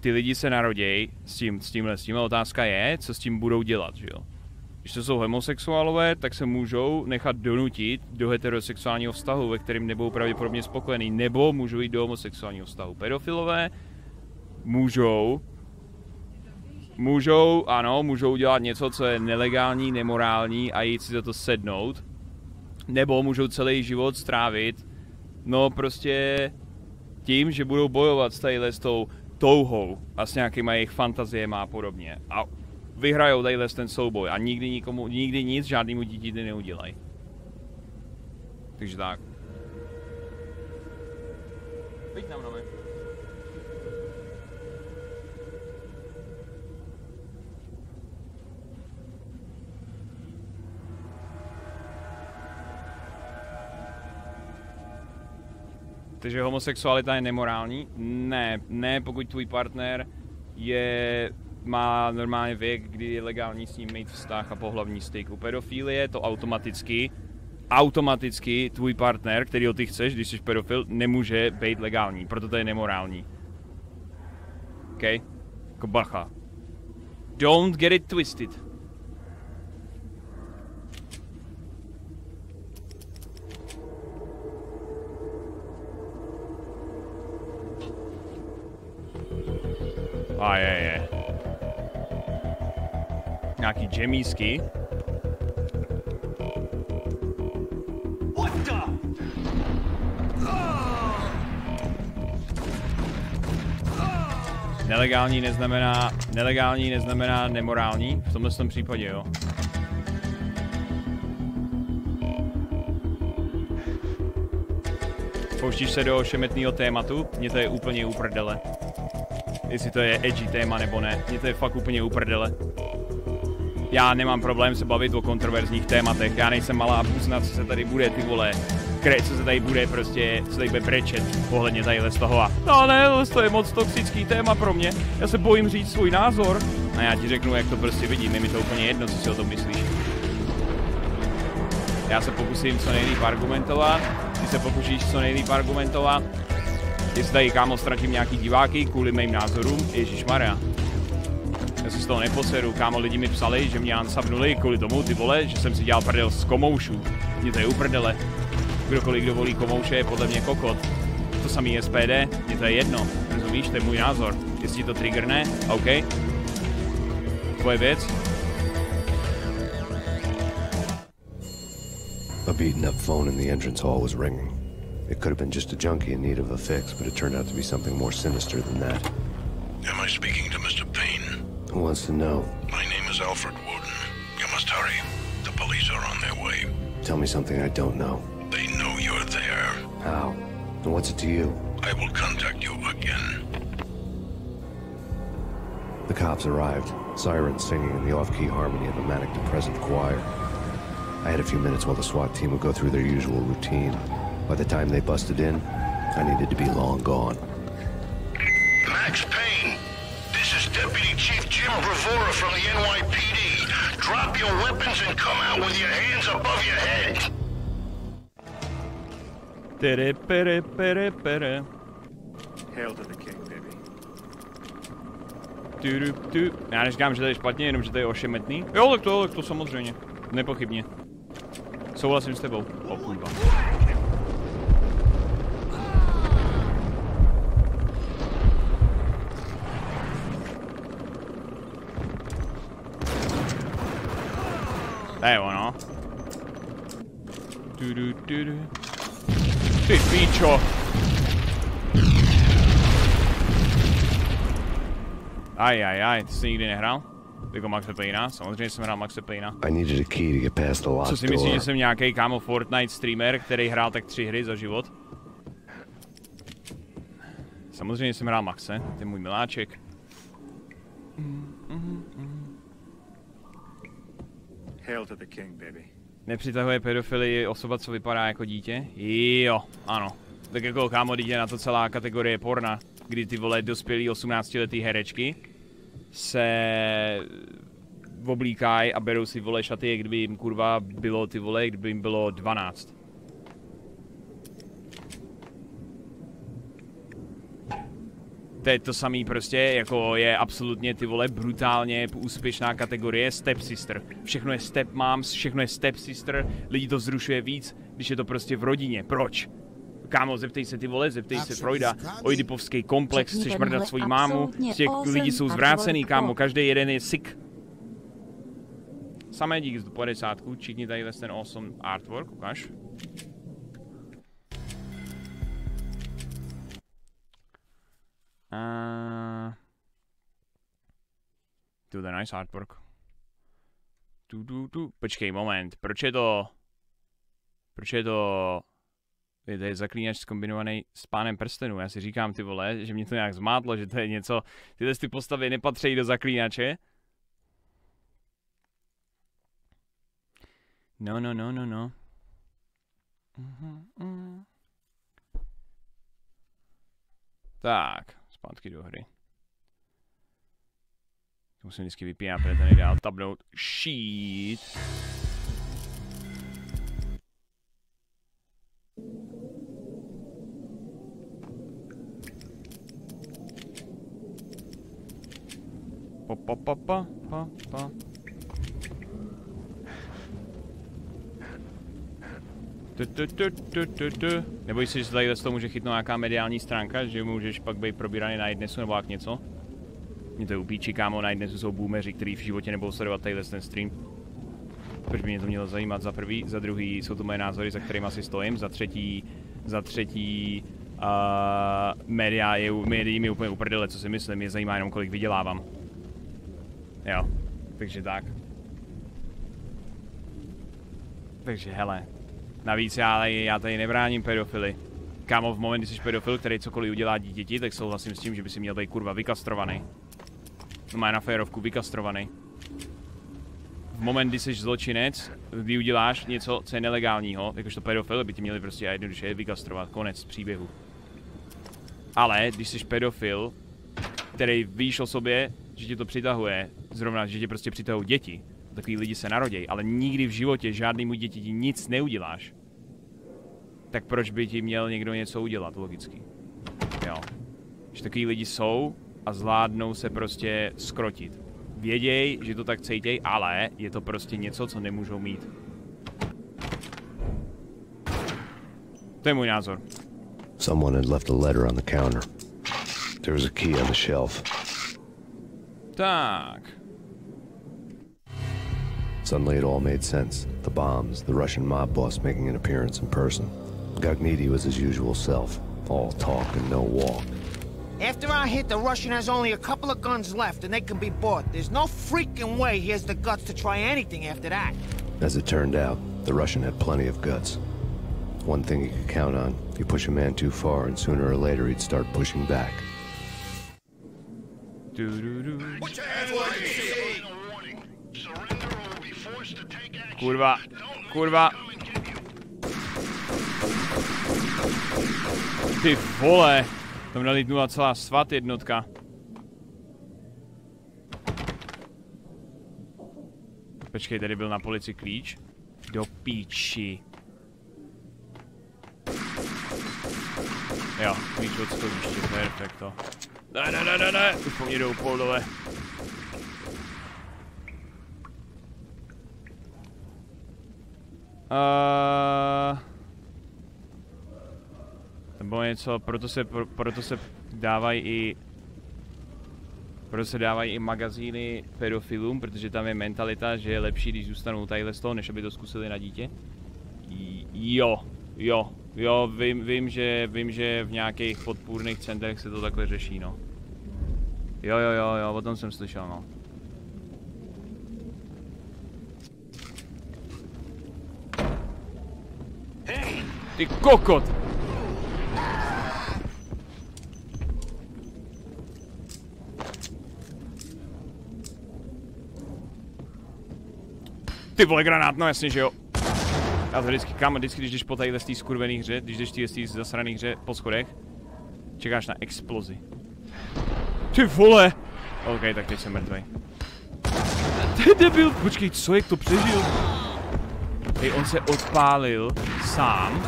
Speaker 1: Ty lidi se narodějí s tím, s tímhle, s tím. Otázka je, co s tím budou dělat, že jo. Když to jsou homosexuálové, tak se můžou nechat donutit do heterosexuálního vztahu, ve kterém nebudou pravděpodobně spokojení, nebo můžou jít do homosexuálního vztahu. Pedofilové můžou můžou, ano, můžou dělat něco, co je nelegální, nemorální a jít si za to sednout, nebo můžou celý život strávit, no prostě tím, že budou bojovat s tadyhle s tou touhou a s nějakýma jejich fantaziemi a podobně. A vyhrajou tadyhle ten souboj a nikdy nikomu, nikdy nic žádnému dítěti neudělají. Takže tak. Pojď nám Takže homosexualita je nemorální? Ne, ne, pokud tvůj partner je, má normálně věk, kdy je legální s ním mít vztah a pohlavní styk. U pedofilie to automaticky, automaticky tvůj partner, který ty chceš, když jsi pedofil, nemůže být legální, proto to je nemorální. OK? Jako bacha. Don't get it twisted. A je, je. Nějaký džemísky. Nelegální neznamená, nelegální neznamená nemorální, v tomhle tom případě, jo. Pouštíš se do šemetného tématu, mně to je úplně uprdele jestli to je edgy téma nebo ne. Mně to je fakt úplně uprdele. Já nemám problém se bavit o kontroverzních tématech, já nejsem malá buzna, co se tady bude, ty vole, kre, co se tady bude prostě, co tady bude brečet pohledně tadyhle z toho a no ne, to je moc toxický téma pro mě, já se bojím říct svůj názor. A já ti řeknu, jak to prostě vidím, je mi to úplně jedno, co si o tom myslíš. Já se pokusím co nejlíp argumentovat, ty se pokusíš co nejlíp argumentovat Jestli tady kámo ztratím nějaký diváky kvůli mým názorům, Ježíš Maria. Já si z toho neposeru, kámo lidi mi psali, že mě ansabnuli kvůli tomu, ty vole, že jsem si dělal prdel z komoušů. Mě to je uprdele. Kdokoliv, kdo volí komouše, je podle mě kokot. To samý SPD, mě to je jedno. Rozumíš, to je můj názor. Jestli to triggerne, OK. Tvoje věc.
Speaker 6: A beaten up phone in the entrance hall was ringing. It could have been just a junkie in need of a fix, but it turned out to be something more sinister than that.
Speaker 8: Am I speaking to Mr. Payne?
Speaker 6: Who wants to know?
Speaker 8: My name is Alfred Woden. You must hurry. The police are on their way.
Speaker 6: Tell me something I don't know.
Speaker 8: They know you're there.
Speaker 6: How? And what's it to you?
Speaker 8: I will contact you again.
Speaker 6: The cops arrived, sirens singing in the off-key harmony of a manic depressive choir. I had a few minutes while the SWAT team would go through their usual routine. By the time they busted in, I needed to be long gone.
Speaker 8: Max Payne, this is Deputy Chief Jim Bravura from the NYPD. Drop your weapons and come out with your hands above your head.
Speaker 1: Tere, pere, pere, pere.
Speaker 26: Hail to the king, baby.
Speaker 1: Tu, tu. Já neříkám, že to je špatně, jenom že to je ošemetný. Jo, tak to, tak to samozřejmě. Nepochybně. Souhlasím s tebou. O kurva. To je ono. Du, du, du, du. Ty píčo. Aj, aj, aj, ty jsi nikdy nehrál? Jako Maxe Payna? Samozřejmě jsem hrál Maxe Payna.
Speaker 6: I needed a key to get past the locked
Speaker 1: Co si myslíš, že jsem nějaký kámo Fortnite streamer, který hrál tak tři hry za život? Samozřejmě jsem hrál Maxe, je můj miláček.
Speaker 26: To the king, baby.
Speaker 1: Nepřitahuje pedofily osoba, co vypadá jako dítě? Jo, ano. Tak jako kámo, je na to celá kategorie porna, kdy ty vole dospělý 18 letý herečky se oblíkají a berou si vole šaty, jak kdyby jim kurva bylo ty vole, kdyby jim bylo 12. To je to samý prostě, jako je absolutně ty vole brutálně úspěšná kategorie stepsister. Všechno je stepmoms, všechno je stepsister, lidi to zrušuje víc, když je to prostě v rodině. Proč? Kámo, zeptej se ty vole, zeptej se Freuda, oidipovský komplex, chceš mrdat svoji mámu, těch lidi jsou zvrácený, kámo, každý jeden je sick. Samé díky z 50, čikni tady ten awesome artwork, ukáž. Uh, the nice artwork. Tu, tu, tu. Počkej, moment. Proč je to... Proč je to... Je to je zaklínač zkombinovaný s pánem prstenů. Já si říkám ty vole, že mě to nějak zmátlo, že to je něco... Tyhle ty postavy nepatří do zaklínače. No, no, no, no, no. Mm -hmm. Tak, zpátky do hry. Musím vždycky vypínat, protože to nejde tabnout. Sheet. Pa, pa, pa, pa, pa, pa. Tu, tu, tu, tu, tu, tu. Si, že se tady z toho může chytnout nějaká mediální stránka, že můžeš pak být probíraný na jednesu nebo jak něco? Mě to je upíči, kámo, na jednesu jsou boomeři, kteří v životě nebudou sledovat tady ten stream. Proč by mě to mělo zajímat za prvý, za druhý jsou to moje názory, za kterými asi stojím, za třetí, za třetí, uh, média je, médií mi úplně uprdele, co si myslím, mě zajímá jenom kolik vydělávám. Jo, takže tak. Takže hele, Navíc já, já tady nebráním pedofily. Kámo, v moment, kdy jsi pedofil, který cokoliv udělá dítěti, tak souhlasím s tím, že by si měl být kurva vykastrovaný. No má na férovku vykastrovaný. V moment, kdy jsi zločinec, kdy uděláš něco, co je nelegálního, jakožto pedofil, by ti měli prostě jednoduše vykastrovat. Konec příběhu. Ale, když jsi pedofil, který víš o sobě, že tě to přitahuje, zrovna, že tě prostě přitahují děti, takový lidi se narodějí, ale nikdy v životě žádnému děti nic neuděláš, tak proč by ti měl někdo něco udělat, logicky. Jo. Že takový lidi jsou a zvládnou se prostě skrotit. Věděj, že to tak cítěj, ale je to prostě něco, co nemůžou mít. To je můj názor.
Speaker 6: Someone had left a letter on the counter. There was a key on the shelf.
Speaker 1: Tak.
Speaker 6: Suddenly it all made sense. The bombs, the Russian mob boss making an appearance in person. Gagniti was his usual self. All talk and no walk.
Speaker 19: After our hit, the Russian has only a couple of guns left and they can be bought. There's no freaking way he has the guts to try anything after that.
Speaker 6: As it turned out, the Russian had plenty of guts. One thing he could count on, you push a man too far and sooner or later he'd start pushing back.
Speaker 1: Do, do, do. Kurva, kurva. Ty vole, tam nalítnula celá svat jednotka. Počkej, tady byl na polici klíč. Do píči. Jo, klíč od schodiště, perfekto. Ne, ne, ne, ne, ne, už po mě jdou pol Uh, nebo něco, proto se, pro, proto se dávají i proto se dávají i magazíny pedofilům, protože tam je mentalita, že je lepší, když zůstanou tadyhle z toho, než aby to zkusili na dítě. Jo, jo, jo, vím, vím, že, vím, že v nějakých podpůrných centrech se to takhle řeší, no. Jo, jo, jo, jo, o tom jsem slyšel, no. Ty kokot! Ty vole granát, no jasně, že jo. Já to vždycky, kam, vždycky, když jdeš po tadyhle z té skurvený hře, když jdeš z té zasraný hře po schodech, čekáš na explozi. Ty vole! OK, tak teď jsem mrtvej. Ty debil, počkej, co, jak to přežil? Hej, on se odpálil sám.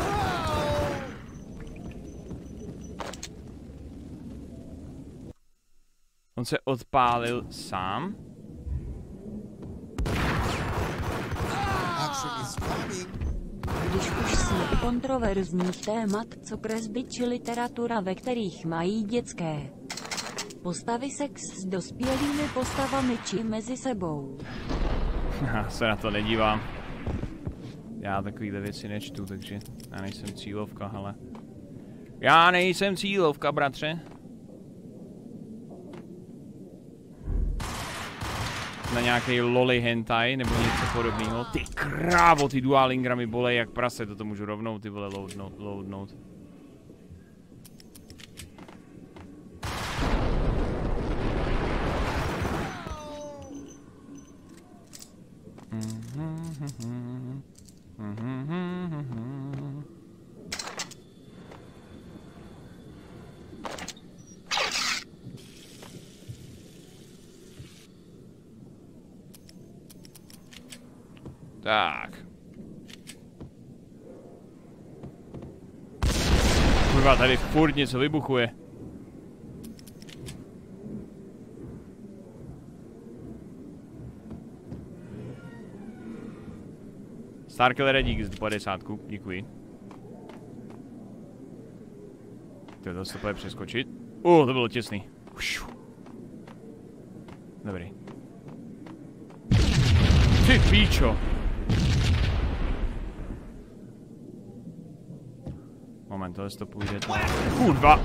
Speaker 1: On se odpálil sám.
Speaker 2: Když už jsme u kontroverzních témat, co kresby či literatura, ve kterých mají dětské postavy sex s dospělými postavami či mezi sebou.
Speaker 1: Já se na to nedívám. Já takovýhle věci nečtu, takže já nejsem cílovka, ale... Já nejsem cílovka, bratře. na nějaký loli hentai nebo něco podobného. Ty krávo, ty dualingramy bolej jak prase, toto můžu rovnou ty vole loadnout. loadnout. Mm-hmm. Mm-hmm. Tak. Kurva, tady furt něco vybuchuje. Starkiller dík z 50, děkuji. To je to přeskočit. Uh, to bylo těsný. Dobrý. Ty píčo. Moment, tohle to půjde. Kurva!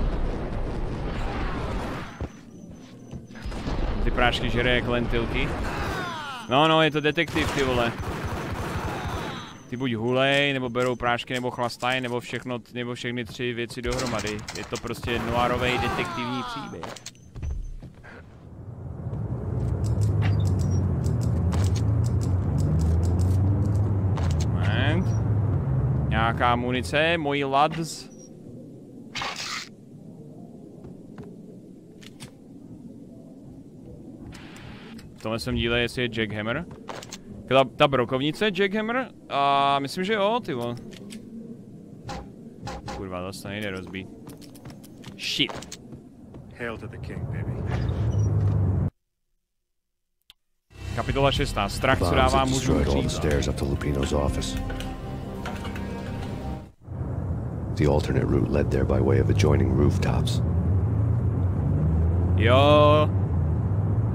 Speaker 1: Ty prášky žere jak lentilky. No, no, je to detektiv, ty vole. Ty buď hulej, nebo berou prášky, nebo chlastají, nebo všechno, nebo všechny tři věci dohromady. Je to prostě noirový detektivní příběh. Moment. Nějaká munice, moji lads. V tomhle jsem díle, jestli je Jackhammer. Ta, ta brokovnice Jackhammer? A myslím, že jo, ty vole. Kurva, zase nejde rozbít. Shit.
Speaker 26: Hail to the king, baby.
Speaker 1: Kapitola 16. Strach, co dává mužům
Speaker 6: The alternate route led there by way of adjoining rooftops.
Speaker 1: Jo,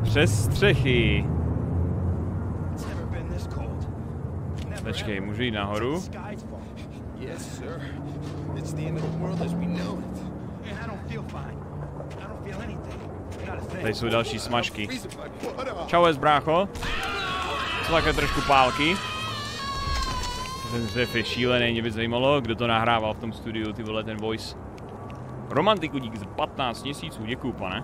Speaker 1: přes střechy. Počkej, můžu jít nahoru? Yes, sir. It's the end of the world as we know it. And I don't feel fine. I don't feel anything. Tady jsou další smažky. Čau, brácho. Co také trošku pálky. Ten řev je šílený, mě by zajímalo, kdo to nahrával v tom studiu, ty vole, ten voice. Romantiku dík z 15 měsíců, děkuju, pane.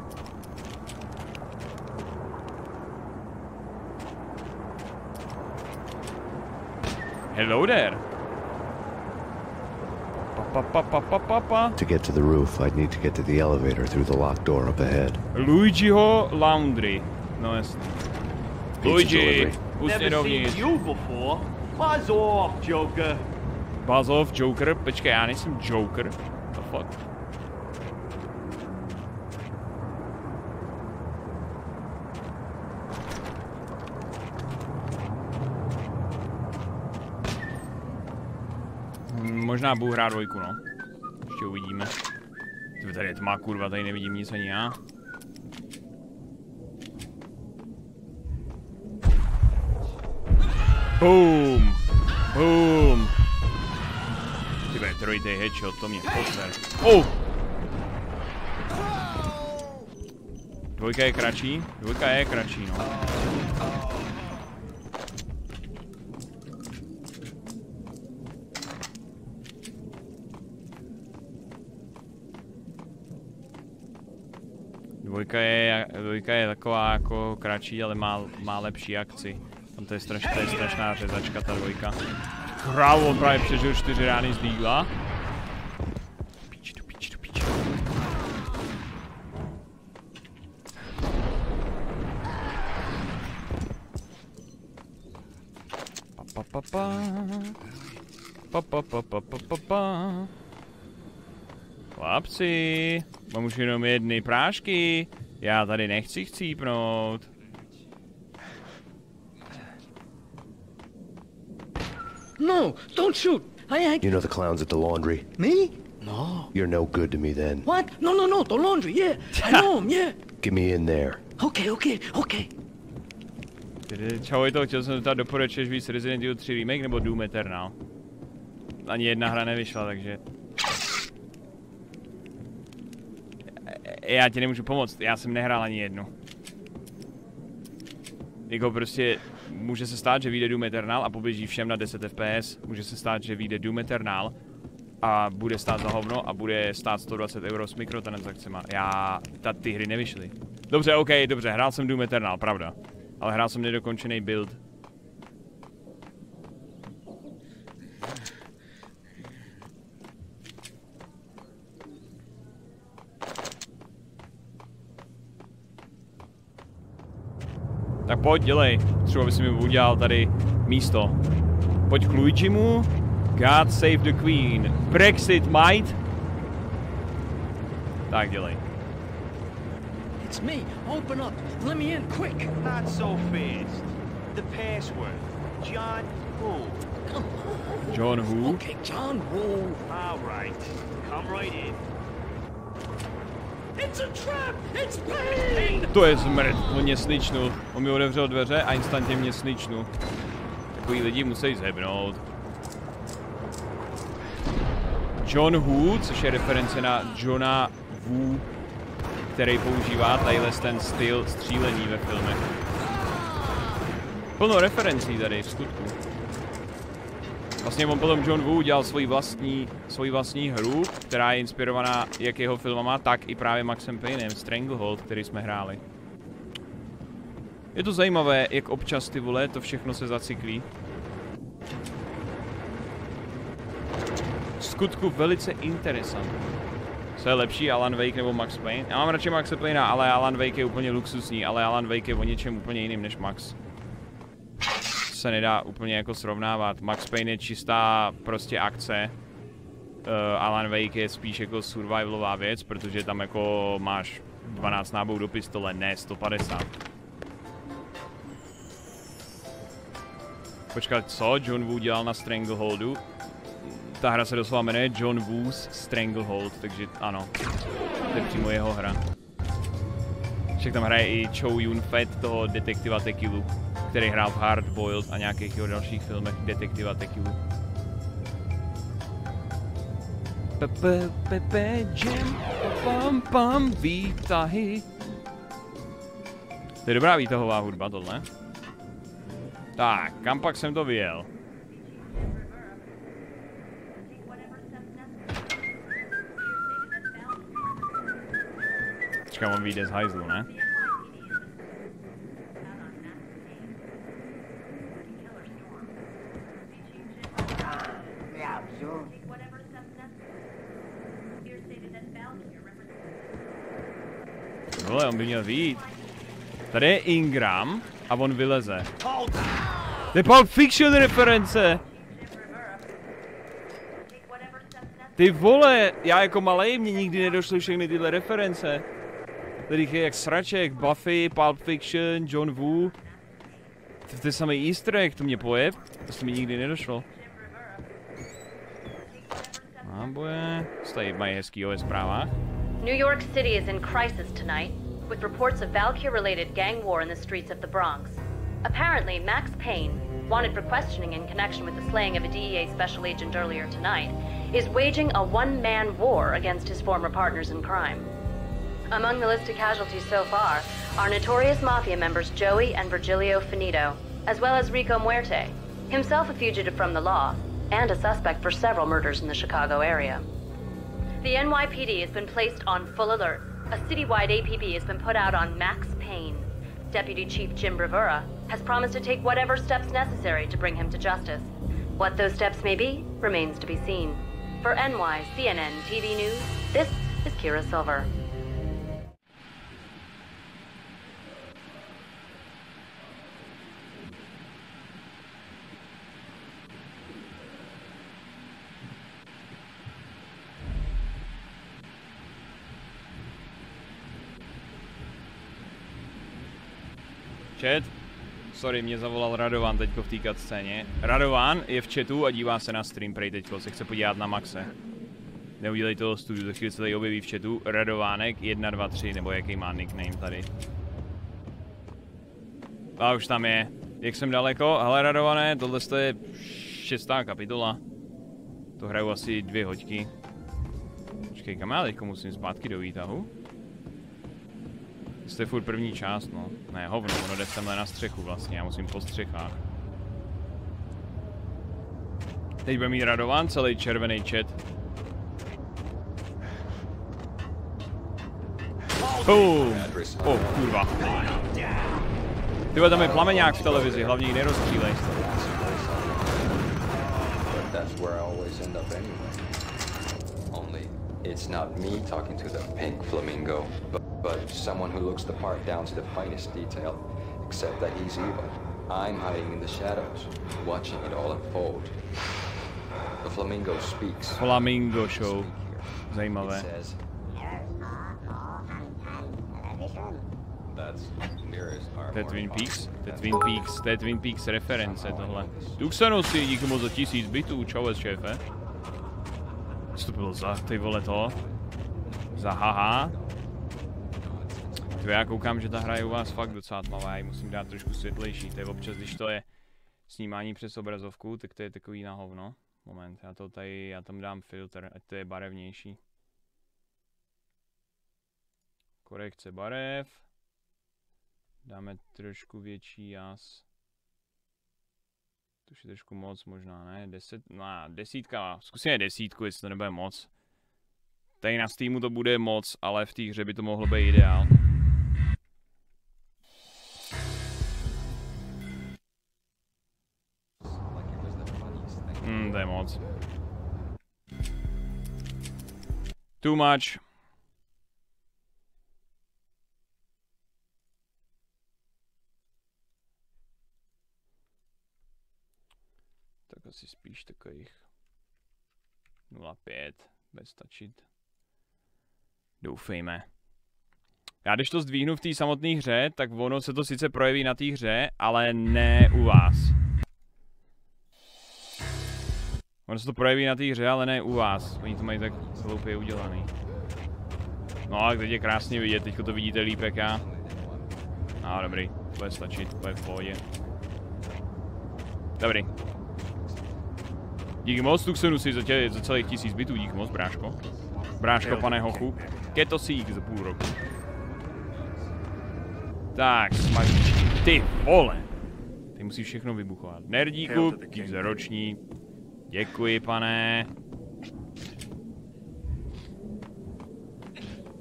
Speaker 1: Hello there. Pa, pa, pa, pa, pa, pa.
Speaker 6: To get to the roof, I'd need to get to the elevator through the locked door up ahead.
Speaker 1: Luigiho Laundry. No jasně. Luigi, pustě
Speaker 24: Never seen
Speaker 1: dovnitř.
Speaker 24: you before. Buzz off, Joker.
Speaker 1: Buzz off, Joker. Počkej, já nejsem Joker. The fuck? Možná budu hrát dvojku, no. Ještě uvidíme. Ty tady je tma, kurva, tady nevidím nic ani já. Boom! Boom! Ty bude trojitý headshot, to mě poser. Oh! Dvojka je kratší? Dvojka je kratší, no. Dvojka je, dvojka je taková jako kratší, ale má, má lepší akci. Tam to je, straš, to je strašná řezačka, ta dvojka. On právě přežil čtyři rány z díla. Píč, tu píč, tu píč. Pa, pa, pa, pa. Pa, pa, pa, pa, pa, pa, pa. Chlapci, mám už jenom jedny prášky. Já tady nechci chcípnout.
Speaker 22: No, don't shoot. I ain't.
Speaker 6: You know the clowns at the laundry?
Speaker 22: Me? No.
Speaker 6: You're no good to me then.
Speaker 22: What? No, no, no. The laundry. Yeah, I know him. Yeah.
Speaker 6: Get me in there.
Speaker 22: Okay, okay, okay.
Speaker 1: Čau, to chtěl jsem zeptat, doporučuješ víc Resident Evil 3 Remake nebo Doom Eternal? Ani jedna hra nevyšla, takže... Já ti nemůžu pomoct, já jsem nehrál ani jednu. Jako prostě, může se stát, že vyjde Doom Eternal a poběží všem na 10 FPS. Může se stát, že vyjde Doom Eternal a bude stát za hovno a bude stát 120 euro s mikrotransakcema. Já, ta, ty hry nevyšly. Dobře, OK, dobře, hrál jsem Doom Eternal, pravda. Ale hrál jsem nedokončený build. Tak pojď, dělej. Třeba bys mi udělal tady místo. Pojď k Luigimu. God save the Queen. Brexit might. Tak dělej.
Speaker 22: It's me. Open up. Let me in quick.
Speaker 24: Not so fast. The password. John Who.
Speaker 1: John Who?
Speaker 22: Okay, John Woo.
Speaker 24: All right. Come right in.
Speaker 22: It's a trap. It's pain.
Speaker 1: To je zmrt, on mě sničnul. On mi otevřel dveře a instantně mě sničnul. Takový lidi musí zhebnout. John Woo, což je reference na Johna Woo, který používá tadyhle ten styl střílení ve filmech. Plno referencí tady v skutku. Vlastně on potom John Woo udělal svoji vlastní, svoji vlastní hru, která je inspirovaná jak jeho filmama, tak i právě Maxem Paynem, Stranglehold, který jsme hráli. Je to zajímavé, jak občas ty vole, to všechno se zacyklí. V skutku velice interesantní. Co je lepší, Alan Wake nebo Max Payne? Já mám radši Maxe Payna, ale Alan Wake je úplně luxusní, ale Alan Wake je o něčem úplně jiným než Max. Se nedá úplně jako srovnávat. Max Payne je čistá prostě akce. Uh, Alan Wake je spíš jako survivalová věc, protože tam jako máš 12 nábojů do pistole, ne 150. Počkat, co John Woo dělal na Strangleholdu? Ta hra se doslova jmenuje John Woo's Stranglehold, takže ano. To je přímo jeho hra. Však tam hraje i Chow Yun Fat, toho detektiva Tequilu, který hrál v Hard Boiled a nějakých jeho dalších filmech detektiva Tequilu. Pepe, pepe, jam, pam, pam, výtahy. To je dobrá výtahová hudba tohle. Tak, kam pak jsem to vyjel? Počkám, on vyjde z hajzlu, ne? Vole, on by měl vít. Tady je Ingram a on vyleze. Ty Pulp Fiction reference! Ty vole, já jako malej mě nikdy nedošly všechny tyhle reference. Tady je jak sraček, Buffy, Pulp Fiction, John Woo. To je samý easter egg, to mě pojeb, to se mi nikdy nedošlo. Zprávách.
Speaker 20: New York City is in crisis tonight, with reports of Valkyrie-related gang war in the streets of the Bronx. Apparently, Max Payne, wanted for questioning in connection with the slaying of a DEA special agent earlier tonight, is waging a one-man war against his former partners in crime. Among the list of casualties so far are notorious mafia members Joey and Virgilio Finito, as well as Rico Muerte, himself a fugitive from the law, and a suspect for several murders in the Chicago area. The NYPD has been placed on full alert. A citywide APB has been put out on Max Payne. Deputy Chief Jim Bravura has promised to take whatever steps necessary to bring him to justice. What those steps may be remains to be seen. For NY CNN TV News, this is Kira Silver.
Speaker 1: Chat, sorry, mě zavolal Radovan teďko v té scéně. Radovan je v chatu a dívá se na stream, prej teďko, se chce podívat na Maxe. Neudělej toho studiu, za chvíli se tady objeví v chatu Radovánek 123, nebo jaký má nickname tady. A už tam je. Jak jsem daleko? Hele Radované, tohle je šestá kapitola. To hraju asi dvě hoďky. Počkej, kam já teďko musím zpátky do výtahu? To je furt první část, no. Ne, hovno, ono jde semhle na střechu vlastně, já musím po střechách. Teď bude mít radován celý červený chat. Boom! Oh, kurva. Tyhle tam je plameňák v televizi, hlavně ji nerozstřílej.
Speaker 27: It's not me talking to the pink flamingo, but but someone who looks the part down to the finest detail, except that he's evil. I'm hiding in the shadows, watching it all unfold. The flamingo speaks.
Speaker 1: Flamingo show. Zajímavé. To je Twin Peaks? To je Twin Peaks, to je Twin Peaks reference tohle. Tuxenosy, díky moc za tisíc bytů, čau šéfe. Co to bylo za, ty vole to? Za haha? To já koukám, že ta hra je u vás fakt docela tmavá, já ji musím dát trošku světlejší. To je občas, když to je snímání přes obrazovku, tak to je takový na hovno. Moment, já to tady, já tam dám filtr, ať to je barevnější. Korekce barev. Dáme trošku větší jas. To je trošku moc možná, ne? Deset, no, desítka, zkusíme desítku, jestli to nebude moc. Tady na Steamu to bude moc, ale v té hře by to mohlo být ideál. Moc. Too much. Tak asi spíš takových 0,5 bez stačit. Doufejme. Já když to zdvíhnu v té samotné hře, tak ono se to sice projeví na té hře, ale ne u vás. Ono se to projeví na té hře, ale ne u vás. Oni to mají tak hloupě udělaný. No a teď je krásně vidět, teďko to vidíte líp jak já. No dobrý, bude stačit, bude v pohodě. Dobrý. Díky moc, Tuxenu si za, tě, za celých tisíc bitů, díky moc, bráško. Bráško, pane hochu. Ketosík za půl roku. Tak, smažíš. Ty vole. Ty musíš všechno vybuchovat. Nerdíku, dík za roční. Děkuji, pane.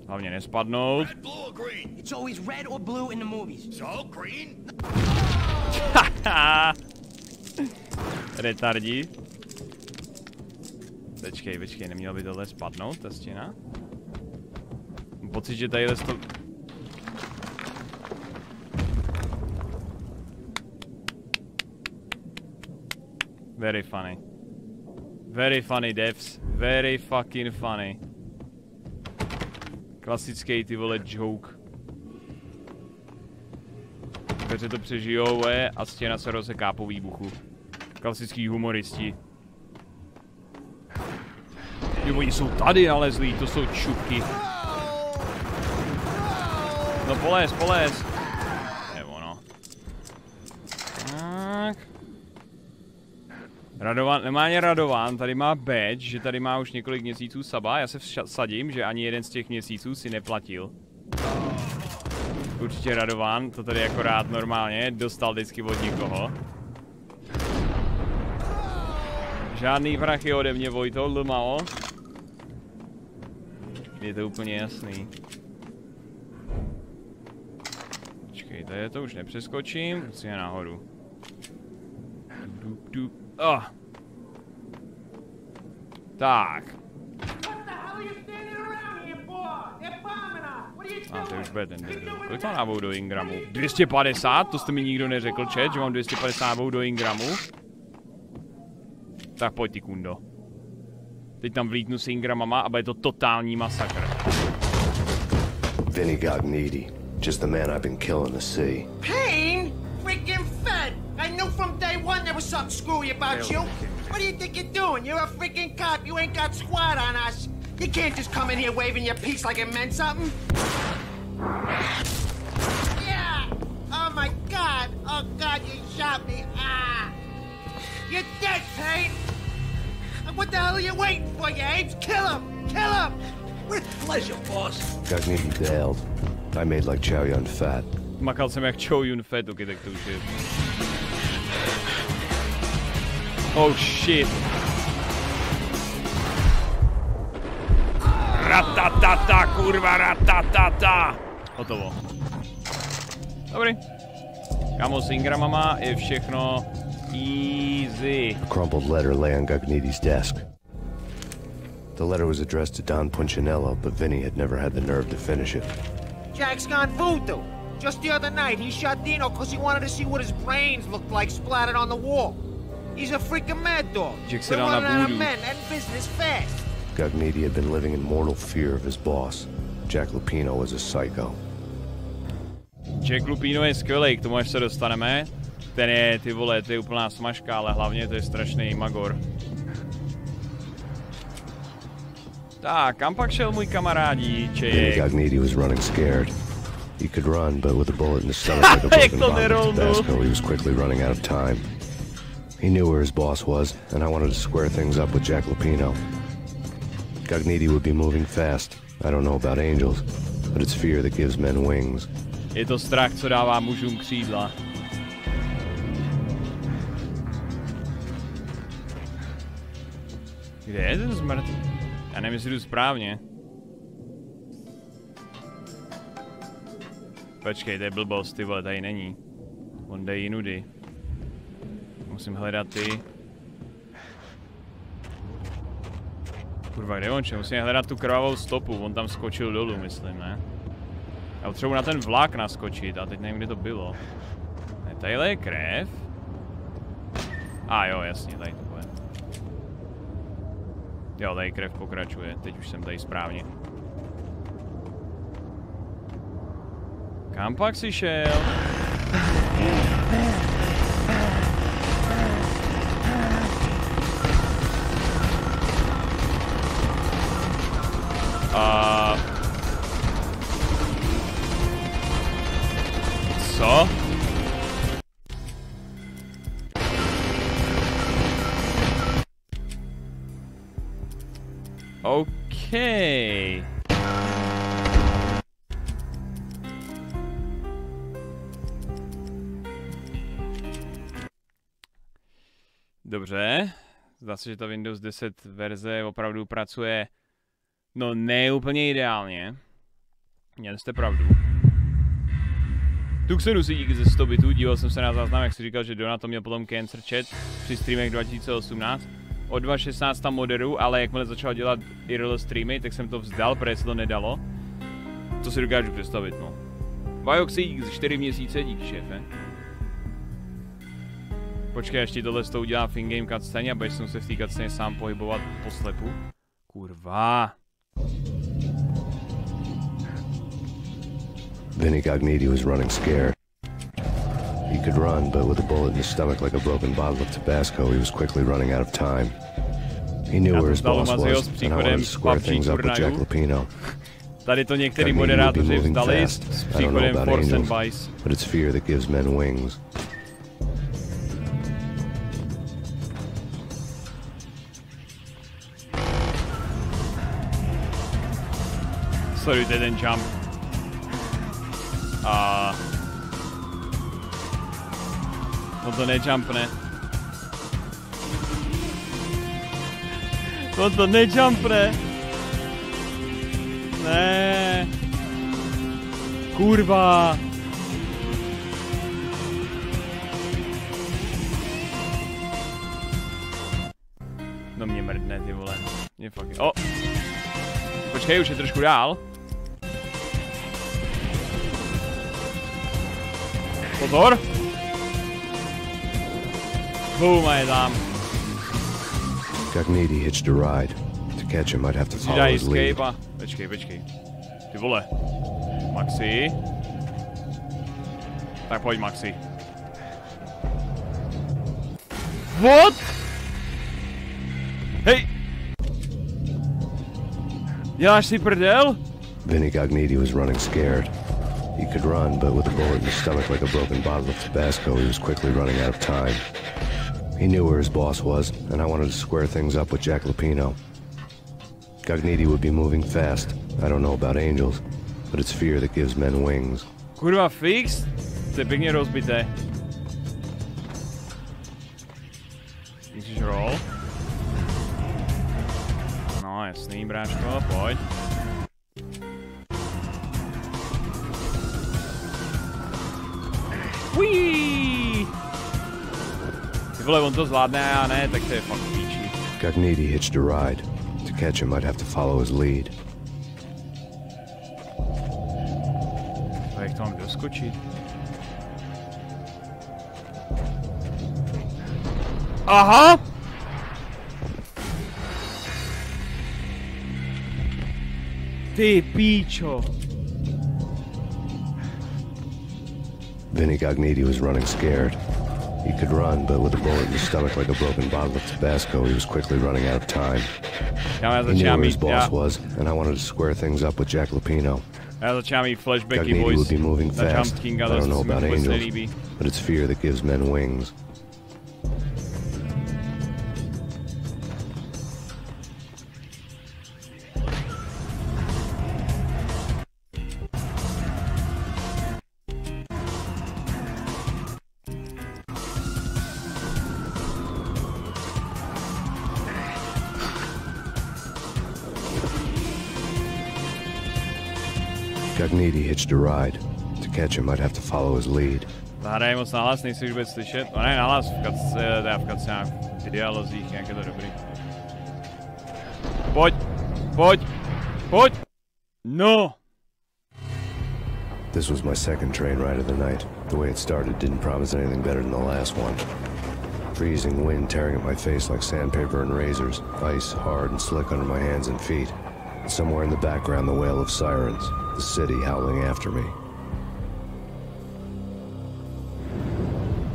Speaker 1: Hlavně nespadnout. Retardí. Počkej, počkej, nemělo by tohle spadnout, ta stěna? Mám pocit, že tadyhle to... Very funny. Very funny devs. Very fucking funny. Klasický ty vole joke. Dveře to přežijou je, a stěna se rozseká po výbuchu. Klasický humoristi. Jo, oni jsou tady nalezlí, to jsou čupky. No polez, polez. Je ono. Tak. Radovan, nemá Radovan, tady má badge, že tady má už několik měsíců saba. Já se vsadím, že ani jeden z těch měsíců si neplatil. Určitě Radovan, to tady jako rád normálně, dostal vždycky od někoho. Žádný vrachy ode mě, Vojto, lmao. Je to úplně jasný. Počkej, tady to už nepřeskočím, musíme nahoru. Dup, dup. Oh. Tak. A to už bude ten. Kolik mám návou do Ingramu? 250? To jste mi nikdo neřekl, čet, že mám 250 návou do Ingramu? Tak pojď ty kundo. Teď tam vlítnu s Ingramama a bude to totální masakr.
Speaker 6: Vinny got needy. Just the man I've been killing to see.
Speaker 19: Pain? Something screwy about you. What do you think you're doing? You're a freaking cop. You ain't got squad on us. You can't just come in here waving your piece like it meant something. Yeah! Oh my god! Oh god, you shot me! Ah! You're dead, Payne! What the hell are you waiting for, you apes? Kill him! Kill him! With pleasure, boss.
Speaker 6: Gagnidi bailed. I made like Chow Yun Fat.
Speaker 1: Makal jsem jak Chow Yun Fat, ok, tak to už je. Oh shit. Ratatata, kurva, ratatata. Hotovo. Dobrý. Kámo, s Ingramama je všechno easy.
Speaker 6: A crumpled letter lay on Gagnidi's desk. The letter was addressed to Don Punchinello, but Vinny had never had the nerve to finish it.
Speaker 19: Jack's gone voodoo. Just the other night, he shot Dino because he wanted to see what his brains looked like splattered on the wall. He's a freaking mad dog. We're
Speaker 1: on
Speaker 19: running
Speaker 1: a
Speaker 19: out of men and business fast.
Speaker 6: Gagnidi had been living in mortal fear of his boss. Jack Lupino was a psycho.
Speaker 1: Jack Lupino je skvělý, k tomu až se dostaneme. Ten je, ty vole, to je úplná smažka, ale hlavně to je strašný magor. Tak, kam pak šel můj kamarádíček?
Speaker 6: Gagnidi was running scared. He could run, but with a bullet in his stomach like a broken
Speaker 1: nerolnu.
Speaker 6: Tabasco, he was quickly running out of time. He knew where his boss was, and I wanted to square things up with Jack Lupino. Gagnidi would be moving fast. I don't know about angels, but it's fear that gives men wings.
Speaker 1: Je to strach, co dává mužům křídla. Kde je ten zmrt? Já nevím, jestli jdu správně. Počkej, to je blbost, ty vole, tady není. On jde jinudy. Musím hledat ty. Kurva, kde on šel? Musím hledat tu krvavou stopu, on tam skočil dolů, myslím, ne? Já potřebuji na ten vlak naskočit a teď nevím, kde to bylo. Ne, tadyhle je krev. A ah, jo, jasně, tady to bude. Jo, tady krev pokračuje, teď už jsem tady správně. Kam pak si šel? A... Co? OK. Dobře. Zdá se, že ta Windows 10 verze opravdu pracuje no ne úplně ideálně. Měli jste pravdu. Tuxedu si díky ze 100 bitů, díval jsem se na záznam, jak si říkal, že Dona to měl potom Cancer Chat při streamech 2018. Od 2016 tam moderu, ale jakmile začal dělat IRL streamy, tak jsem to vzdal, protože se to nedalo. To si dokážu představit, no. Vajok si díky za 4 měsíce, díky šéfe. Počkej, ještě tohle s tou udělá v in-game cutscene a budeš se v té cutscene sám pohybovat po slepu. Kurva.
Speaker 6: Vinny Gognitti was running scared. He could run, but with a bullet in his stomach like a broken bottle of Tabasco, he was quickly running out of time. He knew where his boss was, and wanted to square things up with Jack Lupino.
Speaker 1: Tady to některý moderátoři vzdali s příchodem Force and Vice.
Speaker 6: But it's fear that gives men wings.
Speaker 1: Sledujte ten jump. A... No to nejumpne. No to nejumpne. Ne. Kurva. No mě mrdne, ty vole. Mě fakt... O! Počkej, už je trošku dál. Pozor! Boom, a je tam.
Speaker 6: Gognitti hitched a ride. To catch him, I'd have to follow his lead.
Speaker 1: Počkej, počkej. Ty vole. Maxi. Tak pojď, Maxi. What? Hej! Děláš si prdel?
Speaker 6: Vinny Gognitti was running scared. He could run, but with a bullet in his stomach like a broken bottle of Tabasco, he was quickly running out of time. He knew where his boss was, and I wanted to square things up with Jack Lupino. Gognitti would be moving fast. I don't know about angels, but it's fear that gives men wings.
Speaker 1: Kurva fix? To je pěkně rozbité. Musíš roll. No jasný, bráško, pojď. Vole, on to zvládne a ne, tak to je fakt píči.
Speaker 6: Gognitti hitched a ride. To catch him, I'd have to follow his lead.
Speaker 1: A jak to mám doskočit? Aha! Ty píčo.
Speaker 6: Vinny Gognitti was running scared. He could run, but with a bullet in his stomach like a broken bottle of Tabasco, he was quickly running out of time.
Speaker 1: Já
Speaker 6: He knew where his boss
Speaker 1: já,
Speaker 6: was, and I wanted to square things up with Jack Lupino.
Speaker 1: já začínám mít flashbacky
Speaker 6: Gognitti would be moving fast. I don't know about angels, but it's fear that gives men wings. Gognitti hitched a ride. To catch him, I'd have to follow his lead.
Speaker 1: Je moc nahlas, nejsi vůbec slyšet. No ne, nahlas v katce, teda v v dialozích, jak je to dobrý. Pojď, pojď, pojď! No!
Speaker 6: This was my second train ride of the night. The way it started didn't promise anything better than the last one. Freezing wind tearing at my face like sandpaper and razors, ice hard and slick under my hands and feet. Somewhere in the background, the wail of sirens, the city howling after me.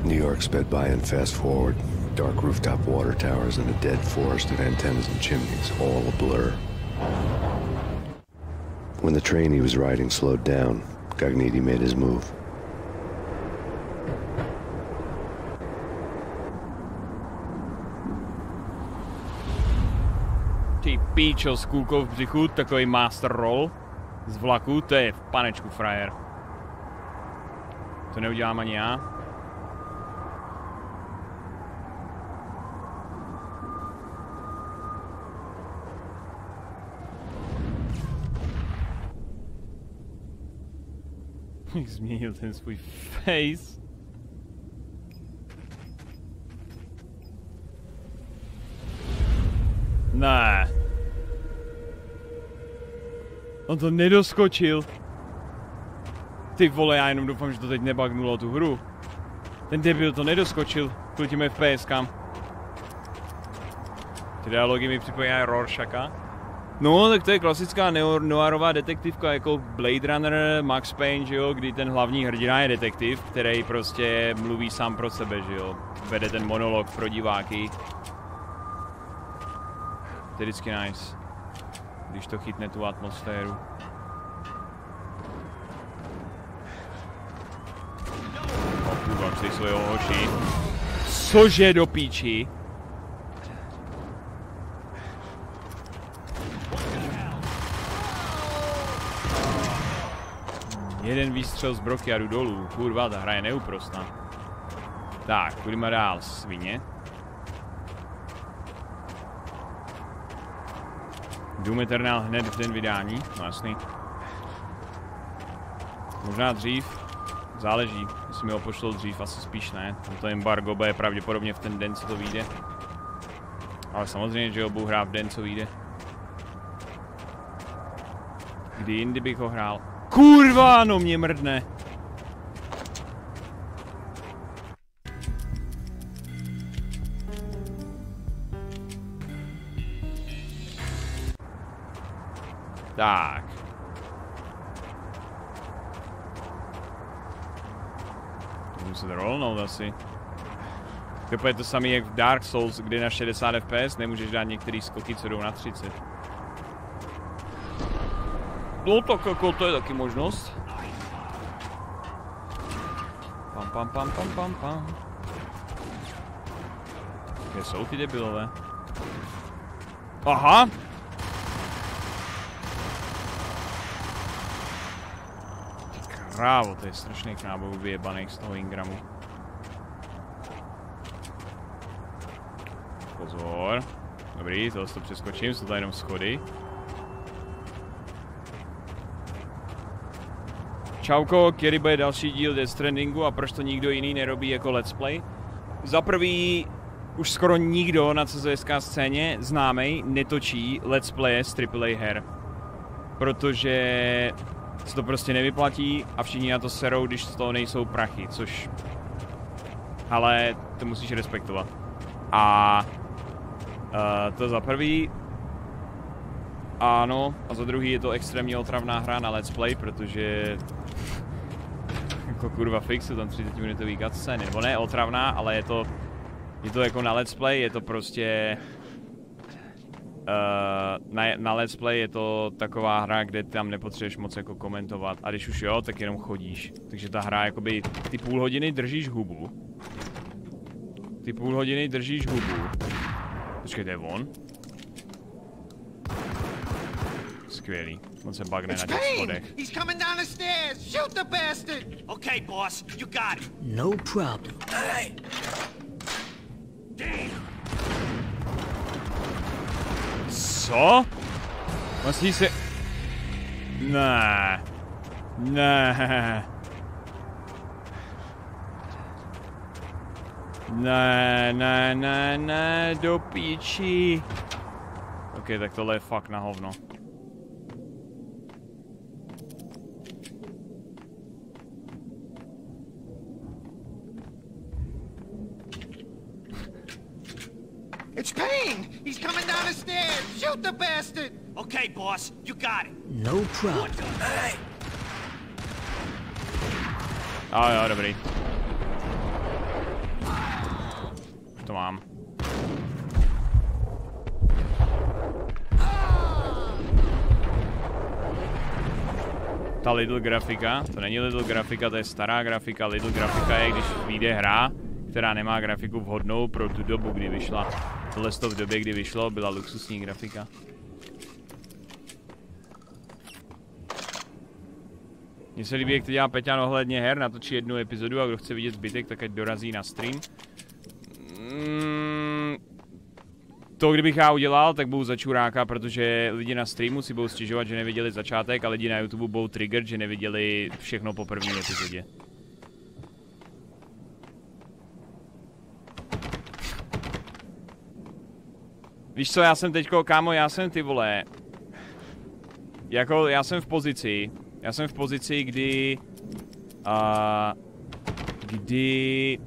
Speaker 6: New York sped by in fast forward. Dark rooftop water towers and a dead forest of antennas and chimneys, all a blur. When the train he was riding slowed down, Gognitti made his move.
Speaker 1: Píčo s kůlkou v takový master roll z vlaku, to je v panečku frajer. To neudělám ani já. Jak změnil ten svůj face. Ne. On to nedoskočil. Ty vole, já jenom doufám, že to teď nebagnulo tu hru. Ten debil to nedoskočil. Klutíme FPS kam. Ty dialogy mi připomínají Rorschaka. No, tak to je klasická noirová detektivka jako Blade Runner, Max Payne, že jo, kdy ten hlavní hrdina je detektiv, který prostě mluví sám pro sebe, že jo. Vede ten monolog pro diváky. To je vždycky nice. Když to chytne tu atmosféru. Kurva, ty svého hoši. Cože do píči? Jeden výstřel z broky a jdu dolů. Kurva, ta hra je neúprostná. Tak, půjdeme dál, svině. Doom Eternal hned v den vydání, no jasný. Možná dřív, záleží, jestli mi ho pošlou dřív, asi spíš ne. To embargo bude pravděpodobně v ten den, co to vyjde. Ale samozřejmě, že ho budu hrát v den, co vyjde. Kdy jindy bych ho hrál? Kurva, no mě mrdne. Tak. Můžu se rollnout asi. To je to samé jak v Dark Souls, kdy na 60 fps nemůžeš dát některý skoky, co jdou na 30. No tak jako to je taky možnost. Pam pam pam pam pam pam. Kde jsou ty debilové? Aha! Krávo, to je strašný krábou vyjebaný z toho Ingramu. Pozor. Dobrý, tohle to přeskočím, jsou tady jenom schody. Čauko, kdy bude další díl Death Strandingu a proč to nikdo jiný nerobí jako Let's Play? Za prvý, už skoro nikdo na CZSK scéně známej netočí Let's Play z AAA her. Protože se to prostě nevyplatí a všichni na to serou, když z toho nejsou prachy, což... Ale to musíš respektovat. A... Uh, to za prvý. Ano, a za druhý je to extrémně otravná hra na Let's Play, protože jako kurva fix, jsou tam 30 minutový cutscény, nebo ne otravná, ale je to, je to jako na let's play, je to prostě, uh, na, na let's play je to taková hra, kde tam nepotřebuješ moc jako komentovat a když už jo, tak jenom chodíš, takže ta hra jakoby, ty půl hodiny držíš hubu, ty půl hodiny držíš hubu, počkej, to je on? Skvělý. On se bagne na těch schodech.
Speaker 19: He's coming down the stairs. Shoot the bastard.
Speaker 24: Okay, boss. You got it.
Speaker 22: No problem.
Speaker 24: Hey. Damn.
Speaker 1: Co? Musí se... Ne. Ne. Ne, ne, ne, ne, do píči. Ok, tak tohle je fakt na hovno.
Speaker 19: It's Payne! He's coming down the stairs! Shoot the bastard!
Speaker 24: Okay, boss, you got it.
Speaker 22: No problem.
Speaker 24: Hey.
Speaker 1: Jo, jo, dobrý. To mám. Ta Lidl grafika, to není Lidl grafika, to je stará grafika. Lidl grafika je, když vyjde hra, která nemá grafiku vhodnou pro tu dobu, kdy vyšla. Tohle to v době, kdy vyšlo, byla luxusní grafika. Mně se líbí, jak to dělá Peťan ohledně her, natočí jednu epizodu a kdo chce vidět zbytek, tak ať dorazí na stream. Mm, to, kdybych já udělal, tak budu za čuráka, protože lidi na streamu si budou stěžovat, že neviděli začátek a lidi na YouTube budou trigger, že neviděli všechno po první epizodě. Víš co, já jsem teďko, kámo, já jsem ty vole, jako já jsem v pozici, já jsem v pozici, kdy, uh, kdy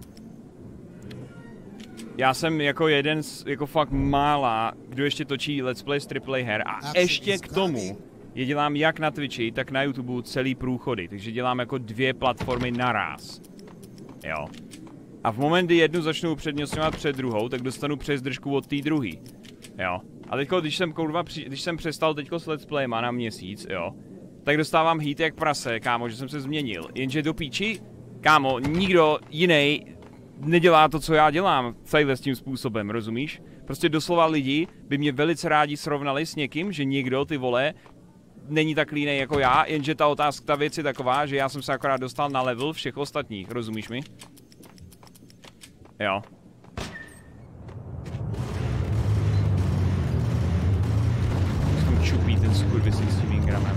Speaker 1: já jsem jako jeden z jako fakt mála, kdo ještě točí Let's Play z AAA her a ještě k tomu je dělám jak na Twitchi, tak na YouTube celý průchody, takže dělám jako dvě platformy naraz. Jo. A v moment, kdy jednu začnu upřednostňovat před druhou, tak dostanu přes držku od té druhý. Jo. A teďko, když jsem kurva, když jsem přestal teďko s Let's Playma na měsíc, jo, tak dostávám hit jak prase, kámo, že jsem se změnil. Jenže do píči, kámo, nikdo jiný nedělá to, co já dělám, celý s tím způsobem, rozumíš? Prostě doslova lidi by mě velice rádi srovnali s někým, že někdo, ty vole, není tak línej jako já, jenže ta otázka, ta věc je taková, že já jsem se akorát dostal na level všech ostatních, rozumíš mi? Jo. Čupí ten skurvisí s tím ingramem.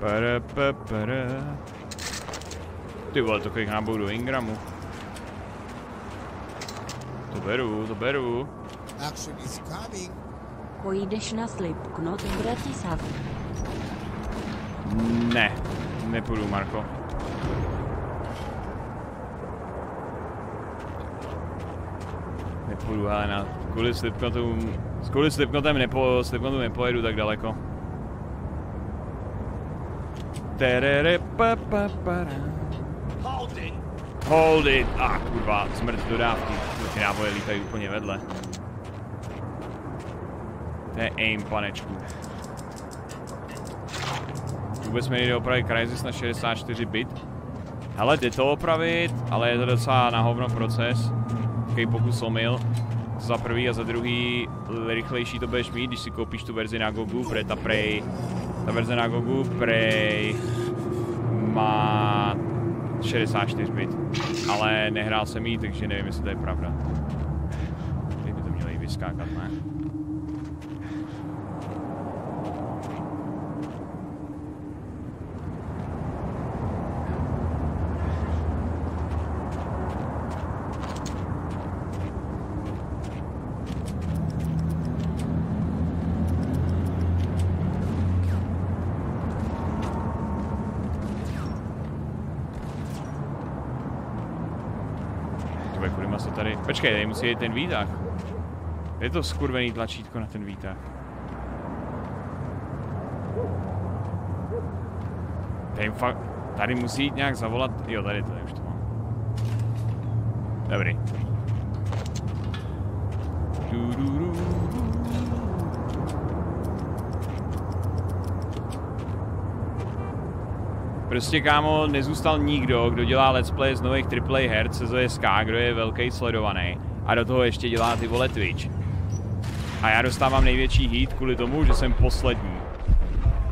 Speaker 1: Para, pa, para. Ty vole, to kolik nám do Ingramu. To beru, to beru.
Speaker 2: Action is coming. Pojídeš na Slipknot v Bratislavu?
Speaker 1: Ne, nepůjdu, Marko. Nepůjdu, ale na kvůli Slipknotu, kvůli Slipknotem nepo, Slipknotu nepojedu tak daleko. Terere, pa, pa, pa, Hold it! Hold it! A ah, kurva, smrt dodávky. Ty náboje lítají úplně vedle. To je aim, panečku. Vůbec mi nejde opravit Crysis na 64 bit. Hele, jde to opravit, ale je to docela na hovno proces. Takový pokus omyl. Za prvý a za druhý rychlejší to budeš mít, když si koupíš tu verzi na Gogu, protože ta prej ta verze na Gogu Prey má 64 bit, ale nehrál jsem jí, takže nevím, jestli to je pravda. Teď by to mělo i vyskákat, ne? Počkej, tady musí jít ten výtah. Je to skurvený tlačítko na ten výtah. Tady fakt... Tady musí jít nějak zavolat... Jo, tady to je už to. Dobrý. Du, du, du. Prostě kámo, nezůstal nikdo, kdo dělá let's play z nových AAA her, CZSK, kdo je velký sledovaný. A do toho ještě dělá ty vole Twitch. A já dostávám největší hit kvůli tomu, že jsem poslední.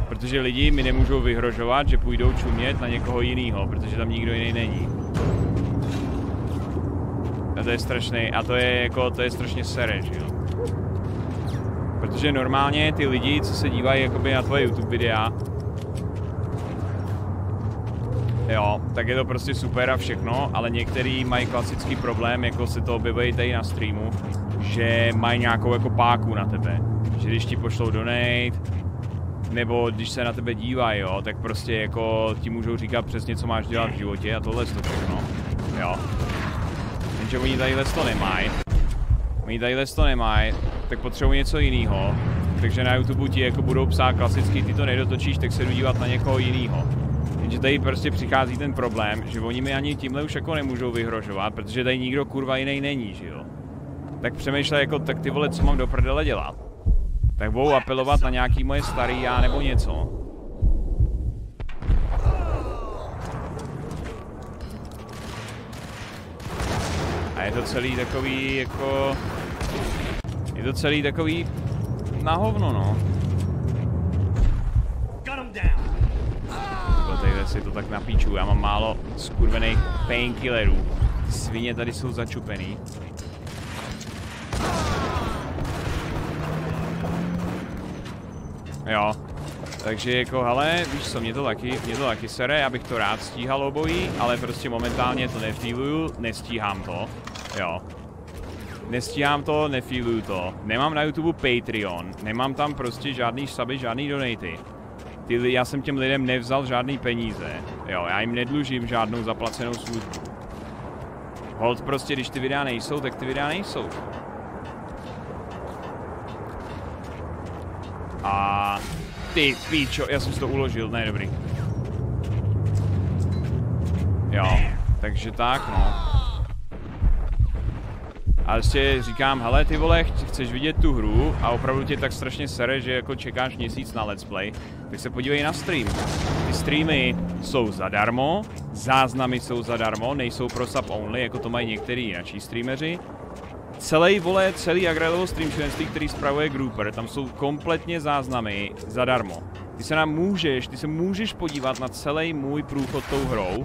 Speaker 1: Protože lidi mi nemůžou vyhrožovat, že půjdou čumět na někoho jiného, protože tam nikdo jiný není. A to je strašný, a to je jako, to je strašně sere, že jo. Protože normálně ty lidi, co se dívají jakoby na tvoje YouTube videa, Jo, tak je to prostě super a všechno, ale některý mají klasický problém, jako se to objevují tady na streamu, že mají nějakou jako páku na tebe. Že když ti pošlou donate, nebo když se na tebe dívají, jo, tak prostě jako ti můžou říkat přesně, co máš dělat v životě a tohle to všechno. Jo. Jenže oni tady to nemají. Oni tady to nemají, tak potřebují něco jiného. Takže na YouTube ti jako budou psát klasicky, ty to nedotočíš, tak se jdu dívat na někoho jiného. Jenže tady prostě přichází ten problém, že oni mi ani tímhle už jako nemůžou vyhrožovat, protože tady nikdo kurva jiný není, že jo. Tak přemýšlej jako, tak ty vole, co mám do prdele dělat. Tak budou apelovat na nějaký moje starý já nebo něco. A je to celý takový jako... Je to celý takový na hovno, no. Tady si to tak napíču, já mám málo skurvených painkillerů. Ty svině tady jsou začupený. Jo. Takže jako, hele, víš co, mě to taky, mě to taky sere, já bych to rád stíhal obojí, ale prostě momentálně to nefíluju, nestíhám to, jo. Nestíhám to, nefíluju to. Nemám na YouTube Patreon, nemám tam prostě žádný suby, žádný donaty. Ty, já jsem těm lidem nevzal žádný peníze, jo, já jim nedlužím žádnou zaplacenou službu. Hold prostě, když ty videa nejsou, tak ty videa nejsou. A ty píčo, já jsem si to uložil, ne dobrý. Jo, takže tak no. A ještě říkám, hele ty vole, chceš vidět tu hru a opravdu tě tak strašně sere, že jako čekáš měsíc na let's play, tak se podívej na stream. Ty streamy jsou zadarmo, záznamy jsou zadarmo, nejsou pro sub only, jako to mají některý jináčí streameři. Celý vole, celý Agrelovo stream členství, který spravuje Grouper, tam jsou kompletně záznamy zadarmo. Ty se nám můžeš, ty se můžeš podívat na celý můj průchod tou hrou,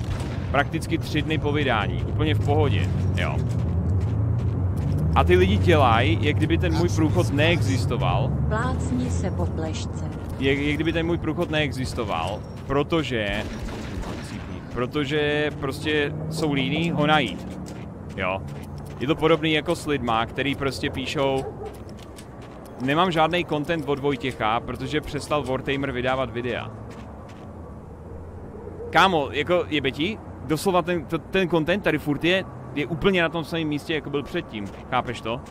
Speaker 1: prakticky tři dny po vydání, úplně v pohodě, jo. A ty lidi dělají, jak kdyby ten můj průchod neexistoval.
Speaker 2: Plácni se po plešce.
Speaker 1: Jak, jak kdyby ten můj průchod neexistoval, protože... Protože prostě jsou líní ho najít. Jo. Je to podobný jako s lidma, který prostě píšou Nemám žádný content od Vojtěcha, protože přestal Wartamer vydávat videa. Kámo, jako je ti? Doslova ten, ten content tady furt je je úplně na tom samém místě, jako byl předtím. Chápeš to?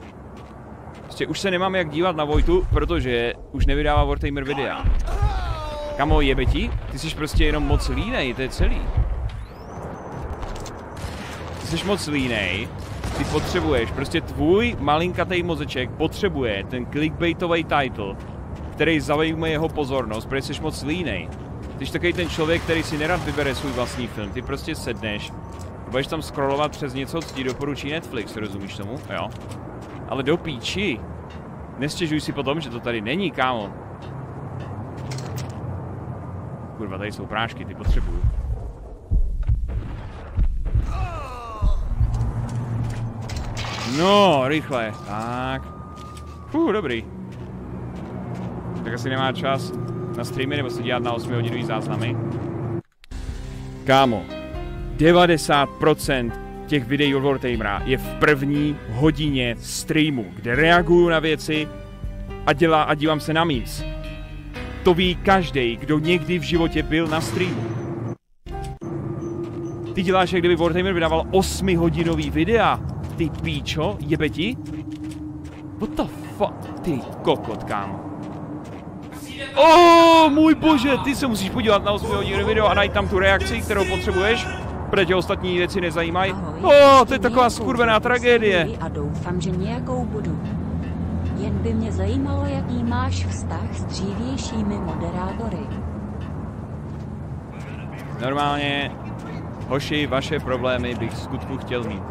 Speaker 1: Prostě už se nemám jak dívat na Vojtu, protože už nevydává Wartamer videa. Kamo, jebe ti? Ty jsi prostě jenom moc línej, to je celý. Ty jsi moc línej, ty potřebuješ, prostě tvůj malinkatý mozeček potřebuje ten clickbaitový title, který zavejme jeho pozornost, protože jsi moc línej. Ty jsi takový ten člověk, který si nerad vybere svůj vlastní film, ty prostě sedneš, budeš tam scrollovat přes něco, co ti doporučí Netflix, rozumíš tomu? Jo. Ale do píči. Nestěžuj si potom, že to tady není, kámo. Kurva, tady jsou prášky, ty potřebuju. No, rychle. Tak. Fuh, dobrý. Tak asi nemá čas na streamy nebo se dělat na 8 hodinový záznamy. Kámo, 90% těch videí od Wartamera je v první hodině streamu, kde reaguju na věci a, dělá, a dívám se na memes. To ví každý, kdo někdy v životě byl na streamu. Ty děláš, jak kdyby Wartamer vydával 8 hodinový videa. Ty píčo, jebe ti? What the fuck? Ty kokot, kámo. Oh, můj bože, ty se musíš podívat na 8 hodinový video a najít tam tu reakci, kterou potřebuješ protože tě ostatní věci nezajímají. O, oh, to je taková skurvená tragédie.
Speaker 2: A doufám, že nějakou budu. Jen by mě zajímalo, jaký máš vztah s dřívějšími moderátory.
Speaker 1: Normálně, hoši, vaše problémy bych skutku chtěl mít.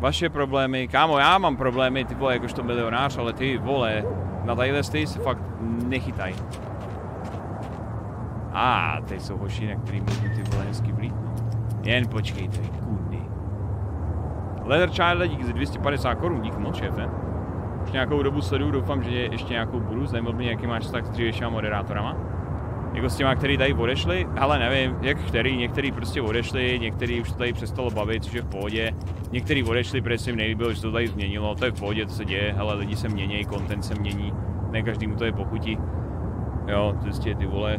Speaker 1: Vaše problémy, kámo, já mám problémy, ty vole, jakožto milionář, ale ty vole, na tadyhle se fakt nechytaj. A, ah, tady jsou hoši, na který můžu ty vole hezky vlítnout. Jen počkejte, kudy. Leather Child díky za 250 korun, díky moc, šéfe. Už nějakou dobu sleduju, doufám, že ještě nějakou budu. Zajímal mě, jaký máš vztah s dřívějšíma moderátorama. Jako s těma, který tady odešli, ale nevím, jak který, některý prostě odešli, některý už to tady přestalo bavit, což je v pohodě. Některý odešli, protože se jim nelíbilo, že to tady změnilo, to je v pohodě, to se děje, ale lidi se mění, content se mění, ne každému to je pochutí. Jo, prostě ty vole,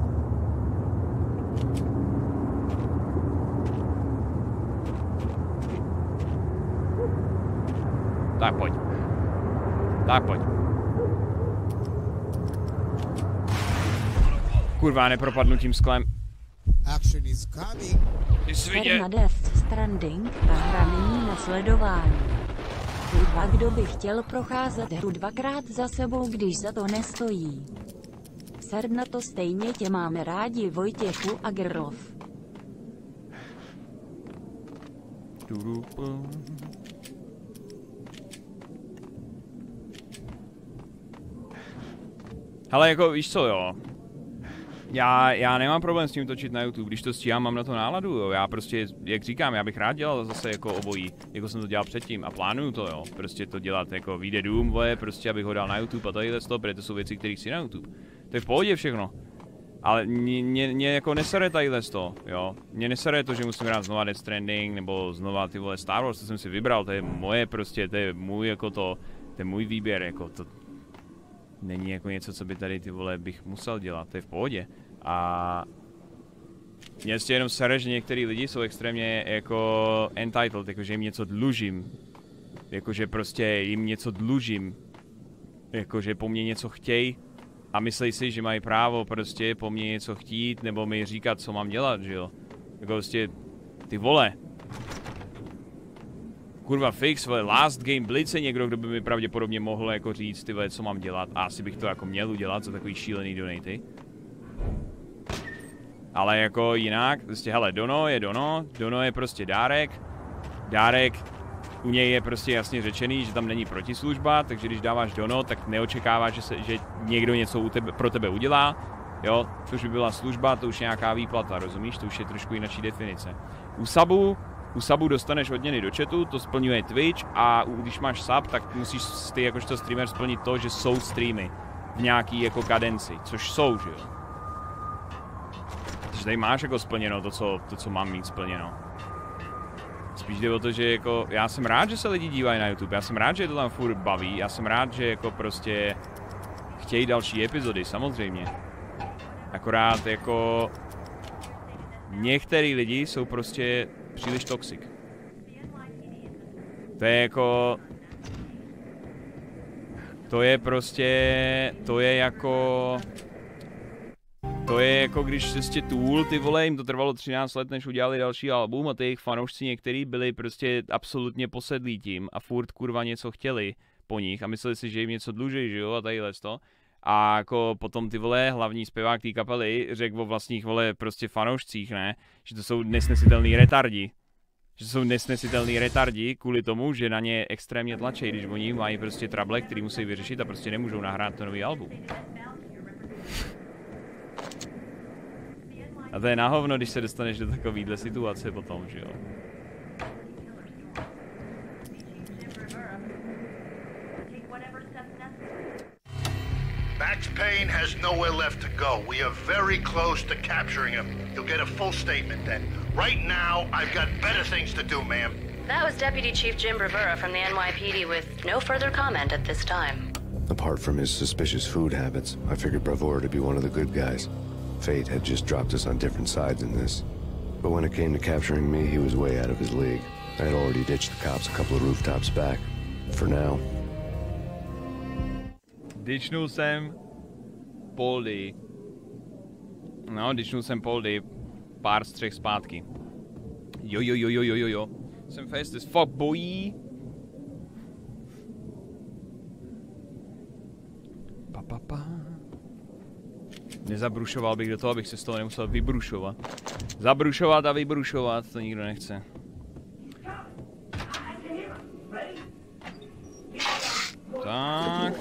Speaker 1: tak pojď. Tak pojď. Kurva, nepropadnu tím sklem.
Speaker 2: Action is coming. Death Stranding, ta hra není na sledování. Kurva, kdo by chtěl procházet hru dvakrát za sebou, když za to nestojí. Ser na to stejně tě máme rádi Vojtěchu a Grlov.
Speaker 1: Hele, jako víš co, jo. Já, já nemám problém s tím točit na YouTube, když to stíhám, mám na to náladu, jo. Já prostě, jak říkám, já bych rád dělal zase jako obojí, jako jsem to dělal předtím a plánuju to, jo. Prostě to dělat jako vyjde dům, voje, prostě abych ho dal na YouTube a tadyhle to, protože to jsou věci, které chci na YouTube. To je v pohodě všechno. Ale mě, mě, mě jako nesere tadyhle to, jo. Mě nesere to, že musím hrát znova Death Stranding, nebo znova ty vole Star Wars, to jsem si vybral, to je moje prostě, to je můj jako to, to je můj výběr, jako to není jako něco, co by tady ty vole bych musel dělat, to je v pohodě. A mě ještě jenom sere, že některý lidi jsou extrémně jako entitled, jakože jim něco dlužím. Jakože prostě jim něco dlužím. Jakože po mně něco chtějí a myslí si, že mají právo prostě po mně něco chtít nebo mi říkat, co mám dělat, že jo. Jako prostě, ty vole. Kurva fix, vole, last game blitz je někdo, kdo by mi pravděpodobně mohl jako říct, ty vole, co mám dělat. A asi bych to jako měl udělat za takový šílený donaty. Ale jako jinak, prostě hele, Dono je Dono, Dono je prostě dárek, dárek, u něj je prostě jasně řečený, že tam není protislužba, takže když dáváš Dono, tak neočekáváš, že, se, že někdo něco u tebe, pro tebe udělá, jo, což by byla služba, to už je nějaká výplata, rozumíš, to už je trošku jináčí definice. U Sabu, u Sabu dostaneš odměny do chatu, to splňuje Twitch a když máš sub, tak musíš ty jakožto streamer splnit to, že jsou streamy v nějaký jako kadenci, což jsou, že jo. Takže tady máš jako splněno to, co, to, co mám mít splněno. Spíš jde o to, že jako, já jsem rád, že se lidi dívají na YouTube, já jsem rád, že to tam furt baví, já jsem rád, že jako prostě chtějí další epizody, samozřejmě. Akorát jako některý lidi jsou prostě příliš toxic. To je jako... To je prostě... To je jako... To je jako když prostě Tool, ty vole, jim to trvalo 13 let, než udělali další album a ty jejich fanoušci některý byli prostě absolutně posedlí tím a furt kurva něco chtěli po nich a mysleli si, že jim něco dluží, že jo, a tadyhle to. A jako potom ty vole, hlavní zpěvák té kapely řekl o vlastních vole prostě fanoušcích, ne, že to jsou nesnesitelný retardi. Že to jsou nesnesitelný retardi kvůli tomu, že na ně extrémně tlačí, když oni mají prostě trable, který musí vyřešit a prostě nemůžou nahrát to nový album. A to je náhovno, když se dostaneš do takovýhle situace potom, že jo.
Speaker 8: Max Payne has nowhere left to go. We are very close to capturing him. You'll get a full statement then. Right now, I've got better things to do, ma'am.
Speaker 20: That was Deputy Chief Jim Rivera from the NYPD with no further comment at this time.
Speaker 6: Apart from his suspicious food habits, I figured Bravura to be one of the good guys. Fate had just dropped us on different sides in this. But when it came to capturing me, he was way out of his league. I had already ditched the cops a couple of rooftops back. For now.
Speaker 1: Ditchnul jsem Poldy. No, ditchnul jsem Poldy pár střech zpátky. Jo, jo, jo, jo, jo, jo, jo. Jsem fast as fuck, boy. Pa, pa. Nezabrušoval bych do toho, abych se z toho nemusel vybrušovat. Zabrušovat a vybrušovat, to nikdo nechce. Tak.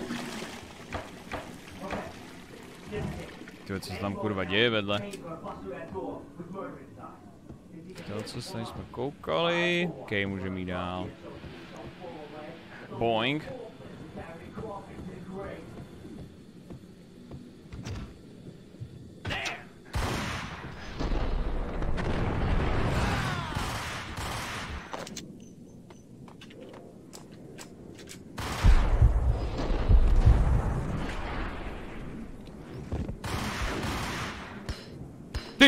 Speaker 1: Tyhle, co se tam kurva děje vedle? To, co se jsme koukali. OK, můžeme jít dál. Boing.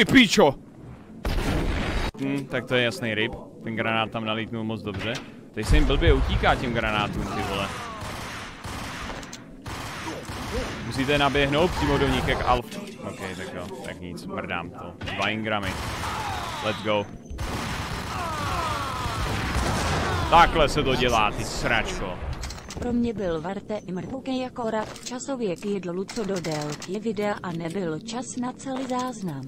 Speaker 1: Ty pičo! Hm, tak to je jasný ryb. Ten granát tam nalítnul moc dobře. Teď se jim blbě utíká těm granátům, ty vole. Musíte naběhnout přímo do nich jak alf. OK, tak jo, tak nic, mrdám to. Dva ingramy. Let's go. Takhle se to dělá, ty sračko.
Speaker 2: Pro mě byl Varte i mrtvouke jako rak časově k jedlu co do délky videa a nebyl čas na celý záznam.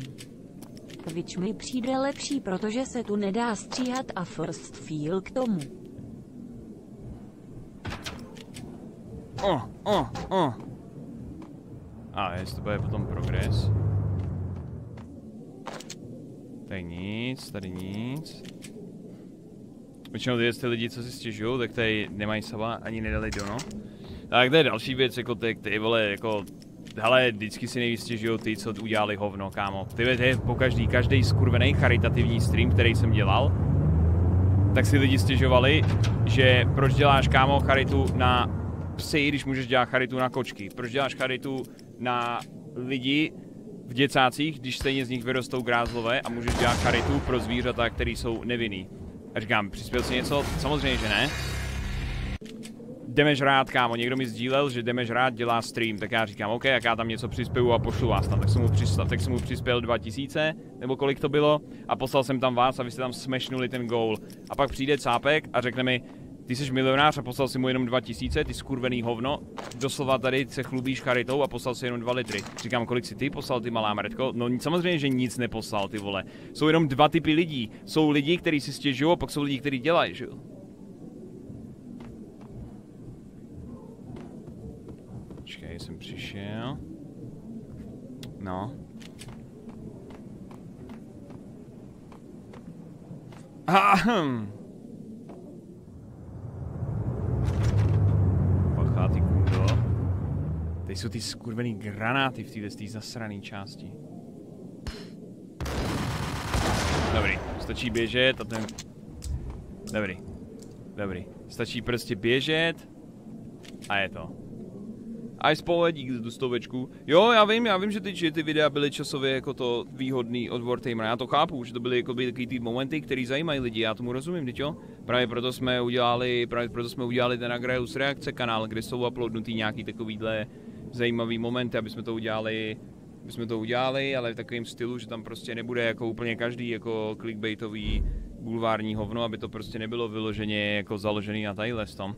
Speaker 2: Twitch mi přijde lepší, protože se tu nedá stříhat a first feel k tomu.
Speaker 1: Oh, oh, oh. A jestli to bude potom progres. Tady nic, tady nic. Většinou ty, lidi, co si stěžují, tak tady nemají saba ani nedali dono. Tak to je další věc, jako ty, ty vole, jako hele, vždycky si nejvíc stěžují ty, co udělali hovno, kámo. Ty je po každý, každý skurvený charitativní stream, který jsem dělal, tak si lidi stěžovali, že proč děláš, kámo, charitu na psy, když můžeš dělat charitu na kočky. Proč děláš charitu na lidi v děcácích, když stejně z nich vyrostou grázlové a můžeš dělat charitu pro zvířata, které jsou nevinný. A říkám, přispěl si něco? Samozřejmě, že ne. Jdeme rád, kámo, někdo mi sdílel, že jdeme rád dělá stream, tak já říkám, OK, jak já tam něco přispěju a pošlu vás tam, tak jsem mu, přispěl, tak jsem mu přispěl 2000, nebo kolik to bylo, a poslal jsem tam vás a vy jste tam smashnuli ten goal. A pak přijde cápek a řekne mi, ty jsi milionář a poslal si mu jenom 2000, ty skurvený hovno, doslova tady se chlubíš charitou a poslal si jenom 2 litry. Říkám, kolik si ty poslal, ty malá mredko? No samozřejmě, že nic neposlal, ty vole. Jsou jenom dva typy lidí. Jsou lidi, kteří si stěžují a pak jsou lidi, kteří dělají, že jo? Počkej, jsem přišel. No. Ahem. Pachá ty kundo. Tady jsou ty skurvený granáty v této zasrané části. Dobrý, stačí běžet a ten... Dobrý. Dobrý. Stačí prostě běžet a je to. A spole dík za tu stovečku. Jo, já vím, já vím, že ty, že ty videa byly časově jako to výhodný od Wartamera. Já to chápu, že to byly jako by takový ty momenty, které zajímají lidi, já tomu rozumím, jo. Právě proto jsme udělali, právě proto jsme udělali ten Agrarius Reakce kanál, kde jsou uploadnutý nějaký takovýhle zajímavý momenty, aby jsme to udělali aby jsme to udělali, ale v takovém stylu, že tam prostě nebude jako úplně každý jako clickbaitový bulvární hovno, aby to prostě nebylo vyloženě jako založený na tadyhle tom.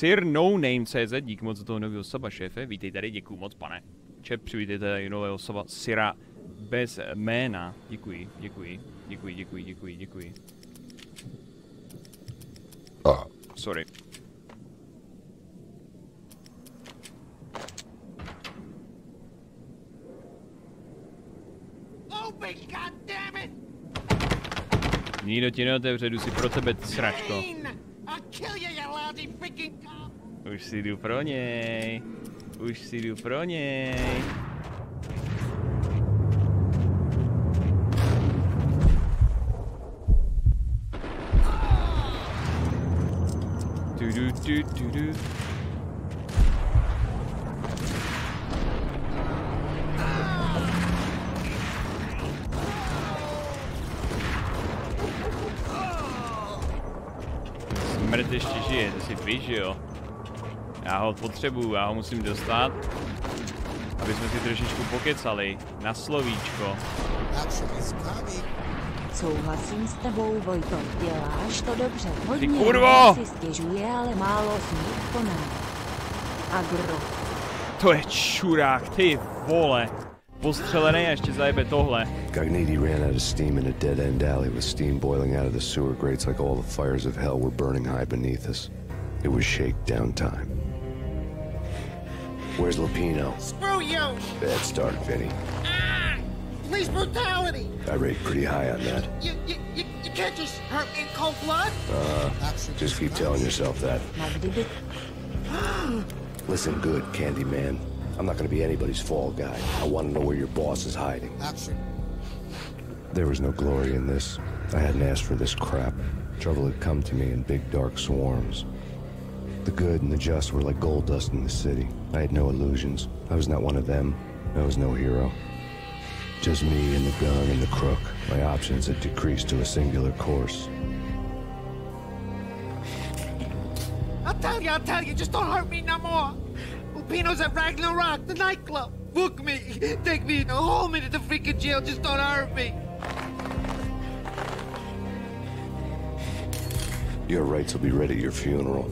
Speaker 1: Sir No Name CZ, díky moc za toho nového osoba, šéfe. Vítej tady, děkuji moc, pane. Čep, přivítejte tady nového osoba Sira bez jména. Děkuji, děkuji, děkuji, děkuji, děkuji, děkuji.
Speaker 6: Ah.
Speaker 1: Sorry.
Speaker 19: Open, goddammit!
Speaker 1: Nikdo ti neotevře, jdu si pro tebe, sračko.
Speaker 19: I'll kill you, you lousy freaking cop!
Speaker 1: Už si jdu pro něj. Už si jdu pro něj. Du du du du du. Smrt ještě žije, to si víš, že jo? Já ho potřebuju, já ho musím dostat, aby jsme si trošičku pokecali. Na slovíčko.
Speaker 2: Souhlasím s tebou, Vojto. Děláš to dobře. Hodně
Speaker 1: kurvo!
Speaker 2: lidí si stěžuje, ale málo z nich koná. Agro.
Speaker 1: To je čurák, ty vole. Postřelený a ještě zajebe tohle.
Speaker 6: Gognitti ran out of steam in a dead-end alley with steam boiling out of the sewer grates like all the fires of hell were burning high beneath us. It was shakedown time. Where's Lupino?
Speaker 19: Screw you!
Speaker 6: Bad start, Vinny.
Speaker 19: Police brutality!
Speaker 6: I rate pretty high on that.
Speaker 19: You, you, you, you can't just hurt me in cold blood?
Speaker 6: Uh, just keep telling yourself that. Listen good, Candyman. I'm not gonna be anybody's fall guy. I want to know where your boss is hiding. Action. There was no glory in this. I hadn't asked for this crap. Trouble had come to me in big dark swarms. The good and the just were like gold dust in the city. I had no illusions. I was not one of them. I was no hero. Just me and the gun and the crook. My options had decreased to a singular course.
Speaker 19: I'll tell you, I'll tell you, just don't hurt me no more. Lupino's at Ragnarok, the nightclub. Book me. Take me, hold me to the freaking jail, just don't hurt me.
Speaker 6: Your rights will be ready at your funeral.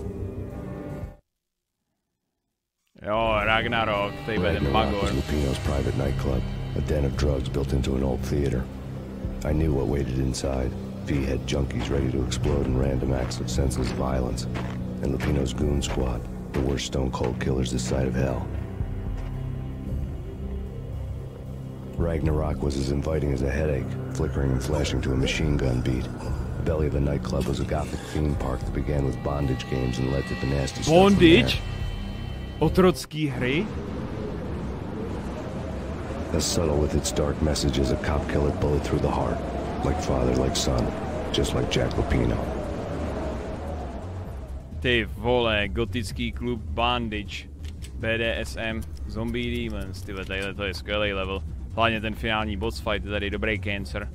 Speaker 1: Jo, Ragnarok, tady bude ten
Speaker 6: Ragnarok
Speaker 1: Magor.
Speaker 6: was Lupino's private nightclub, a den of drugs built into an old theater. I knew what waited inside. V had junkies ready to explode in random acts of senseless violence. And Lupino's goon squad, the worst stone cold killers this side of hell. Ragnarok was as inviting as a headache, flickering and flashing to a machine gun beat. The belly of the nightclub was a gothic theme park that began with bondage games and led to the nasty stuff
Speaker 1: Bondage? Otrocký hry?
Speaker 6: As subtle with its dark message as a cop killer bullet through the heart. Like father, like son. Just like Jack Lupino.
Speaker 1: Ty vole, gotický klub Bondage. BDSM, Zombie Demons, ty tadyhle to je skvělý level. Hlavně ten finální boss fight je tady dobrý cancer.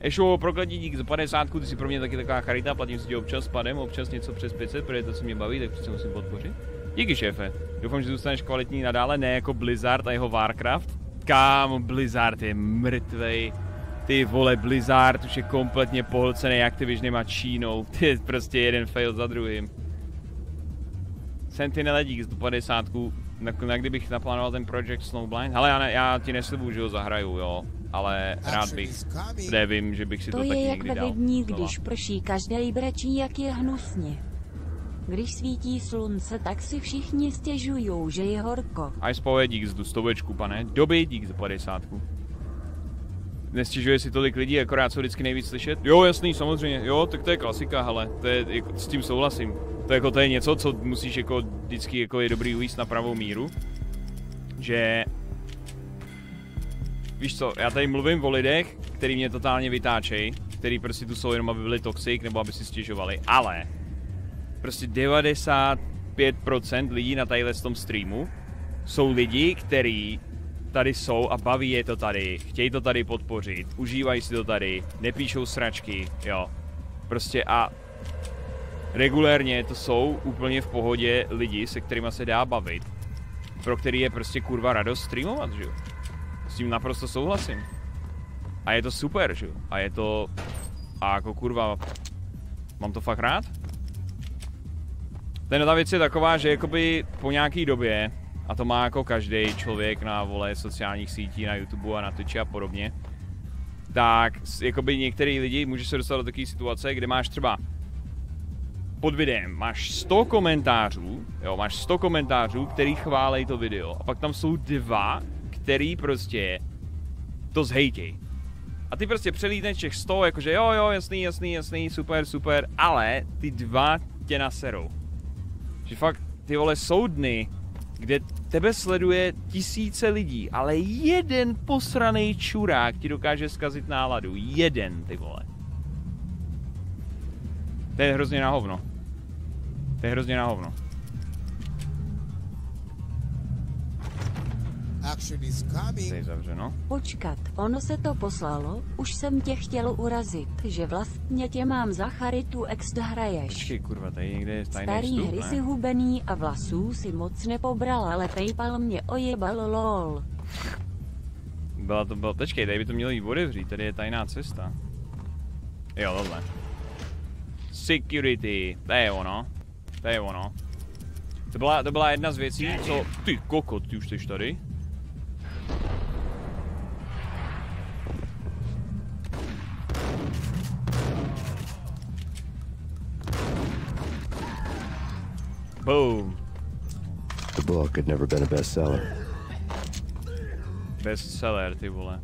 Speaker 1: Ešo, prokletí dík za 50, ty si pro mě taky taková charita, platím si tě občas spadem, občas něco přes 500, protože to, co mě baví, tak přece musím podpořit. Díky šéfe, doufám, že zůstaneš kvalitní nadále, ne jako Blizzard a jeho Warcraft. Kámo, Blizzard je mrtvej. Ty vole, Blizzard už je kompletně pohlcený Activisionem a Čínou. Ty je prostě jeden fail za druhým. Sentinel dík z 50. Na, na kdybych naplánoval ten Project Snowblind. Ale já, ne, já ti neslibuju, že ho zahraju, jo. Ale rád bych, kde vím, že bych si to,
Speaker 2: To
Speaker 1: taky
Speaker 2: je jak
Speaker 1: někdy
Speaker 2: ve
Speaker 1: znova.
Speaker 2: když prší, každý brečí, jak je hnusně. Když svítí slunce, tak si všichni stěžujou, že je horko.
Speaker 1: Ice Power dík z stovečku, pane. Doby dík za 50. Nestěžuje si tolik lidí, akorát jsou vždycky nejvíc slyšet? Jo, jasný, samozřejmě. Jo, tak to je klasika, hele. To je, jako, s tím souhlasím. To jako, to je něco, co musíš jako vždycky jako je dobrý ujíst na pravou míru. Že... Víš co, já tady mluvím o lidech, který mě totálně vytáčejí, který prostě tu jsou jenom, aby byli toxic, nebo aby si stěžovali, ale prostě 95% lidí na tadyhle tom streamu jsou lidi, kteří tady jsou a baví je to tady, chtějí to tady podpořit, užívají si to tady, nepíšou sračky, jo. Prostě a regulérně to jsou úplně v pohodě lidi, se kterými se dá bavit, pro který je prostě kurva radost streamovat, že jo. S tím naprosto souhlasím. A je to super, že jo. A je to... A jako kurva... Mám to fakt rád. Ten ta věc je taková, že jakoby po nějaký době, a to má jako každý člověk na vole sociálních sítí, na YouTube a na Twitchi a podobně, tak jakoby některý lidi může se dostat do takové situace, kde máš třeba pod videem máš 100 komentářů, jo, máš 100 komentářů, který chválej to video. A pak tam jsou dva, který prostě to zhejtěj. A ty prostě přelídneš těch 100, jakože jo, jo, jasný, jasný, jasný, super, super, ale ty dva tě naserou. Že fakt, ty vole, jsou dny, kde tebe sleduje tisíce lidí, ale jeden posraný čurák ti dokáže zkazit náladu. Jeden, ty vole. To je hrozně na hovno. To je hrozně na hovno.
Speaker 28: Action is coming.
Speaker 1: Tady zavřeno.
Speaker 2: Počkat, ono se to poslalo, už jsem tě chtěl urazit, že vlastně tě mám za charitu ex hraješ.
Speaker 1: Počkej, kurva, tady někde je tajný
Speaker 2: Starý
Speaker 1: vstup,
Speaker 2: hry
Speaker 1: ne?
Speaker 2: si hubený a vlasů si moc nepobral, ale Paypal mě ojebal lol.
Speaker 1: Byla to, byla, počkej, tady by to mělo jít otevřít, tady je tajná cesta. Jo, tohle. Security, to je ono. To je ono. To byla, to byla jedna z věcí, co... Ty kokot, ty už jsi tady. Boom.
Speaker 6: The book had never been a bestseller.
Speaker 1: Bestseller, ty vole.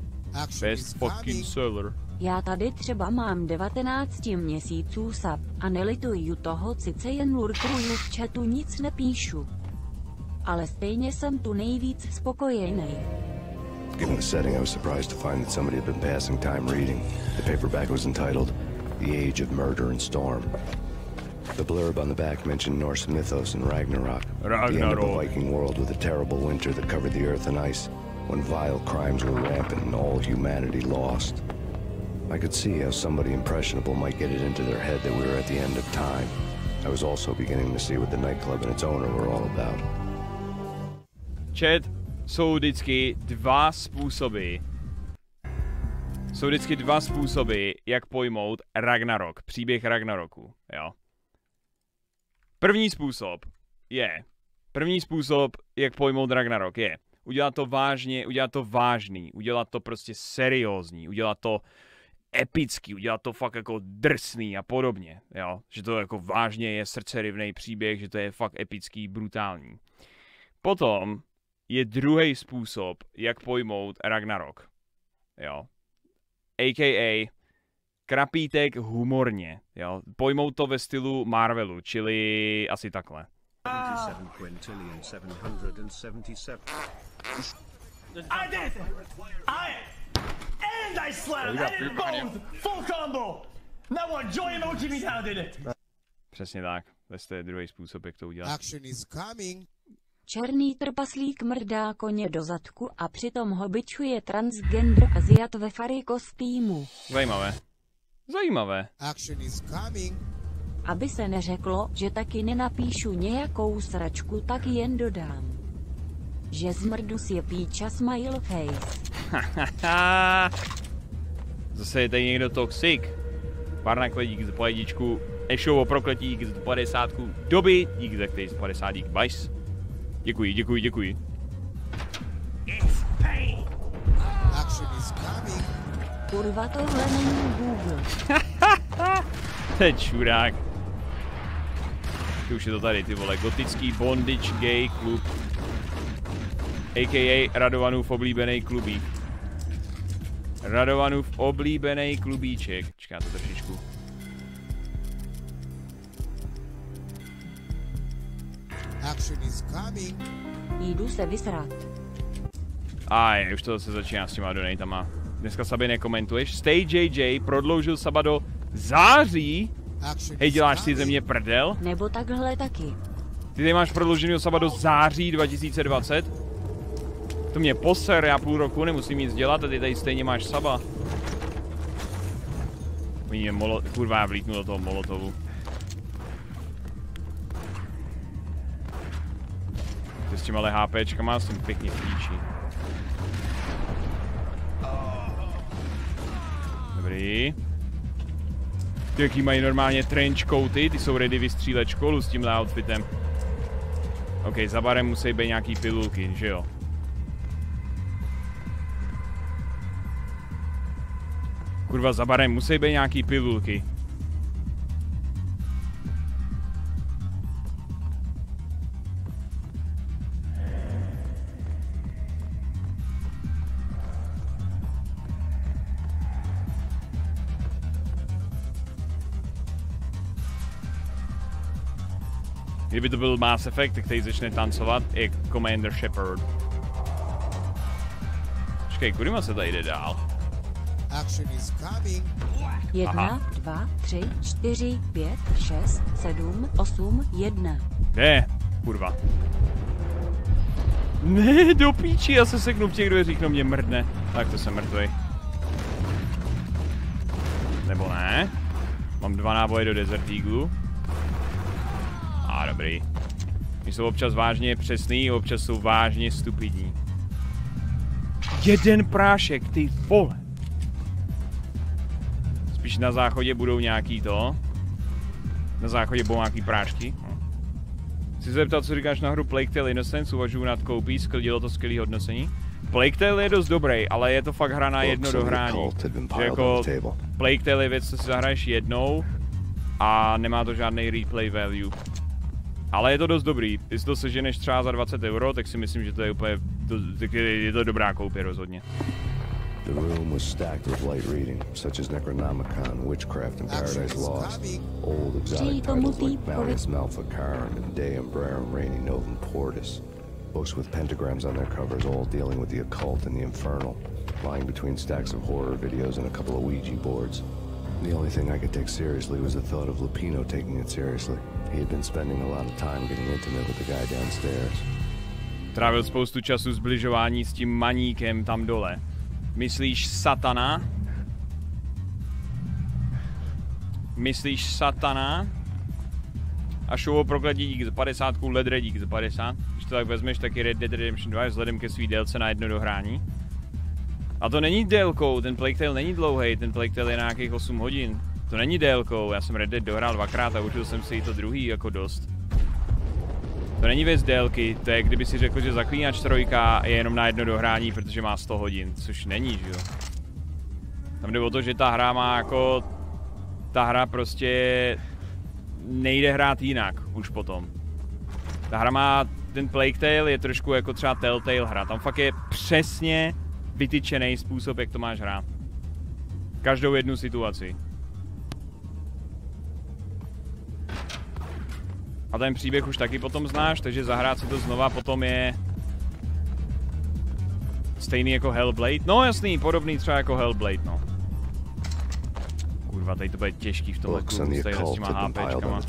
Speaker 1: Best fucking seller.
Speaker 2: Já tady třeba mám 19 měsíců sub a nelituju toho, sice jen lurkruju v chatu nic nepíšu. Ale stejně jsem tu nejvíc spokojený.
Speaker 6: Given the setting, I was surprised to find that somebody had been passing time reading. The paperback was entitled The Age of Murder and Storm. The blurb on the back mentioned Norse mythos and Ragnarok. The end of a Viking world with a terrible winter that covered the earth in ice, when vile crimes were rampant and all humanity lost. I could see how somebody impressionable might get it into their head that we were at the end of time. I was also beginning to see what the nightclub and its owner were all about.
Speaker 1: Chat, jsou vždycky dva způsoby. Jsou vždycky dva způsoby, jak pojmout Ragnarok, příběh Ragnaroku, jo. První způsob je, první způsob, jak pojmout Ragnarok je udělat to vážně, udělat to vážný, udělat to prostě seriózní, udělat to epický, udělat to fakt jako drsný a podobně, jo. Že to jako vážně je srdcerivný příběh, že to je fakt epický, brutální. Potom je druhý způsob, jak pojmout Ragnarok. jo. A.k.a. krapítek humorně, jo. Pojmout to ve stylu Marvelu, čili asi takhle.
Speaker 28: 77 quintillion 777.
Speaker 24: I did! I... And I slammed! I did both! Full combo! Now what? Joy emoji me how did it!
Speaker 1: Přesně tak. Ve je druhý způsob, jak to udělat.
Speaker 29: Action is coming.
Speaker 2: Černý trpaslík mrdá koně do zadku a přitom ho bičuje transgender Aziat ve fary kostýmu.
Speaker 1: Zajímavé. Zajímavé.
Speaker 2: Aby se neřeklo, že taky nenapíšu nějakou sračku, tak jen dodám. Že zmrdus je píča smile face.
Speaker 1: Zase je tady někdo toxic. Barnakle dík za pojedíčku. Ešovo prokletí dík za 50. Doby dík za který z 50 dík. Bajs. Děkuji, děkuji, děkuji.
Speaker 29: Action is coming.
Speaker 2: Kurva tohle není Google.
Speaker 1: to je čurák. Ty už je to tady, ty vole. Gotický bondage gay klub. A.k.a. Radovanův oblíbený klubík. Radovanův oblíbený klubíček. Čeká to trošičku.
Speaker 29: Action is coming.
Speaker 2: Jdu se vysrat.
Speaker 1: A je, už to zase začíná s těma donatama. Dneska Sabi nekomentuješ. Stay JJ prodloužil Saba do září. Hej, děláš si ze mě prdel?
Speaker 2: Nebo takhle taky.
Speaker 1: Ty tady máš prodloužený Saba do září 2020? To mě poser, já půl roku nemusím nic dělat a ty tady stejně máš Saba. Oni molo... Kurva, já vlítnu do toho molotovu. Ty s těma ale HPčkama jsem pěkně píčí. Dobrý. Ty jaký mají normálně trench coaty, ty jsou ready vystřílet školu s tímhle outfitem. OK, za barem musí být nějaký pilulky, že jo? Kurva, za barem musí být nějaký pilulky. Kdyby to byl Mass Effect, který začne tancovat i Commander Shepard. Počkej, kudy se tady jde dál?
Speaker 29: Action is coming.
Speaker 2: Jedna, Aha. dva, tři, čtyři, pět, šest, sedm, osm, jedna.
Speaker 1: Ne, kurva. Ne, do píči, já se seknu v těch dveřích, no mě mrdne. Tak to se mrtvej. Nebo ne? Mám dva náboje do Desert Eagle. A dobrý. Oni jsou občas vážně přesný, občas jsou vážně stupidní. Jeden prášek, ty vole. Spíš na záchodě budou nějaký to. Na záchodě budou nějaký prášky. Chci se zeptat, co říkáš na hru Plague Tale Innocence, uvažuji nad koupí, sklidilo to skvělý hodnocení. Plague Tale je dost dobrý, ale je to fakt hra na jedno dohrání. Že jako Plague Tale je věc, co si zahraješ jednou a nemá to žádný replay value. Ale je to dost dobrý. Jestli to seženeš třeba za 20 euro, tak si myslím, že to je úplně, to, je to dobrá koupě rozhodně.
Speaker 6: The room was stacked with light reading, such as Necronomicon, Witchcraft, and Paradise Lost. Old exotic titles like Malleus Malficarum and De Umbrarum Reini Novum Portis. Books with pentagrams on their covers, all dealing with the occult and the infernal. Lying between stacks of horror videos and a couple of Ouija boards. The only thing I could take seriously was the thought of Lupino taking it seriously. He had been spending a lot of time getting intimate with the guy downstairs.
Speaker 1: Trávil spoustu času zbližování s tím maníkem tam dole. Myslíš satana? Myslíš satana? A šovo prokletí dík za 50, ledre dík za 50. Když to tak vezmeš, tak je Red Dead Redemption 2 vzhledem ke svý délce na jedno dohrání. A to není délkou, ten Plague není dlouhý, ten Plague je na nějakých 8 hodin. To není délkou, já jsem Red Dead dohrál dvakrát a užil jsem si to druhý jako dost. To není věc délky, to je kdyby si řekl, že Zaklínač trojka je jenom na jedno dohrání, protože má 100 hodin, což není, že jo. Tam jde o to, že ta hra má jako... Ta hra prostě nejde hrát jinak už potom. Ta hra má, ten Plague Tale je trošku jako třeba Telltale hra, tam fakt je přesně vytyčený způsob, jak to máš hrát. Každou jednu situaci. A ten příběh už taky potom znáš, takže zahrát si to znova potom je stejný jako Hellblade. No jasný, podobný třeba jako Hellblade, no. Kurva, tady to bude těžký v tomhle klubu, s těma HPčkama.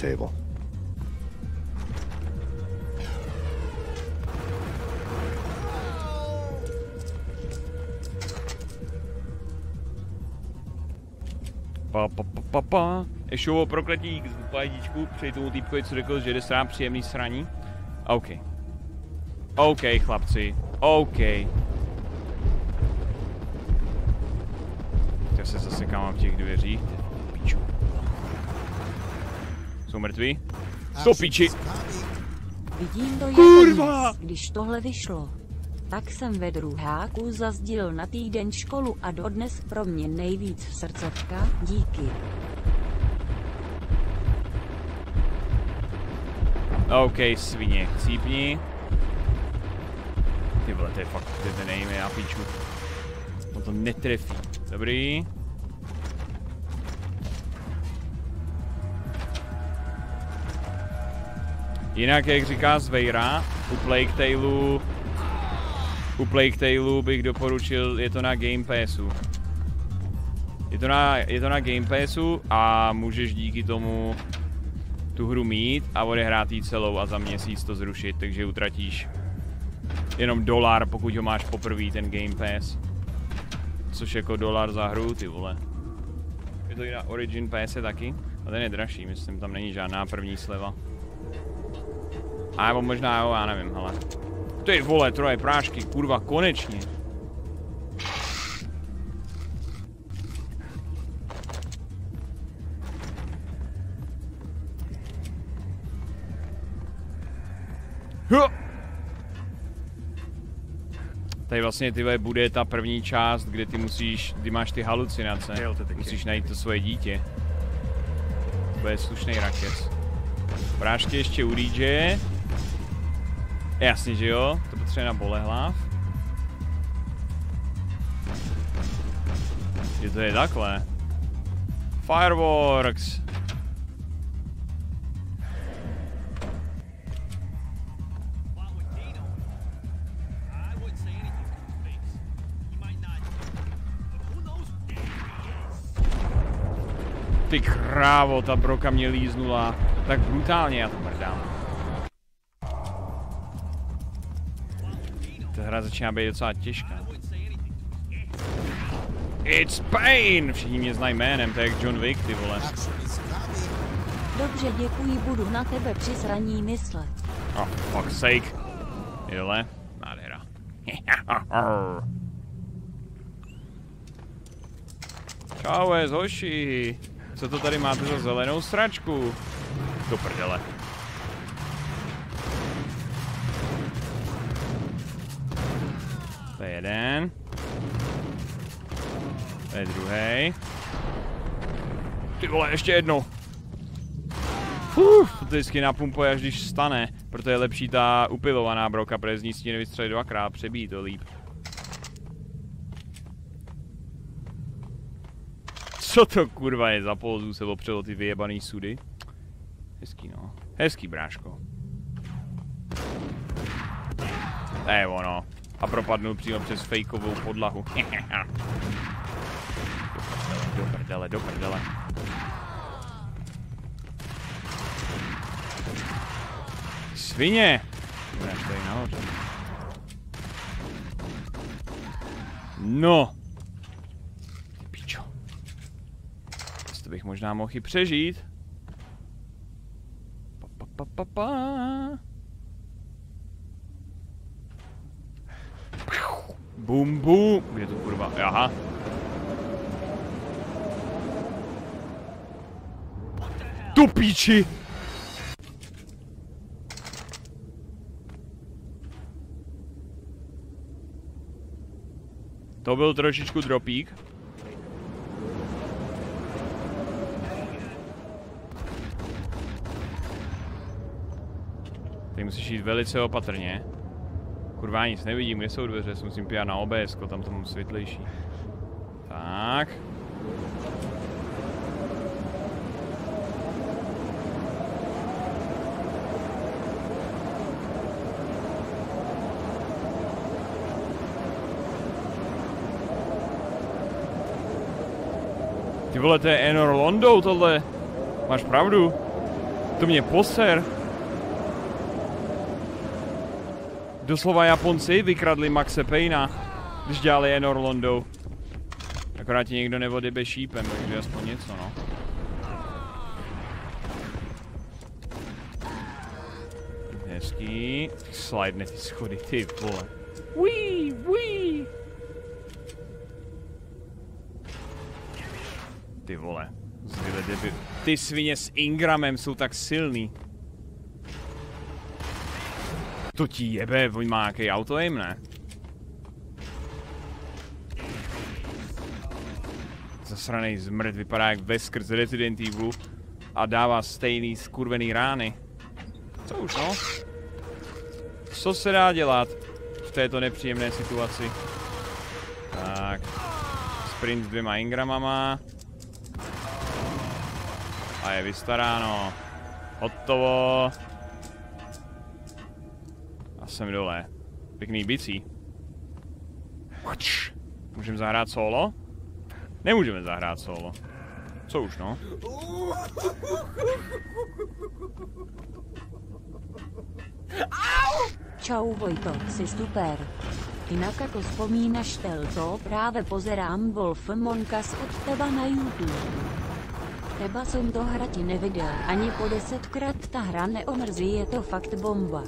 Speaker 1: Pa, pa, pa, pa, pa. Ešovo prokletí k pajdíčku, přeji tomu týpkovi, co řekl, že jde srát příjemný sraní. OK. OK, chlapci. OK. Já se zasekám v těch dveřích. ty Piču. Jsou mrtví? To piči!
Speaker 2: Vidím to
Speaker 1: Kurva!
Speaker 2: nic, když tohle vyšlo. Tak jsem ve druháku zazdil na týden školu a dodnes pro mě nejvíc srdcovka, díky.
Speaker 1: OK, svině, chcípni. Ty vole, to je fakt, to aim, já píču. On to netrefí. Dobrý. Jinak, jak říká Zvejra, u Plague Tailu, u Plague Tailu bych doporučil, je to na Game Passu. Je to na, je to na Game Passu a můžeš díky tomu tu hru mít a odehrát jí celou a za měsíc to zrušit, takže utratíš jenom dolar, pokud ho máš poprvé ten Game Pass. Což jako dolar za hru, ty vole. Je to i na Origin PS taky? A ten je dražší, myslím, tam není žádná první sleva. A nebo možná jo, já nevím, hele. Ty vole, troje prášky, kurva, konečně. Huh! Tady vlastně tyhle bude ta první část, kde ty musíš, kdy máš ty halucinace. Musíš najít to svoje dítě. To bude slušný rakec. Prášky ještě u DJ. Jasně, že jo? To potřebuje na bolehlav. Je to je takhle. Fireworks. Ty krávo, ta broka mě líznula tak brutálně, já to mrdám. Ta hra začíná být docela těžká. It's pain! Všichni mě znají jménem, to je jak John Wick, ty vole.
Speaker 2: Dobře, děkuji, budu na tebe při sraní myslet.
Speaker 1: Oh, fuck's sake. Jele, nádhera. Čau, hoši. Co to tady máte za zelenou sračku? Do prdele. To je jeden. To je druhý. Ty vole, ještě jedno. Uf, to vždycky napumpuje, až když stane. Proto je lepší ta upilovaná broka, protože z ní si nevystřelit dvakrát, přebíjí to líp. Co to kurva je za pózu se opřelo ty vyjebaný sudy? Hezký no. Hezký bráško. To je ono. A propadnul přímo přes fejkovou podlahu. do prdele, do prdele. Svině! No. Pičo. To bych možná mohl i přežít. Pa, pa, pa, pa, pa. Bum, bum. Kde to kurva? Aha. Tu píči! To byl trošičku dropík. Tady musíš jít velice opatrně. Kurva, nic nevidím, kde jsou dveře, musím pijat na OBS, tam to mám světlejší. Tak. Ty vole, to je Enor Londo tohle. Máš pravdu. To mě poser. Doslova Japonci vykradli Maxe Payna, když dělali Enor Londo. Akorát ti někdo neodjebe šípem, takže aspoň něco, no. Hezký. Slide ty schody, ty vole. Wee, wee. Ty vole. Zbyle debil. Ty svině s Ingramem jsou tak silný. To ti jebe, on má nějaký auto aim, ne? Zasranej zmrt vypadá jak Vesker z Resident Evil a dává stejný skurvený rány. Co už no? Co se dá dělat v této nepříjemné situaci? Tak. Sprint s dvěma Ingramama. A je vystaráno. Hotovo. A jsem dole. Pěkný bicí. Můžeme zahrát solo? Nemůžeme zahrát solo. Co už no?
Speaker 2: Čau Vojto, jsi super. Jinak ako vzpomínaš to právě pozerám Wolf Monkas od teba na YouTube. Teba jsem to hrati neviděl ani po desetkrát ta hra neomrzí, je to fakt bomba.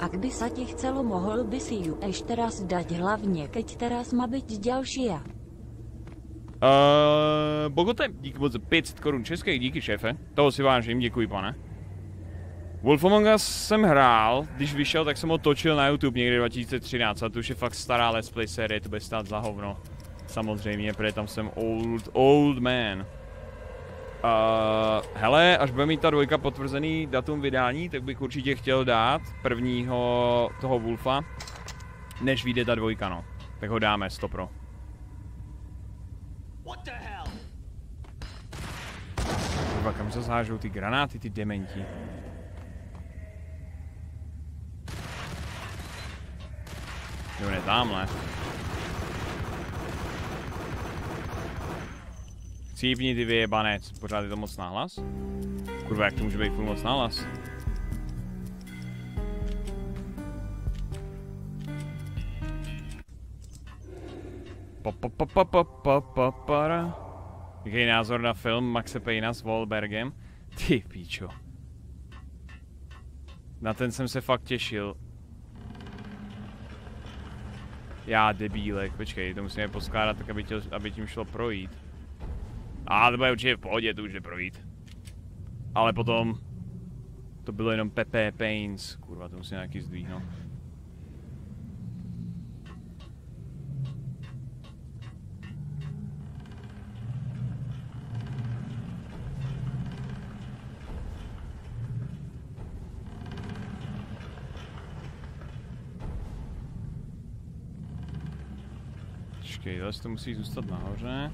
Speaker 2: A by sa ti chcelo, mohl by si ju ještě raz dať hlavně, keď teraz má být další. Uh,
Speaker 1: Bogote, díky moc za 500 korun českých, díky šéfe. Toho si vážím, děkuji pane. Wolf Among Us jsem hrál, když vyšel, tak jsem ho točil na YouTube někdy 2013 a to už je fakt stará let's play série, to bude stát za hovno. Samozřejmě, protože tam jsem old, old man. Uh, hele, až bude mít ta dvojka potvrzený datum vydání, tak bych určitě chtěl dát prvního toho Wolfa, než vyjde ta dvojka, no. Tak ho dáme, stopro. Kurva, kam se zhážou ty granáty, ty dementi? Jo, ne tamhle. Cívni ty vyjebanec. Pořád je to moc náhlas? Kurva, jak to může být moc náhlas? Jaký názor na film Maxe Payna s Wahlbergem? Ty píčo. Na ten jsem se fakt těšil. Já debílek, počkej, to musíme poskládat tak, aby, tě, aby tím šlo projít. A to bude určitě v pohodě, to už jde projít. Ale potom... To bylo jenom Pepe Pains. Kurva, to musím nějaký zdvíhnout. Počkej, to musí zůstat nahoře.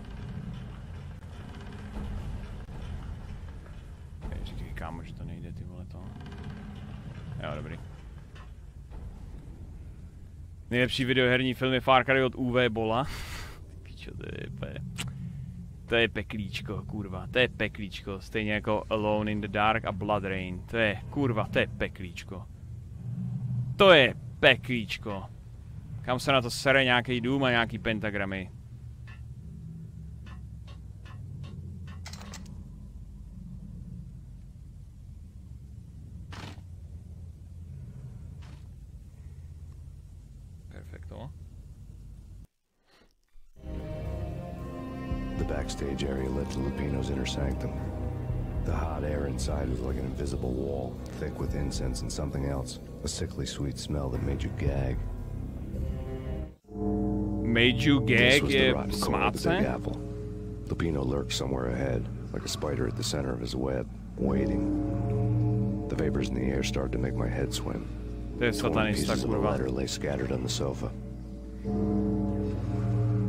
Speaker 1: Dobrý. Nejlepší videoherní film je Far Cry od UV Bola. Pičo, to je úplně... To je peklíčko, kurva, to je peklíčko. Stejně jako Alone in the Dark a Blood Rain. To je, kurva, to je peklíčko. To je peklíčko. Kam se na to sere nějaký dům a nějaký pentagramy.
Speaker 6: Incense and something else. A sickly sweet smell that made you gag.
Speaker 1: Made you gag?
Speaker 6: This was the of the Big Apple. Lupino lurked somewhere ahead, like a spider at the center of his web, waiting. The vapors in the air started to make my head swim. Torn pieces of
Speaker 1: kurva.
Speaker 6: letter lay scattered on the sofa.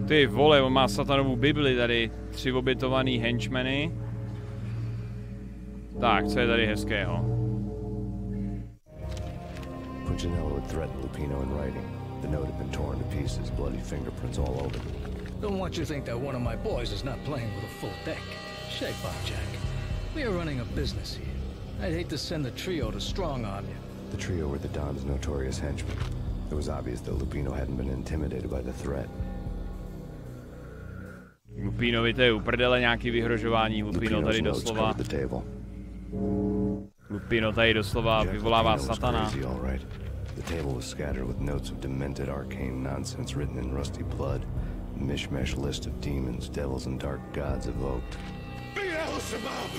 Speaker 1: Ty vole, on má satanovou Bibli tady. Tři obětovaný henchmeny. Tak, co je tady hezkého?
Speaker 6: Punchinello had threatened Lupino in writing. The note had been torn to pieces, bloody fingerprints all over it.
Speaker 22: Don't want you to think that one of my boys is not playing with a full deck. Shape up, Jack. We are running a business here. I'd hate to send the trio to strong arm you.
Speaker 6: The trio were the Don's notorious henchmen. It was obvious that Lupino hadn't been intimidated by the threat.
Speaker 1: Lupinovi to je uprdele nějaký vyhrožování. Lupino
Speaker 6: Lupino's
Speaker 1: tady
Speaker 6: notes
Speaker 1: doslova...
Speaker 6: covered the table.
Speaker 1: Lupino tady doslova vyvolává
Speaker 6: was
Speaker 1: satana.
Speaker 6: crazy, all right. The table was scattered with notes of demented arcane nonsense written in rusty blood. A mishmash list of demons, devils, and dark gods evoked.
Speaker 30: Beelzebub,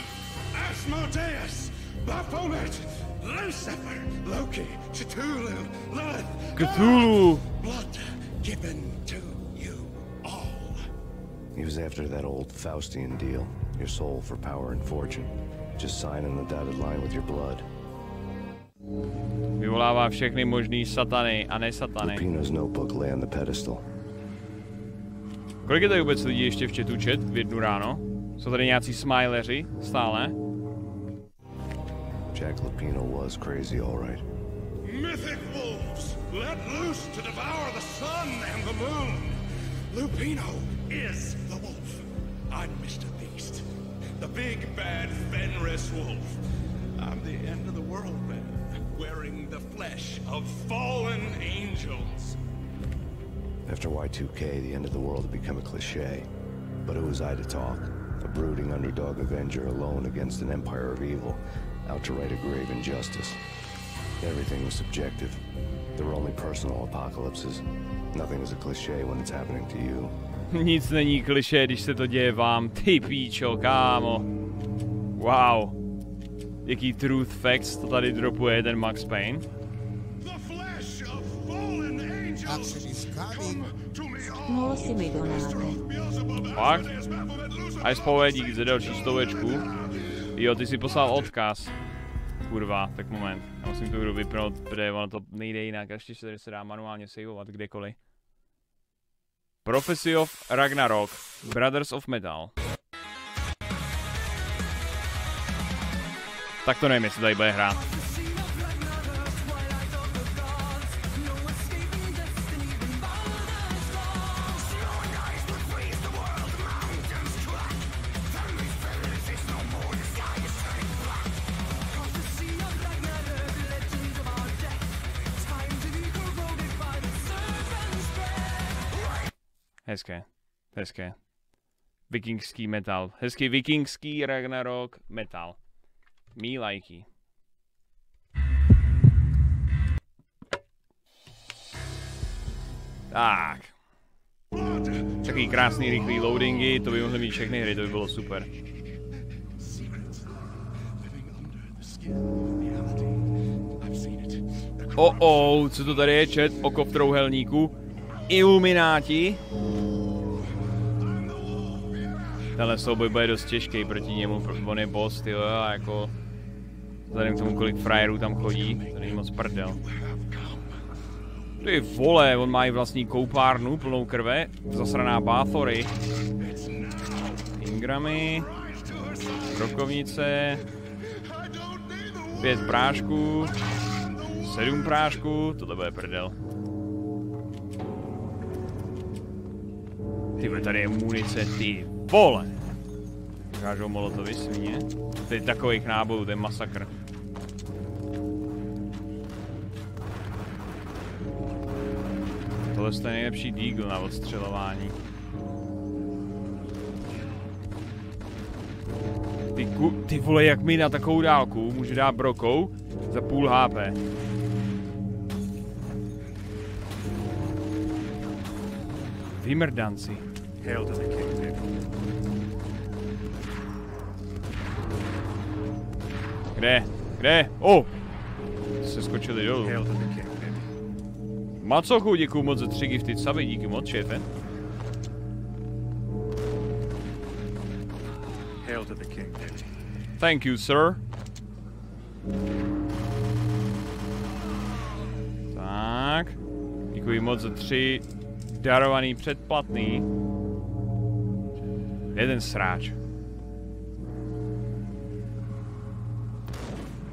Speaker 30: Asmodeus, Baphomet, Lucifer, Loki, Cthulhu, Lilith,
Speaker 1: Cthulhu!
Speaker 30: blood given to you all.
Speaker 6: He was after that old Faustian deal. Your soul for power and fortune. Just sign on the dotted line with your blood.
Speaker 1: Vyvolává všechny možný satany a nesatany.
Speaker 6: Lupino's notebook lay on the pedestal.
Speaker 1: Kolik je tady vůbec lidí ještě v chatu chat v jednu ráno? Jsou tady nějací smileři stále?
Speaker 6: Jack Lupino was crazy, all right.
Speaker 30: Mythic wolves, let loose to devour the sun and the moon. Lupino is the wolf. I'm Mr. Beast, the big bad Fenris wolf. I'm the end of the world man, wearing the flesh of fallen angels.
Speaker 6: After Y2K, the end of the world had become a cliche. But who was I to talk? A brooding underdog avenger alone against an empire of evil, out to right a grave injustice. Everything was subjective. There were only personal apocalypses. Nothing is a cliche when it's happening to you.
Speaker 1: Nic není kliše, když se to děje vám. Ty píčo, kámo. Wow. Jaký truth facts to tady dropuje ten Max Payne.
Speaker 29: Is coming.
Speaker 2: Mohl si mi donáte.
Speaker 1: Fakt? A je spovědík za další stovečku. Jo, ty si poslal odkaz. Kurva, tak moment. Já musím tu hru vypnout, protože ono to nejde jinak, ještě se, se dá manuálně saveovat kdekoliv. Prophecy of Ragnarok, Brothers of Metal. Tak to nevím, jestli tady bude hrát. Hezké, hezké. Vikingský metal. Hezký vikingský Ragnarok metal. Mí lajky. Tak. Takový krásný rychlý loadingy, to by mohly mít všechny hry, to by bylo super. Oh oh, co to tady je, čet? Oko v trouhelníku. Ilumináti. Tenhle souboj bude dost těžký proti němu, on je boss, tyjo, a jako... Vzhledem k tomu, kolik frajerů tam chodí, to není moc prdel. Ty vole, on má i vlastní koupárnu plnou krve, zasraná Bathory. Ingramy, brokovnice, pět prášků, sedm prášků, tohle bude prdel. Ty tady je munice, ty vole. Ukážou molotovy svině. Teď takových nábojů, to je masakr. Tohle je nejlepší deagle na odstřelování. Ty, ku, ty vole, jak mi na takovou dálku může dát brokou za půl HP. Vymrdanci.
Speaker 26: Hail to the king, baby.
Speaker 1: Kde? Kde? O! Oh! Se skočili dolů.
Speaker 26: Hail to the king, baby.
Speaker 1: Macochu, děkuju moc za tři gifty savy, díky moc, šéfe.
Speaker 26: Hail to the king, baby.
Speaker 1: Thank you, sir. Děkuji moc za tři darovaný předplatný. Jeden sráč.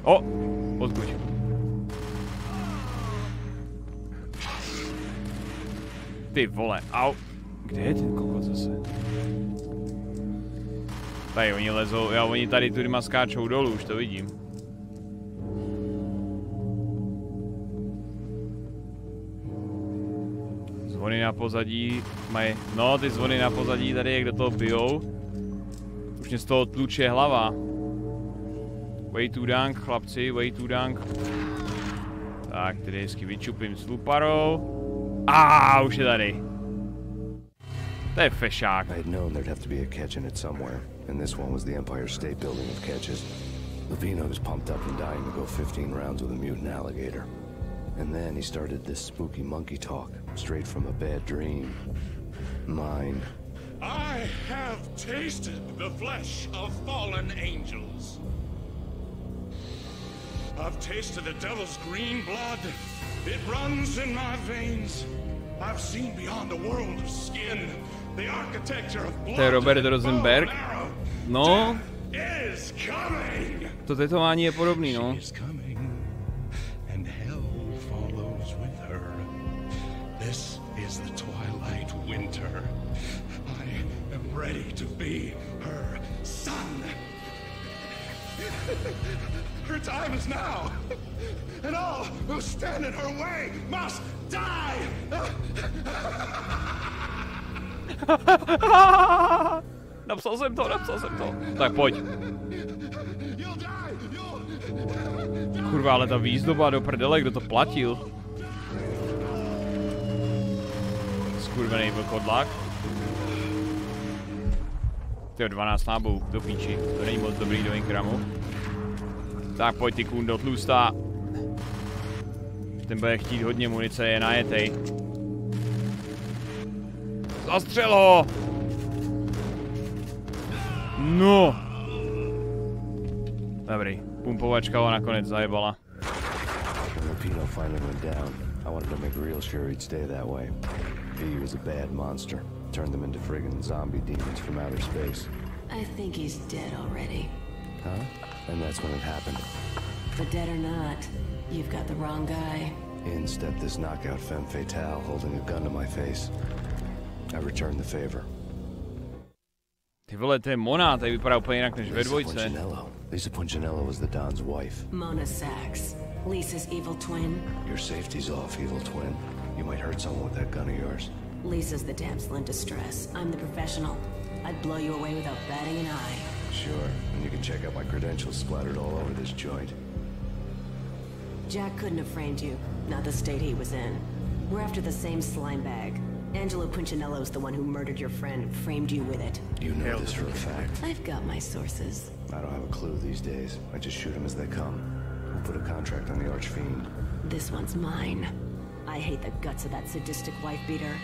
Speaker 1: O! Odkud? Ty vole, au. Kde je ten kokot zase? Tady oni lezou, jo, oni tady tudyma skáčou dolů, už to vidím. Zvony na pozadí mají, no ty zvony na pozadí tady, jak do toho bijou. Už mě z toho tluče hlava. Way too dunk, chlapci, way too dunk. Tak, tedy hezky vyčupím s luparou. A už je tady. To je fešák.
Speaker 6: I had there'd have to be a catch in it somewhere, and this one was the Empire State Building of catches. Levino was pumped up and dying to go 15 rounds with a mutant alligator. And then he started this spooky monkey talk, straight from a bad dream. Mine.
Speaker 30: I have tasted the flesh of fallen angels. I've tasted the devil's green blood. It runs in my veins. I've seen beyond the world of skin, the architecture of blood.
Speaker 1: To je Robert Rosenberg. No.
Speaker 30: Is coming.
Speaker 1: To tetování je podobný, no.
Speaker 30: Ready to be her son. her time is now, and all who stand in her way must die.
Speaker 1: napsal jsem to, napsal jsem to. Tak pojď. Kurva, ale ta výzdoba do prdele, kdo to platil? Skurvený vlkodlak. Je 12 nábojů, do píči. To není moc dobrý do Inkramu. Tak pojď ty kundo tlustá. Ten bude chtít hodně munice, je najetej. Zastřel ho! No! Dobrý, pumpovačka ho nakonec zajebala.
Speaker 6: Lupino finally went down, I wanted to make real sure he'd stay that way. He was a bad monster. Turned them into friggin' zombie demons from outer space.
Speaker 31: I think he's dead already.
Speaker 6: Huh? And that's when it happened.
Speaker 31: But dead or not, you've got the wrong guy.
Speaker 6: In stepped this knockout femme fatale holding a gun to my face. I returned the favor.
Speaker 1: Ty vole, to je Mona, tady vypadá úplně jinak než ve
Speaker 6: Lisa
Speaker 1: dvojce.
Speaker 6: Punchinello. Lisa Punchinello was the Don's wife.
Speaker 31: Mona Sachs, Lisa's evil twin.
Speaker 6: Your safety's off, evil twin. You might hurt someone with that gun of yours.
Speaker 31: Lisa's the damsel in distress. I'm the professional. I'd blow you away without batting an eye.
Speaker 6: Sure, and you can check out my credentials splattered all over this joint.
Speaker 31: Jack couldn't have framed you, not the state he was in. We're after the same slime bag. Angelo Punchinello's the one who murdered your friend and framed you with it.
Speaker 6: You know this for a fact.
Speaker 31: I've got my sources.
Speaker 6: I don't have a clue these days. I just shoot them as they come. We'll put a contract on the Archfiend.
Speaker 31: This one's mine. I hate the guts of that sadistic wife beater.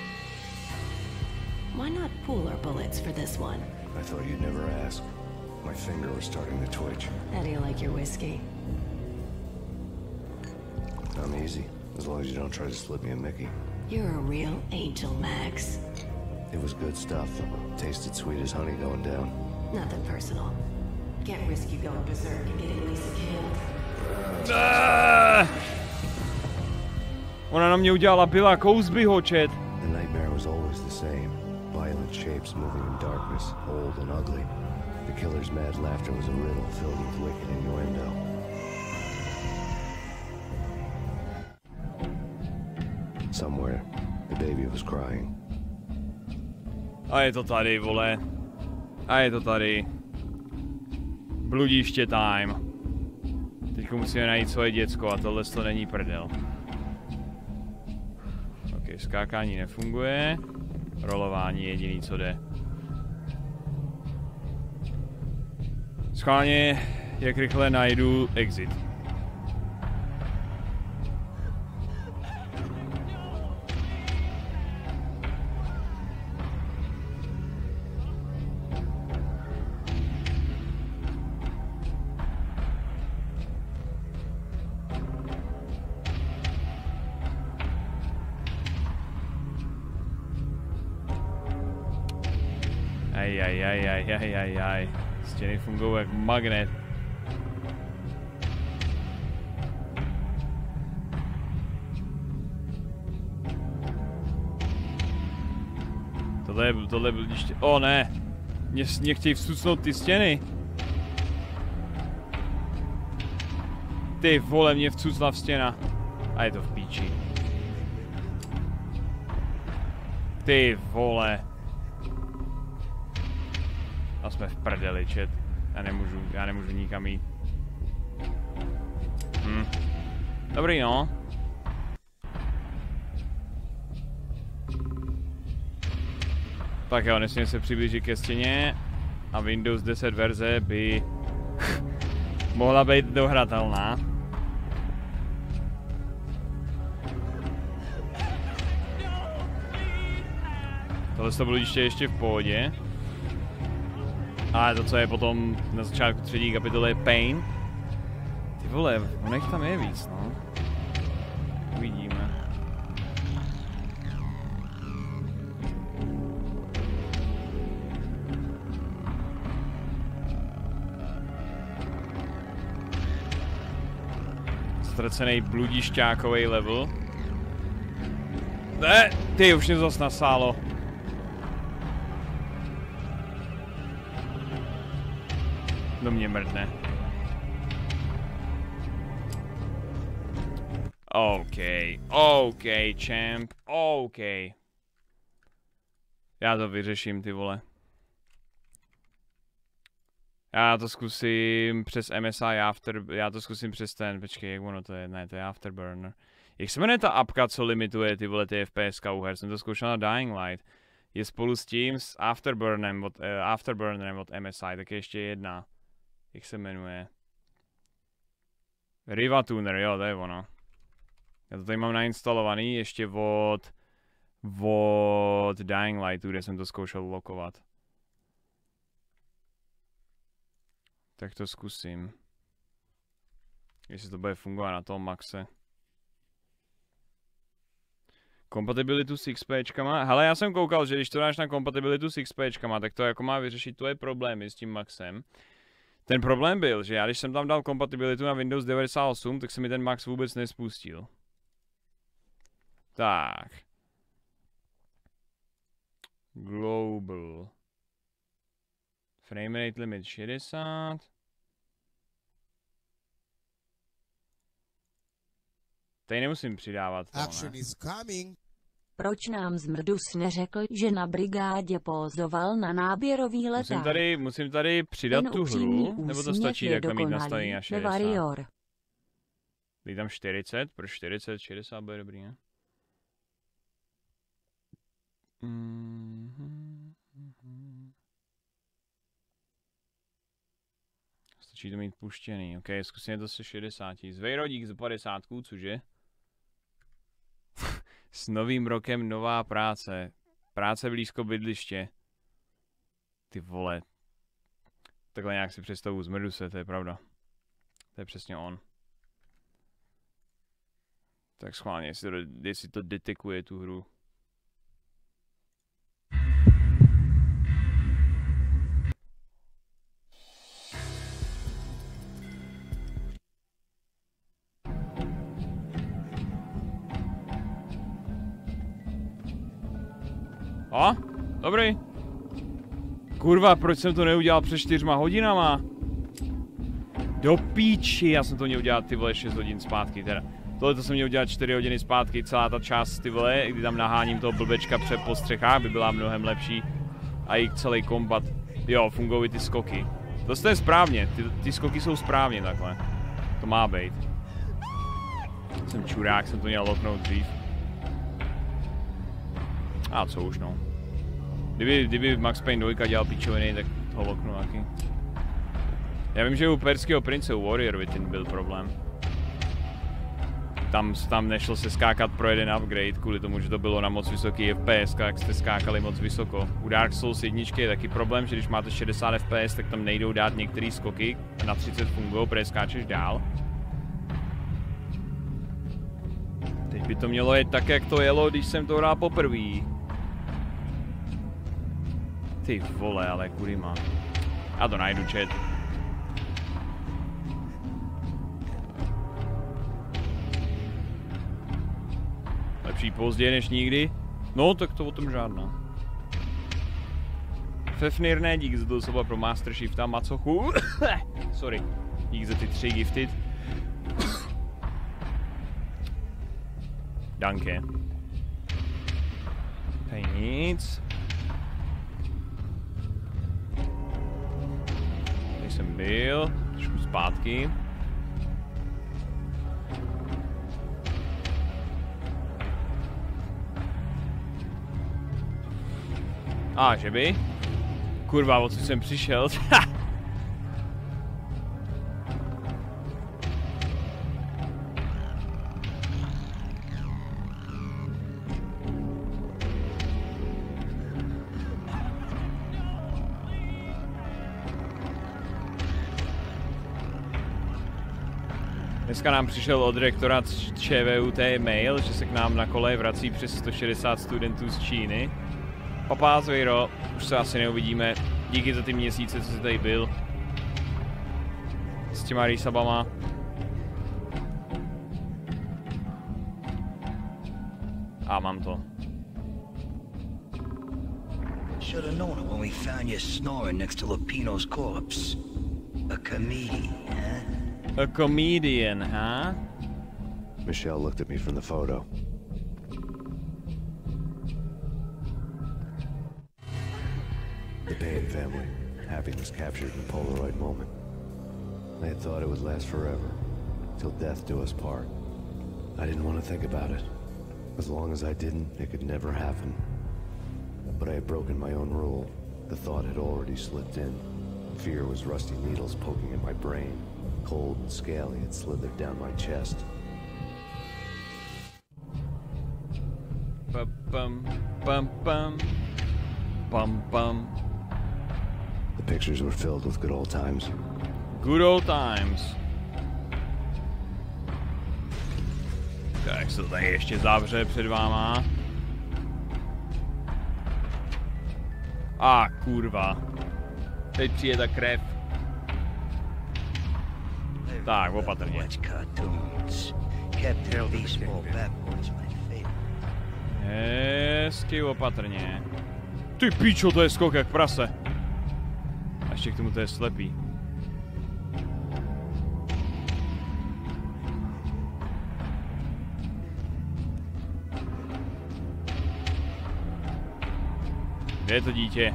Speaker 31: Why not pool our bullets for this one?
Speaker 6: I thought you'd never ask. My finger was starting to twitch.
Speaker 31: How do you like your whiskey?
Speaker 6: I'm easy, as long as you don't try to slip me a Mickey.
Speaker 31: You're a real angel, Max.
Speaker 6: It was good stuff. Tasted sweet as honey going down.
Speaker 31: Nothing personal. Can't risk you going berserk and getting Lisa killed.
Speaker 1: Ah! Ona na mě udělala Billa Cosbyho, chat.
Speaker 6: The nightmare was always the same. Violent shapes moving in darkness, old and ugly. The killer's mad laughter was a riddle filled with wicked innuendo. Somewhere, the baby was crying.
Speaker 1: A je to tady, vole. A je to tady. Bludiště time. Teď musíme najít svoje děcko a tohle to není prdel. Ok, skákání nefunguje. Rolování je jediný, co jde. Schválně, jak rychle najdu exit. Fungují jak magnet. Tohle je, tohle je bludiště. O ne! Mě, mě chtějí vsucnout ty stěny. Ty vole, mě vcucla v stěna. A je to v píči. Ty vole. A jsme v prdeli, čet. Já nemůžu, já nemůžu nikam jít. Hm. Dobrý no. Tak jo, nesmím se přiblížit ke stěně a Windows 10 verze by mohla být dohratelná. Tohle to bylo ještě, ještě v pohodě. Ale to, co je potom na začátku třetí kapitoly je Pain. Ty vole, nech tam je víc, no. Uvidíme. Ztracený bludišťákový level. Ne, ty už mě zas nasálo. Do mě mrdne. OK, OK, champ, OK. Já to vyřeším, ty vole. Já to zkusím přes MSI After, já to zkusím přes ten, počkej, jak ono to je, ne, to je Afterburner. Jak se jmenuje ta apka, co limituje ty vole ty FPS u her, jsem to zkoušel na Dying Light. Je spolu s tím, s Afterburnerem od, uh, Afterburnerem od MSI, tak je ještě jedna. Jak se jmenuje? Riva Tuner, jo, to je ono. Já to tady mám nainstalovaný ještě od, od Dying Lightu, kde jsem to zkoušel lokovat. Tak to zkusím. Jestli to bude fungovat na tom maxe. Kompatibilitu s XPčkama. Hele, já jsem koukal, že když to dáš na kompatibilitu s XPčkama, tak to jako má vyřešit tvoje problémy s tím maxem. Ten problém byl, že já když jsem tam dal kompatibilitu na Windows 98, tak se mi ten max vůbec nespustil. Tak. Global. Framerate limit 60. Tady nemusím přidávat to, ne?
Speaker 2: Proč nám Zmrdus neřekl, že na brigádě pózoval na náběrový leták?
Speaker 1: Musím tady, musím tady přidat
Speaker 2: Ten
Speaker 1: tu hru, nebo to stačí
Speaker 2: je
Speaker 1: takhle mít
Speaker 2: dokonalý,
Speaker 1: nastavený na
Speaker 2: The
Speaker 1: 60?
Speaker 2: Warrior.
Speaker 1: Dej tam 40, pro 40, 60 bude dobrý, ne? Mhm, mhm. Stačí to mít puštěný, ok, zkusíme to se 60. Zvejrodík za 50, cože? S novým rokem nová práce. Práce blízko bydliště. Ty vole. Takhle nějak si představu zmrdu se, to je pravda. To je přesně on. Tak schválně, jestli to, jestli to detekuje tu hru. A? Dobrý. Kurva, proč jsem to neudělal před čtyřma hodinama? Do píči, já jsem to měl udělat ty vole 6 hodin zpátky teda. Tohle to jsem měl udělat 4 hodiny zpátky, celá ta část ty vole, kdy tam naháním toho blbečka před po střechách, by byla mnohem lepší. A i celý kombat, jo, fungují ty skoky. To je správně, ty, ty skoky jsou správně takhle. To má být. Jsem čurák, jsem to měl loknout dřív. A co už no. Kdyby, kdyby Max Payne 2 dělal pičoviny, tak ho loknu taky. Já vím, že u perského prince u Warrior Within byl problém. Tam, tam nešlo se skákat pro jeden upgrade, kvůli tomu, že to bylo na moc vysoký FPS, jak jste skákali moc vysoko. U Dark Souls 1 je taky problém, že když máte 60 FPS, tak tam nejdou dát některé skoky, na 30 fungují, protože skáčeš dál. Teď by to mělo jet tak, jak to jelo, když jsem to hrál poprvé. Ty vole, ale kurima. Já to najdu, chat. Lepší pozdě než nikdy? No, tak to o tom žádná. Fefnir ne, dík za to soba pro Master Shifta, Macochu. Sorry. Dík za ty tři gifted. Danke. Tady nic. Tady jsem byl, trošku zpátky. A, že by? Kurva, o co jsem přišel? Dneska nám přišel od rektora ČVUT mail, že se k nám na kole vrací přes 160 studentů z Číny. Papá Zvejro, už se asi neuvidíme. Díky za ty měsíce, co jsi tady byl. S těma rýsabama. A mám to.
Speaker 32: Should have known it when we found you snoring next to Lupino's corpse. A comedian, huh?
Speaker 1: A comedian, huh?
Speaker 6: Michelle looked at me from the photo. The Payne family. Happiness captured in a Polaroid moment. I had thought it would last forever. Till death do us part. I didn't want to think about it. As long as I didn't, it could never happen. But I had broken my own rule. The thought had already slipped in. Fear was rusty needles poking at my brain. Cold and scaly, it slithered down my chest.
Speaker 1: Bum bum bum bum bum bum.
Speaker 6: The pictures were filled with good old times.
Speaker 1: Good old times. Tak se to tady ještě zavře před váma. A ah, kurva. Teď přijde ta krev. Tak, opatrně. Hezky opatrně. Ty píčo, to je skok jak prase. A ještě k tomu to je slepý. Kde je to dítě?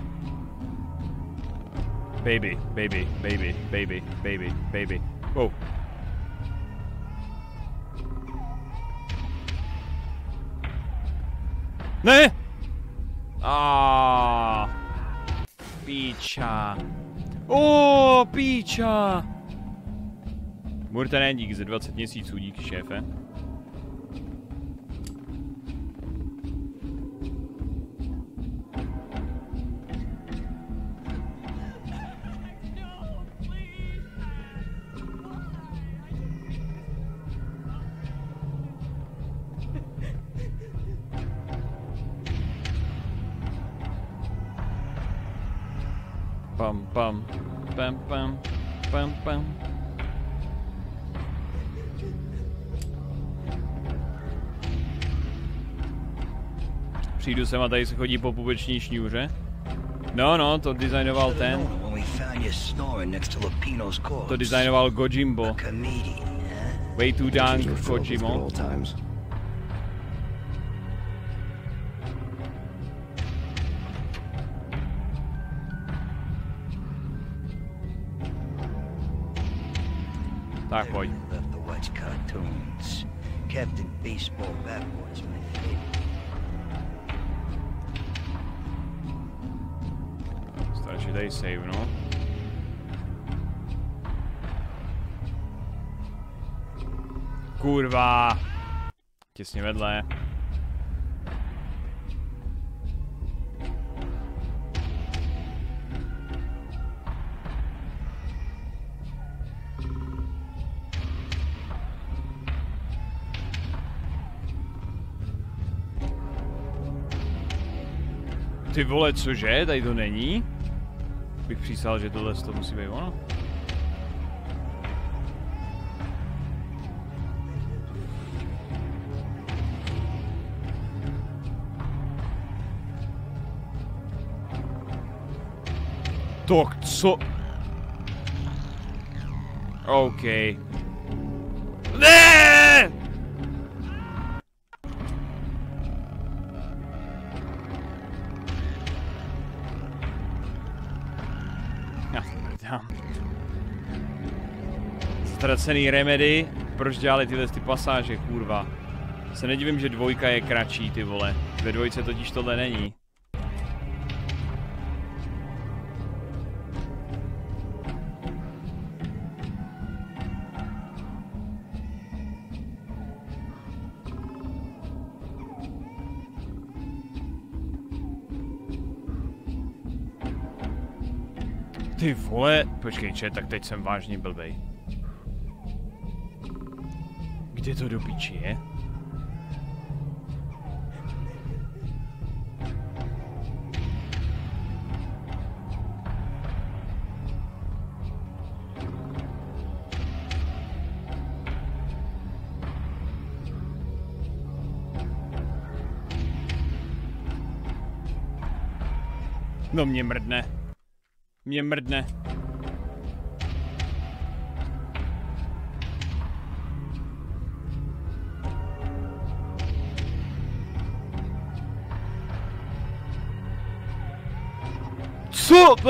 Speaker 1: Baby, baby, baby, baby, baby, baby. Wow. Ne! A Píča. O, píča. Murten dík ze 20 měsíců, díky šéfe. Pam, pam, pam, pam, pam, pam. Přijdu sem a tady se chodí po pubeční šňůře. No, no, to designoval ten. To designoval Gojimbo. Way too dunk Kojimo. Tak pojď.
Speaker 32: Captain Baseball Bat Boy's my favorite.
Speaker 1: Stačí tady save, no. Kurva. Těsně vedle. Ty vole, cože? Tady to není? Bych přísal, že tohle to musí být ono. Tak co? OK. Ne! Ztracený remedy, proč dělali tyhle ty pasáže, kurva. Se nedivím, že dvojka je kratší, ty vole. Ve dvojce totiž tohle není. Ty vole, počkej, če, tak teď jsem vážně blbej. Kde to do piči je? No mě mrdne. Mě mrdne.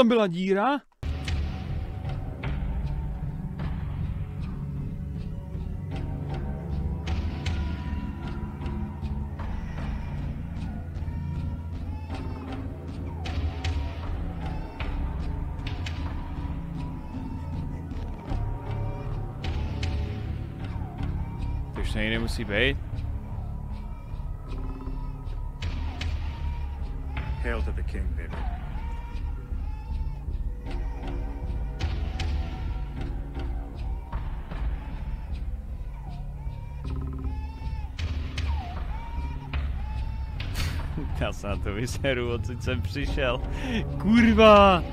Speaker 1: Tam byla díra? To už nejde musí být.
Speaker 26: Hail to the king, baby.
Speaker 1: Já to vyseru, odsud jsem přišel. Kurva!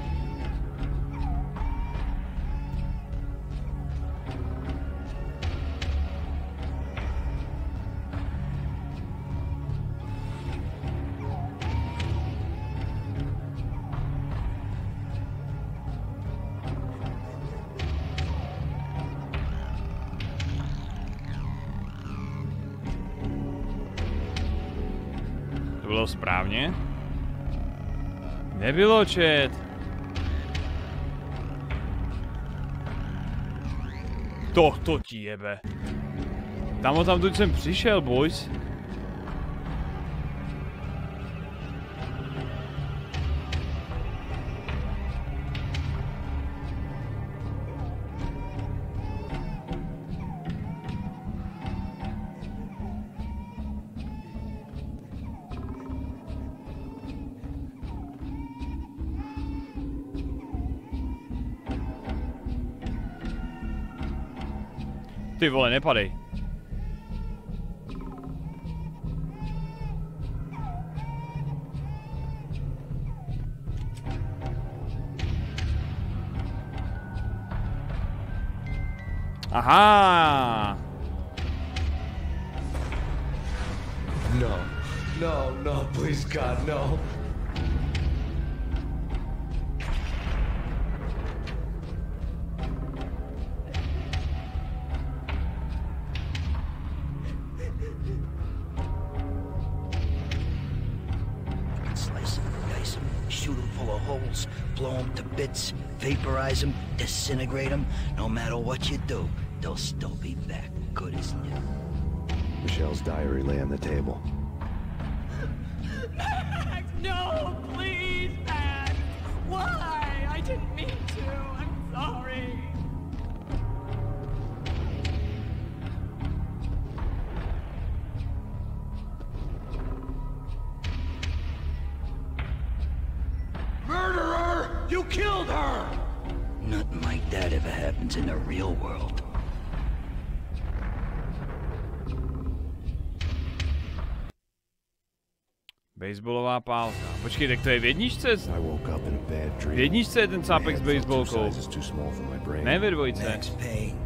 Speaker 1: Nebylo, čet. To, to ti jebe. Tam tam jsem přišel, boys. Ty vole, nepadej. Aha!
Speaker 32: Disintegrate him. No matter what you do, they'll still be back good as new.
Speaker 6: Michelle's diary lay on the table.
Speaker 1: Baseballová pálka. Počkej, tak to je v jedničce? V jedničce je ten cápek s baseballkou. Ne ve dvojce.
Speaker 32: Max Payne.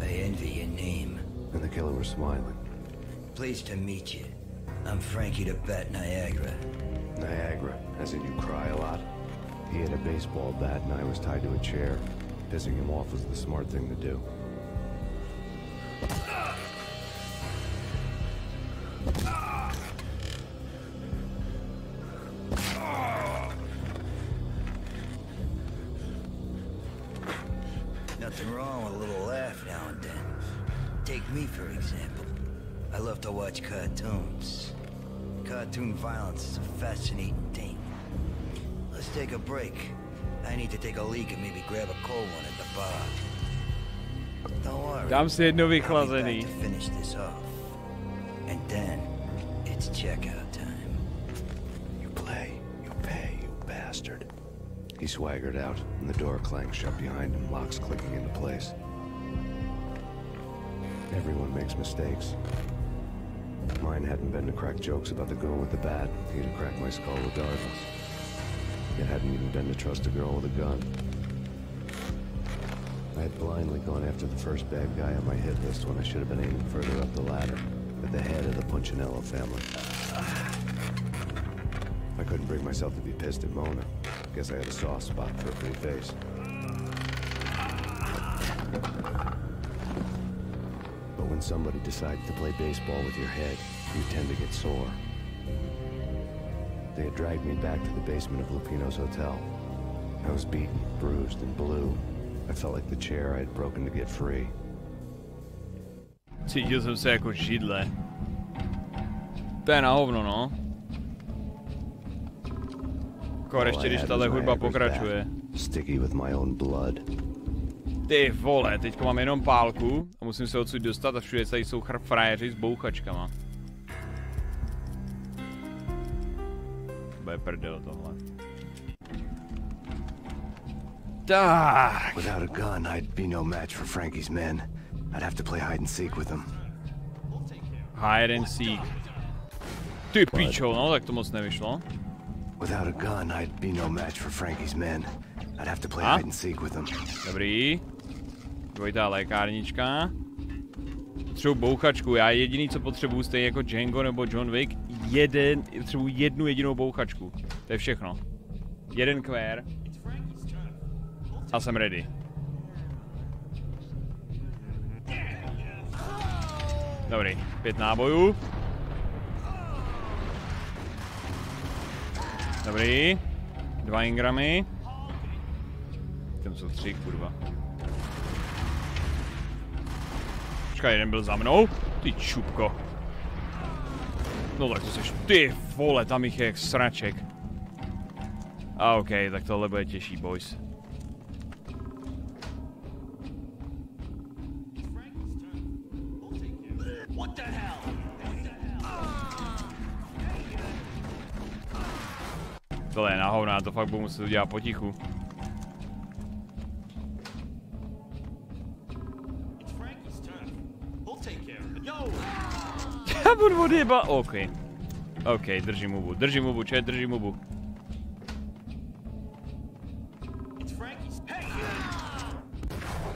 Speaker 32: I envy your name.
Speaker 6: And the killer was smiling.
Speaker 32: Pleased to meet you. I'm Frankie the Bat Niagara.
Speaker 6: Niagara, as in you cry a lot. He had a baseball bat and I was tied to a chair. Pissing him off was the smart thing to do.
Speaker 32: Violence is a fascinating thing. Let's take a break. I need to take a leak and maybe grab a cold one at the bar. Don't worry.
Speaker 1: Dám si jedno
Speaker 32: I'll be
Speaker 1: vychlazený.
Speaker 32: back to finish this off. And then, it's checkout time.
Speaker 6: You play, you pay, you bastard. He swaggered out, and the door clanged shut behind him, locks clicking into place. Everyone makes mistakes. Mine hadn't been to crack jokes about the girl with the bat. He'd have cracked my skull regardless. It hadn't even been to trust a girl with a gun. I had blindly gone after the first bad guy on my hit list when I should have been aiming further up the ladder, at the head of the Punchinello family. I couldn't bring myself to be pissed at Mona. Guess I had a soft spot for a pretty face. When somebody decides to play baseball with your head, you tend to get sore. They had dragged me back to the basement of Lupino's hotel. I was beaten, bruised, and blue. I felt like the chair I had broken to get free.
Speaker 1: Cítil jsem se jako židle. To je no. Kor
Speaker 6: All
Speaker 1: ještě,
Speaker 6: I
Speaker 1: když tahle hudba pokračuje.
Speaker 6: Sticky with my own blood.
Speaker 1: Ty vole, teďko mám jenom pálku a musím se odsud dostat a všude tady jsou frajeři s bouchačkama. Bude prdel tohle. Tak.
Speaker 6: Without a gun, I'd be no match for Frankie's men. I'd have to play hide and seek with them.
Speaker 1: Hide and seek. Ty pičo, no tak to moc nevyšlo.
Speaker 6: Without a gun, I'd be no match for Frankie's men. I'd have to play hide and seek with them.
Speaker 1: Dobrý. Dvojitá lékárnička. Potřebuji bouchačku, já jediný co potřebuju stejně jako Django nebo John Wick, jeden, potřebuji jednu jedinou bouchačku. To je všechno. Jeden kvér. A jsem ready. Dobrý, pět nábojů. Dobrý. Dva ingramy. Tam jsou tři, kurva. Počkej, jeden byl za mnou. Ty čupko. No tak to seš, ty vole, tam jich je jak sraček. A ok, tak tohle bude těžší, boys. Tohle je na hovna, to fakt budu muset udělat potichu. Já budu odjeba, OK. OK, držím hubu, držím hubu, čet, držím hubu.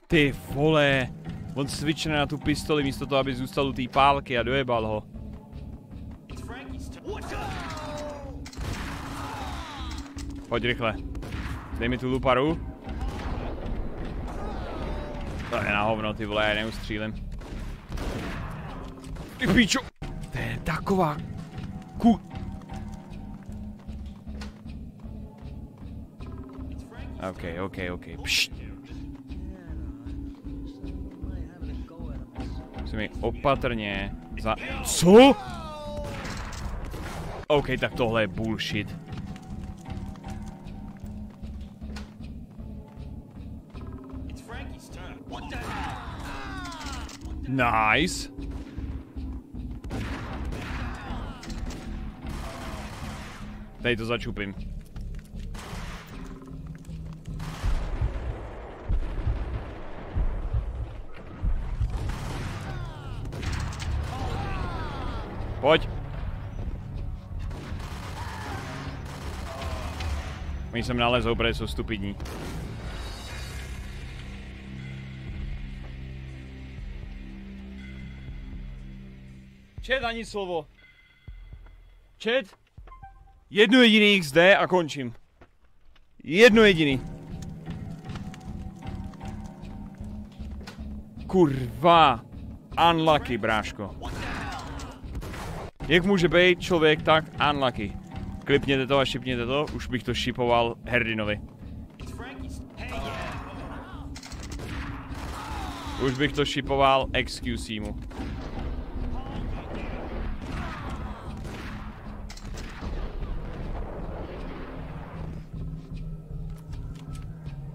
Speaker 1: Ty vole, on switchne na tu pistoli místo toho, aby zůstal u té pálky a dojebal ho. Pojď rychle. Dej mi tu luparu. To je na hovno, ty vole, já neustřílim. Ty pičo! To je taková... Ku... OK, OK, OK. Pšt. Musím mi opatrně za... Co? OK, tak tohle je bullshit. Nice. Tady to začupím. Pojď. Oni sem nalezou, protože jsou stupidní. Čet ani slovo. Čet. Jedno jediný XD a končím. Jedno jediný. Kurva. Unlucky, bráško. Jak může být člověk tak unlucky? Klipněte to a šipněte to, už bych to šipoval Herdinovi. Už bych to šipoval XQC mu.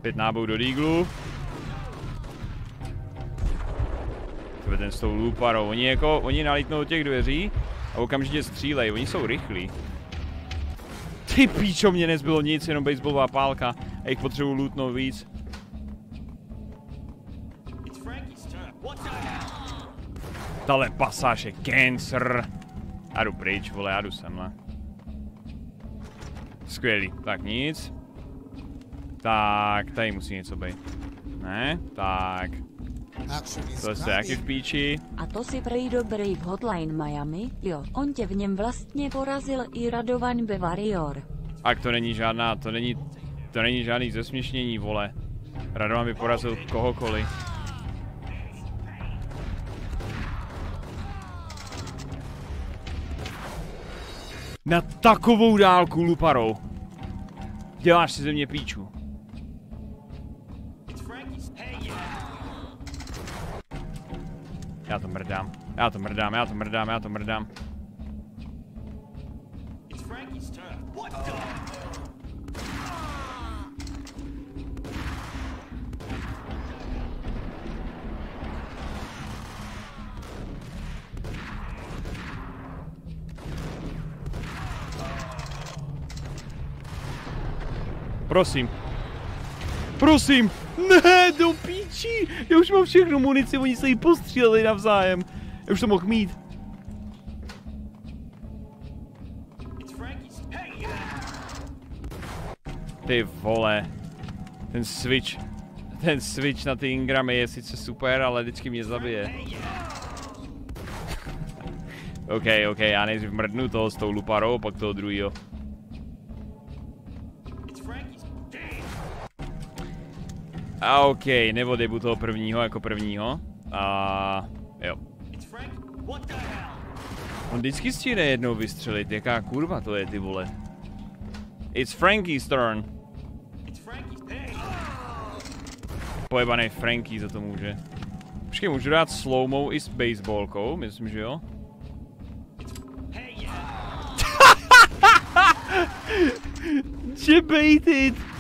Speaker 1: Pět nábou do Deaglu. Tebe ten s tou luparou. Oni jako, oni nalítnou do těch dveří a okamžitě střílej. Oni jsou rychlí. Ty píčo, mě nezbylo nic, jenom baseballová pálka. A jich potřebuji lootnout víc. Tahle pasáž je cancer. Já jdu pryč, vole, já jdu semhle. Skvělý, tak nic. Tak, tady musí něco být. Ne? Tak. To je jaký v píči.
Speaker 2: A to si prej dobrý v Hotline Miami, jo, on tě v něm vlastně porazil i Radovan Bevarior.
Speaker 1: A to není žádná, to není, to není žádný zesměšnění, vole. Radovan by porazil kohokoliv. Na takovou dálku luparou. Děláš si ze mě píču. Já to mrdám, já to mrdám, já to mrdám, já to mrdám. Prosím. Prosím. Ne, do píči. Já už mám všechnu munici, oni se jí postříleli navzájem. Já už to mohl mít. Ty vole. Ten switch. Ten switch na ty Ingramy je sice super, ale vždycky mě zabije. OK, OK, já nejdřív mrdnu toho s tou luparou, pak toho druhýho. A OK, neodebu toho prvního jako prvního. A jo. On vždycky stihne jednou vystřelit, jaká kurva to je ty vole. It's Frankie's turn. Pojebaný Frankie za to může. Počkej, můžu dát slowmo i s baseballkou, myslím, že jo? Jebaited!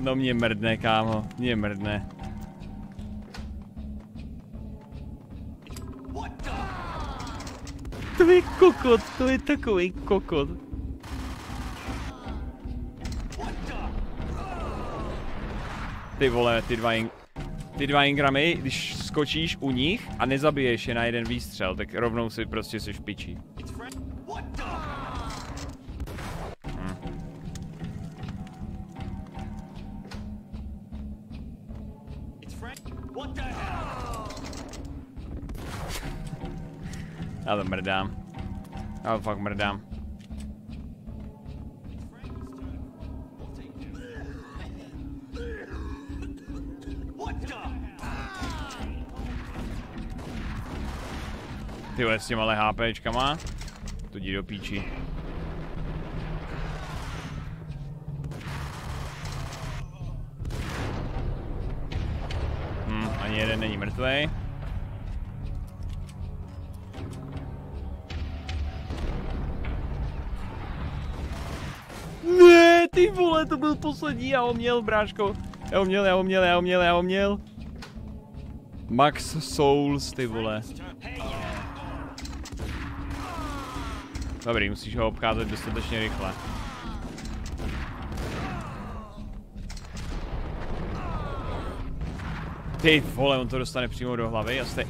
Speaker 1: No mě mrdne, kámo. Mě mrdne. To je kokot, to je takový kokot. Ty vole, ty dva, in... ty dva ingramy, když skočíš u nich a nezabiješ je na jeden výstřel, tak rovnou si prostě si špičí. Já to mrdám. Já to fakt mrdám. Ty s těma ale HPčkama. To jdi do píči. Hm, ani jeden není mrtvej. Ne, ty vole, to byl poslední, já ho měl, bráško. Já ho měl, já ho měl, já ho měl, já ho měl. Max Souls, ty vole. Dobrý, musíš ho obcházet dostatečně rychle. Ty vole, on to dostane přímo do hlavy, jasně.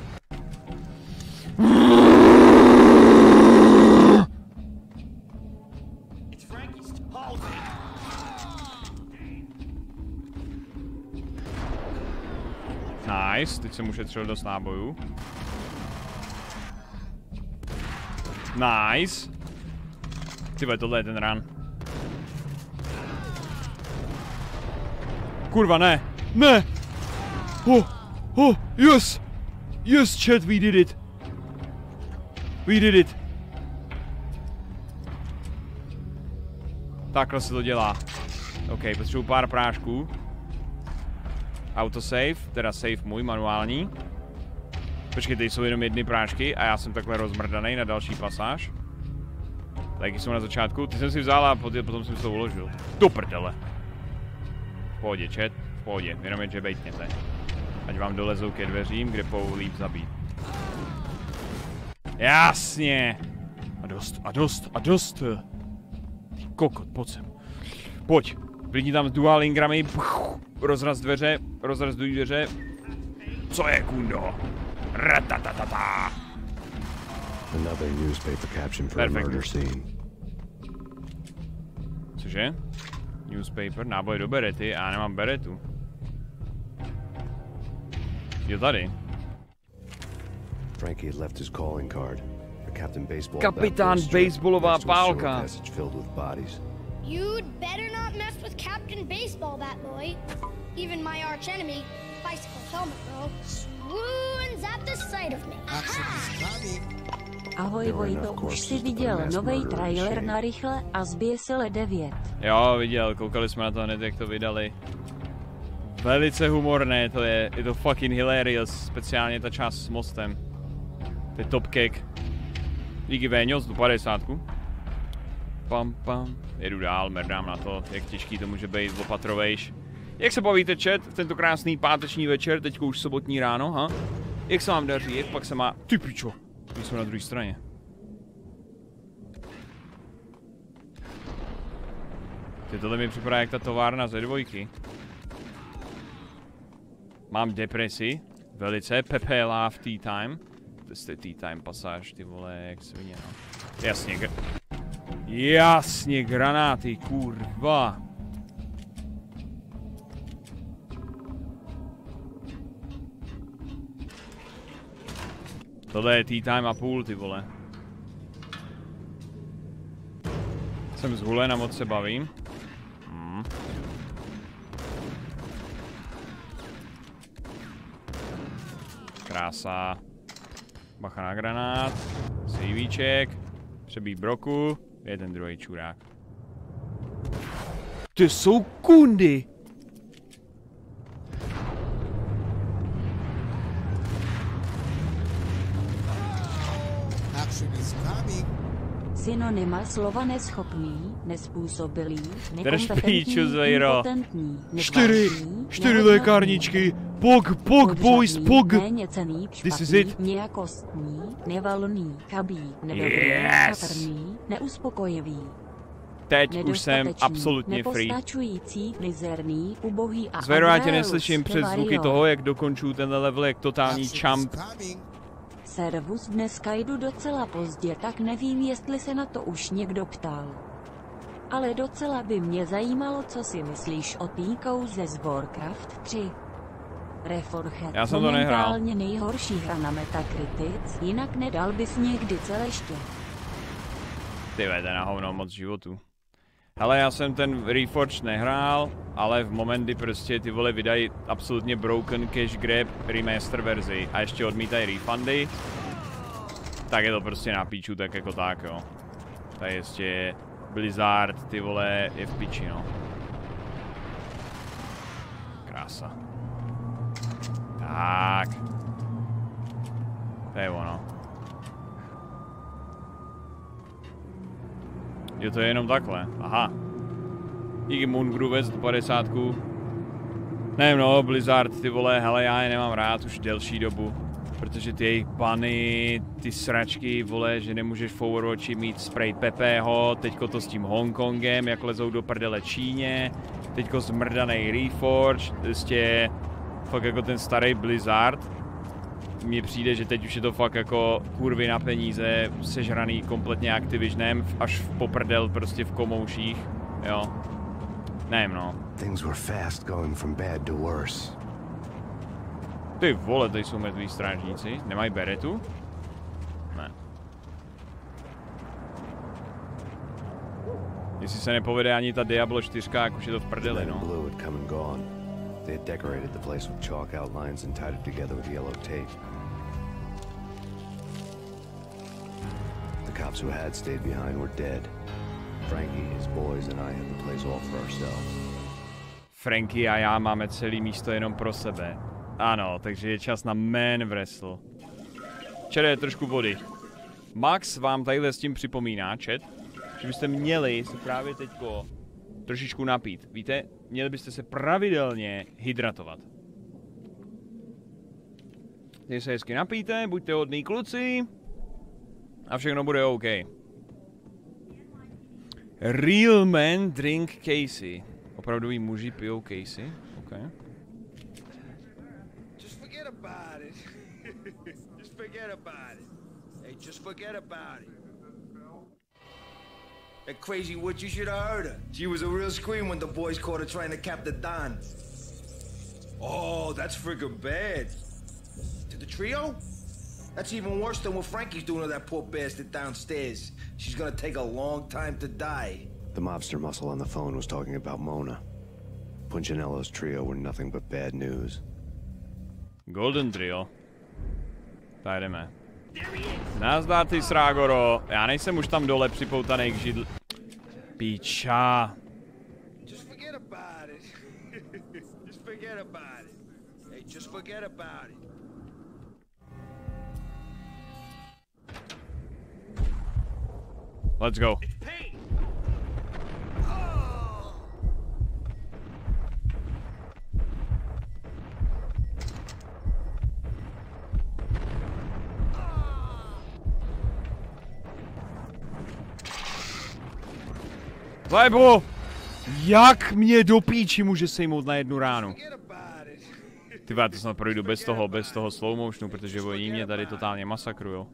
Speaker 1: Nice, teď jsem ušetřil dost nábojů. Nice. Tyhle, tohle je ten run. Kurva, ne. Ne! Oh, oh, yes! Yes, chat, we did it. We did it. Takhle se to dělá. OK, potřebuji pár prášků. Autosave, teda save můj, manuální. Počkejte, jsou jenom jedny prášky a já jsem takhle rozmrdaný na další pasáž. Taky jsou na začátku, ty jsem si vzal a potom jsem si to uložil. Do prdele. V pohodě, chat, v pohodě, jenom je, že bejtněte. Ať vám dolezou ke dveřím, kde pou líp zabít. Jasně. A dost, a dost, a dost. Ty kokot, pojď sem. Pojď. Vidí tam dual ingramy. Rozraz dveře, rozraz dveře. Co je, kundo? Ratatatata.
Speaker 6: Another newspaper caption for Perfect. a murder scene.
Speaker 1: Cože? Newspaper, náboj do berety, já nemám beretu. Jo tady.
Speaker 6: Frankie had left his calling card. Captain Baseball
Speaker 1: Kapitán baseballová pálka.
Speaker 23: You'd better not mess with Captain Baseball, Bat Boy. Even my arch enemy, Bicycle Helmet Girl, swoons at the sight of me.
Speaker 2: Ahoj Vojto, už si viděl nový trailer na rychle a zběsile 9.
Speaker 1: Jo, viděl, koukali jsme na to hned, jak to vydali. Velice humorné to je, je to fucking hilarious, speciálně ta část s mostem. To je top kick. Díky Véňo, tu 50. Pam pam. Jedu dál, merdám na to, jak těžký to může být, opatrovejš. Jak se bavíte chat v tento krásný páteční večer, teďko už sobotní ráno, ha? Jak se vám daří, jak pak se má... Ty pičo, my jsme na druhé straně. Ty tohle mi připadá jak ta továrna ze dvojky. Mám depresi, velice, pepela v tea time. To je tea time pasáž, ty vole, jak no. Jasně, gr Jasně, granáty, kurva. Tohle je tea time a půl, ty vole. Jsem zhulen a moc se bavím. Hmm. Krása. Bacha na granát. Sejvíček. Přebít broku. Je ten druhý čurák. To jsou kundy!
Speaker 2: Synonyma slova neschopný, nespůsobilý,
Speaker 1: nekompetentní, Čtyři, čtyři lékárničky, pog, pog, boys, pog.
Speaker 2: Méněcený,
Speaker 1: This is it.
Speaker 2: Nějakostní, nevalný, chabý, nedobrý,
Speaker 1: yes.
Speaker 2: chatrný, neuspokojivý.
Speaker 1: Teď už jsem absolutně free.
Speaker 2: Mizerný, ubohý a
Speaker 1: Zveru, já tě neslyším přes zvuky toho, jak dokončuju tenhle level, jak totální champ.
Speaker 2: Servus dneska jdu docela pozdě, tak nevím, jestli se na to už někdo ptal. Ale docela by mě zajímalo, co si myslíš o té kouze z Warcraft 3. Reforchet
Speaker 1: Já jsem to nehrál.
Speaker 2: nejhorší hra na Metacritic, jinak nedal bys někdy celeště.
Speaker 1: Ty vede na hovno moc životu. Hele, já jsem ten Reforged nehrál, ale v moment, kdy prostě ty vole vydají absolutně broken cash grab remaster verzi a ještě odmítají refundy, tak je to prostě na píču tak jako tak, jo. Tady ještě Blizzard, ty vole, je v piči, no. Krása. Tak. To je ono. Je to jenom takhle. Aha. Díky Moongroove za 50. Nevím no, Blizzard, ty vole, hele, já je nemám rád už delší dobu. Protože ty jejich bany, ty sračky, vole, že nemůžeš v Overwatchi mít spray Pepeho, teďko to s tím Hongkongem, jak lezou do prdele Číně, teďko zmrdaný Reforge, prostě fakt jako ten starý Blizzard, mně přijde, že teď už je to fakt jako kurvy na peníze, sežraný kompletně Activisionem, až v poprdel prostě v komouších, jo. Nevím no.
Speaker 6: Things were fast going from bad to worse.
Speaker 1: Ty vole, tady jsou mrtví strážníci. Nemají beretu? Ne. Jestli se nepovede ani ta Diablo 4, jak už je to v prdeli, no.
Speaker 6: They had decorated the place with chalk outlines and tied it together with yellow tape. Cops who had stayed behind were dead. Frankie, his boys, and I had the place all for ourselves.
Speaker 1: Frankie a já máme celý místo jenom pro sebe. Ano, takže je čas na Man Wrestle. Čere, trošku vody. Max vám tadyhle s tím připomíná, chat, že byste měli se právě teďko trošičku napít. Víte, měli byste se pravidelně hydratovat. Když se hezky napijte, buďte hodný kluci a všechno bude OK. Real men drink Casey. Opravdoví muži pijou Casey? OK.
Speaker 29: Just forget about it. just forget about it. Hey, just forget about it. That crazy witch, you should have heard her. She was a real scream when the boys caught her trying to cap the Don. Oh, that's friggin' bad. To the trio? That's even worse than what Frankie's doing to that poor bastard downstairs. She's gonna take a long time to die.
Speaker 6: The mobster muscle on the phone was talking about Mona. Punchinello's trio were nothing but bad news.
Speaker 1: Golden Trio. Tak jdeme. Nazdar ty Srágoro. Já nejsem už tam dole připoutaný k židli. Píča.
Speaker 29: Just forget about it. just forget about it. Hey, just forget about it.
Speaker 1: Let's go. Lebo! Jak mě do píči může sejmout na jednu ránu? Ty to snad projdu bez toho, bez toho slow motionu, protože oni mě tady totálně masakrujou.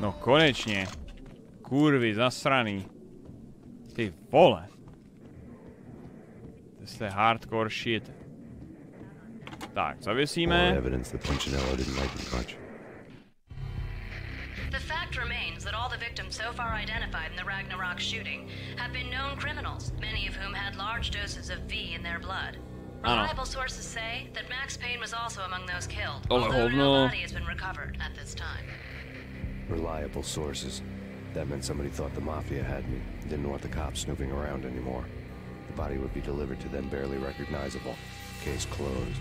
Speaker 1: No konečně. Kurvy, zasraný. Ty vole. To je hardcore shit. Tak, zavěsíme.
Speaker 20: The fact remains that all the victims so far identified in the Ragnarok shooting have been known criminals, many of whom had large doses of V in their blood.
Speaker 1: Ano.
Speaker 20: Reliable sources say that Max Payne was also among those killed,
Speaker 6: Ale
Speaker 20: although no
Speaker 6: hovno.
Speaker 20: body has been recovered at this time.
Speaker 6: Reliable sources. That meant somebody thought the Mafia had me. Didn't want the cops snooping around anymore. The body would be delivered to them barely recognizable. Case closed.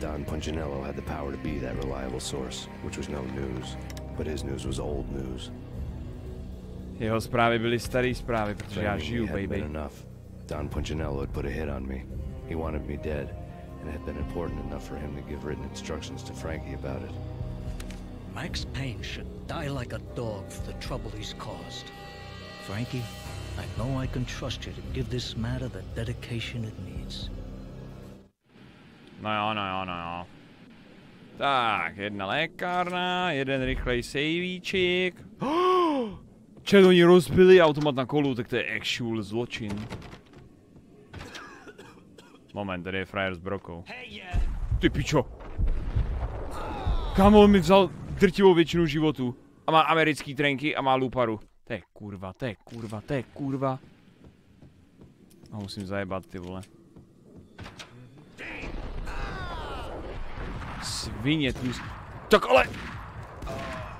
Speaker 6: Don Punchinello had the power to be that reliable source, which was no news. But his news was old news.
Speaker 1: Jeho zprávy byly staré zprávy, protože já žiju, baby.
Speaker 6: enough. Don Punchinello had put a hit on me. He wanted me dead, and it had been important enough for him to give written instructions to Frankie about it.
Speaker 22: Max Payne should die like a dog for the trouble he's caused. Frankie, I know I can trust you to give this matter the dedication it needs.
Speaker 1: No jo, no jo, no jo. Tak, jedna lékárna, jeden rychlej sejvíček. Čet, oni rozbili automat na kolu, tak to je actual zločin. Moment, tady je frajer s brokou. Ty pičo. Kámo, on mi vzal drtivou většinu životu. A má americký trenky a má luparu. To je kurva, to je kurva, to je kurva. A musím zajebat ty vole. Svině tlus. Tak ale...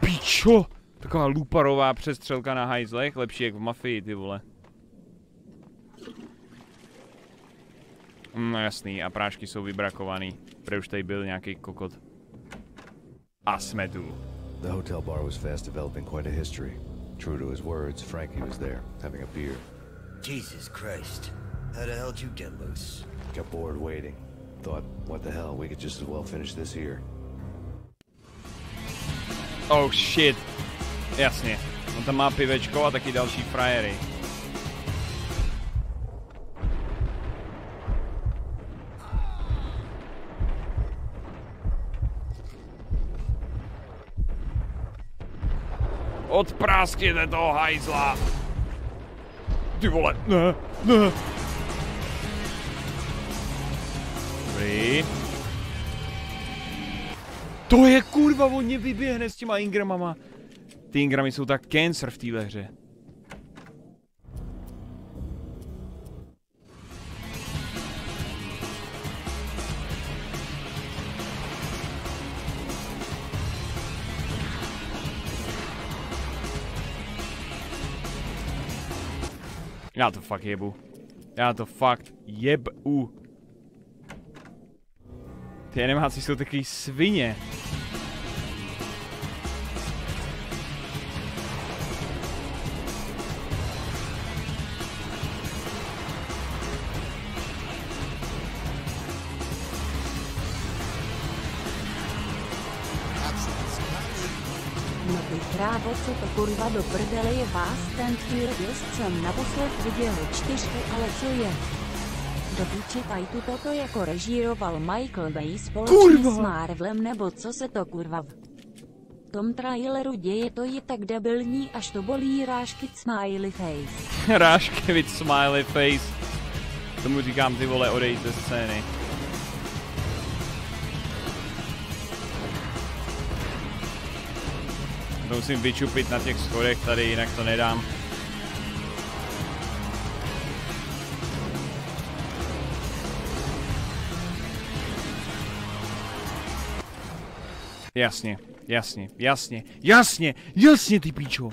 Speaker 1: Pičo! Taková luparová přestřelka na hajzlech, lepší jak v mafii, ty vole. No jasný, a prášky jsou vybrakovaný. Protože už tady byl nějaký kokot. A jsme tu.
Speaker 6: The hotel bar was fast developing quite a history. True to his words, Frankie was there, having a beer.
Speaker 32: Jesus Christ. How the hell did you get loose?
Speaker 6: Got bored waiting. Thought, what the hell, we could just as well finish this here.
Speaker 1: Oh shit. Jasně. On tam má pivečko a taky další frajery. Odpráskněte toho hajzla. Ty vole, ne, ne. Dobrý. To je kurva, on mě vyběhne s těma Ingramama. Ty Ingramy jsou tak cancer v téhle hře. Já to fakt jebu. Já to fakt jebu. Ty animáci jsou takový svině.
Speaker 2: Krávo, co to kurva do prdele je vás ten Fear jsem naposled viděl čtyřku, ale co je? Do píči tu toto jako režíroval Michael Bay společně
Speaker 1: Kurva!
Speaker 2: s Marvelem nebo co se to kurva v tom traileru děje to je tak debilní až to bolí rážky smiley face.
Speaker 1: Rážky with smiley face. Tomu říkám ty vole odejít ze scény. To musím vyčupit na těch schodech tady, jinak to nedám. Jasně, jasně, jasně, jasně, jasně ty píčo.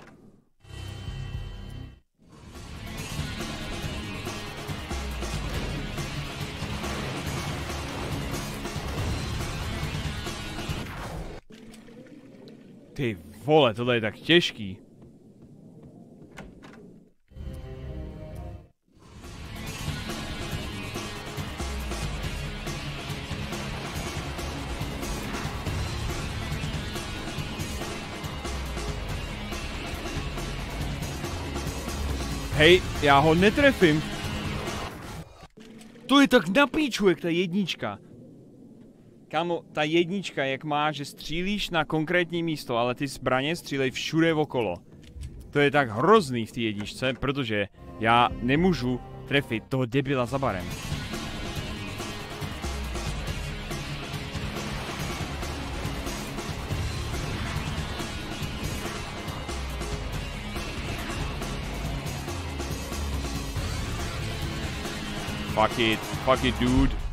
Speaker 1: Ty vole, tohle je tak těžký. Hej, já ho netrefím. To je tak na píču, jak ta jednička. Kámo, ta jednička, jak má, že střílíš na konkrétní místo, ale ty zbraně střílej všude okolo. To je tak hrozný v té jedničce, protože já nemůžu trefit toho debila za barem. Fuck it, fuck it, dude.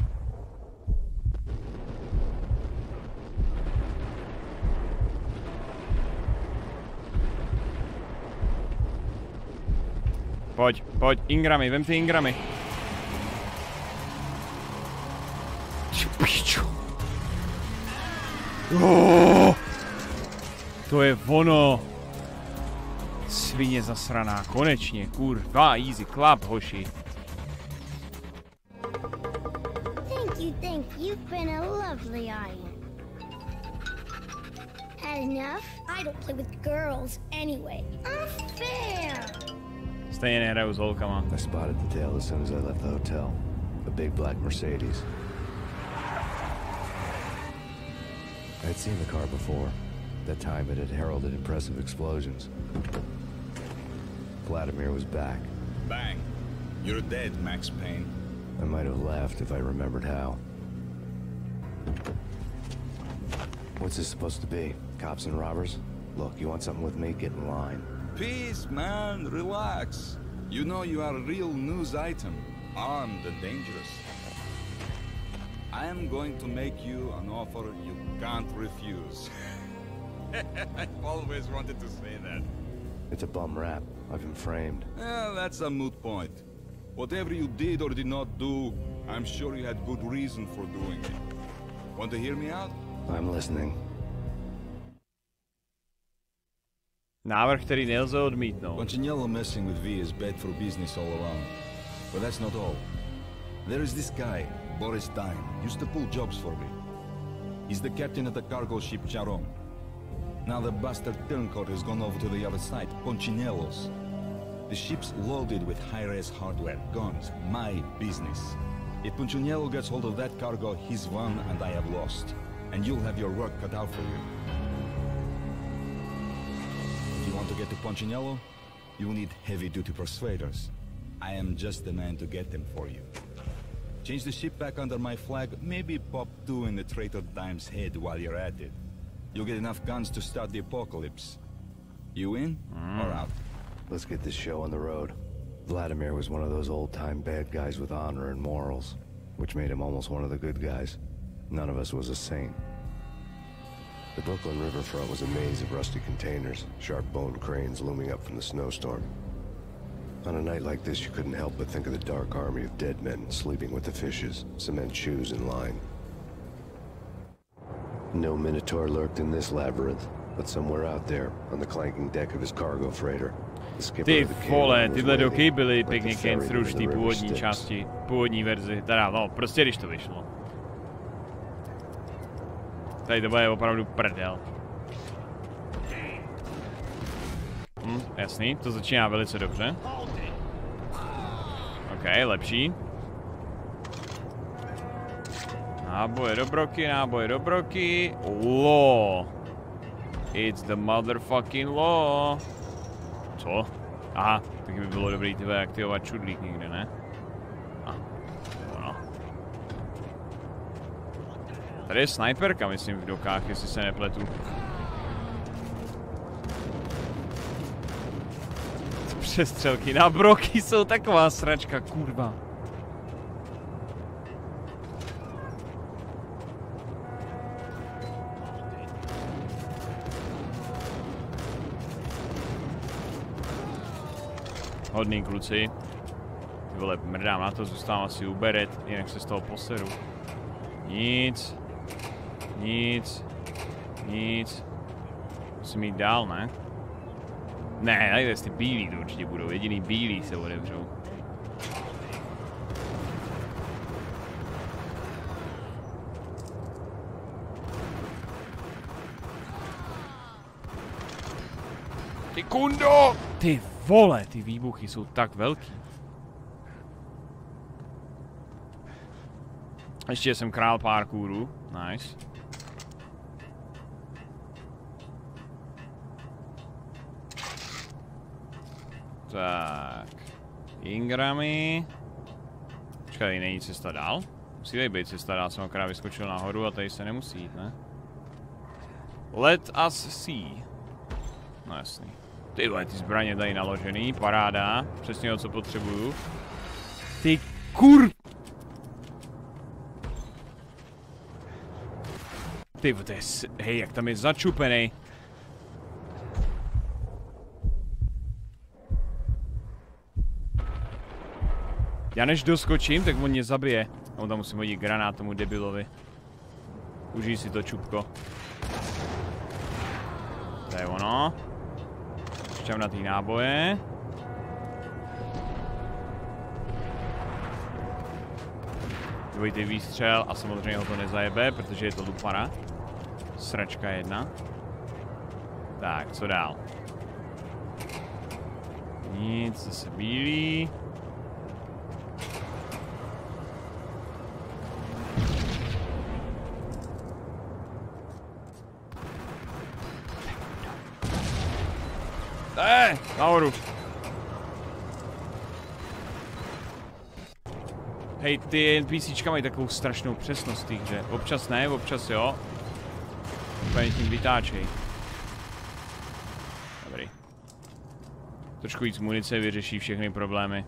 Speaker 1: Pojď, pojď, Ingramy, vem ty Ingramy. Oh, to je ono. Svině zasraná, konečně, kurva, easy clap, hoši.
Speaker 23: Thank you, thank you. You've been a lovely enough? I don't play with girls anyway. Unfair!
Speaker 1: Stejně nehraju s holkama.
Speaker 6: I spotted the tail as soon as I left the hotel. A big black Mercedes. I had seen the car before. That time it had heralded impressive explosions. Vladimir was back.
Speaker 33: Bang. You're dead, Max Payne.
Speaker 6: I might have laughed if I remembered how. What's this supposed to be? Cops and robbers? Look, you want something with me? Get in line.
Speaker 33: Peace, man. Relax. You know you are a real news item. Armed and dangerous. I am going to make you an offer you can't refuse. I've always wanted to say that.
Speaker 6: It's a bum rap. I've been framed.
Speaker 33: Well, that's a moot point. Whatever you did or did not do, I'm sure you had good reason for doing it. Want to hear me out?
Speaker 6: I'm listening.
Speaker 1: Návrh, který nelze odmítnout.
Speaker 33: Punchinello messing with V is bad for business all around. But that's not all. There is this guy, Boris Dime, used to pull jobs for me. He's the captain of the cargo ship Charon. Now the bastard turncoat has gone over to the other side, Punchinello's. The ship's loaded with high-res hardware, guns, my business. If Punchinello gets hold of that cargo, he's won and I have lost. And you'll have your work cut out for you. You want to get to Punchinello? You will need heavy-duty persuaders. I am just the man to get them for you. Change the ship back under my flag, maybe pop two in the traitor Dime's head while you're at it. You'll get enough guns to start the apocalypse. You in mm. or out?
Speaker 6: Let's get this show on the road. Vladimir was one of those old-time bad guys with honor and morals, which made him almost one of the good guys. None of us was a saint. The Brooklyn riverfront was a maze of rusty containers, sharp-boned cranes looming up from the snowstorm. On a night like this, you couldn't help but think of the dark army of dead men sleeping with the fishes, cement shoes in line. No Minotaur lurked in this labyrinth, but somewhere out there, on the clanking deck of his cargo freighter, the skipper
Speaker 1: Ty vole, tyhle
Speaker 6: waiting,
Speaker 1: byly pěkně
Speaker 6: ferryman
Speaker 1: canceru
Speaker 6: in
Speaker 1: z
Speaker 6: the
Speaker 1: té
Speaker 6: river
Speaker 1: původní části, původní verzi, teda no, prostě když to vyšlo. Tady to bude opravdu prdel. Hm, jasný, to začíná velice dobře. OK, lepší. Náboje do broky, náboje do broky. Law. It's the motherfucking law. Co? Aha, taky by bylo dobrý tyhle aktivovat čudlík někde, ne? A, ono. Tady je sniperka, myslím, v dokách, jestli se nepletu. Přestřelky na broky jsou taková sračka, kurva. Hodný kluci. Vole, mrdám na to, zůstávám asi u beret, jinak se z toho poseru. Nic. Nic. Nic. Musím jít dál, ne? Ne, tady ty bílí to určitě budou, jediný bílí se otevřou. Ty kundo! Ty vole, ty výbuchy jsou tak velký. Ještě jsem král parkouru. Nice. Tak. Ingramy. Počkej, není cesta dál? Musí tady být cesta dál, jsem akorát vyskočil nahoru a tady se nemusí jít, ne? Let us see. No jasný. Ty vole, ty zbraně tady naložený, paráda. Přesně o co potřebuju. Ty kur... Ty to je. Hej, jak tam je začupený. Já než doskočím, tak on mě zabije. On tam musím hodit granát tomu debilovi. Užij si to čupko. To je ono. Šťavnatý náboje. Dvojitý výstřel a samozřejmě ho to nezajebe, protože je to lupara. Sračka jedna. Tak, co dál? Nic, zase bílý. Ne, nahoru. Hej, ty NPCčka mají takovou strašnou přesnost té hře. Občas ne, občas jo. Úplně tím vytáčej. Dobrý. Trošku víc munice vyřeší všechny problémy.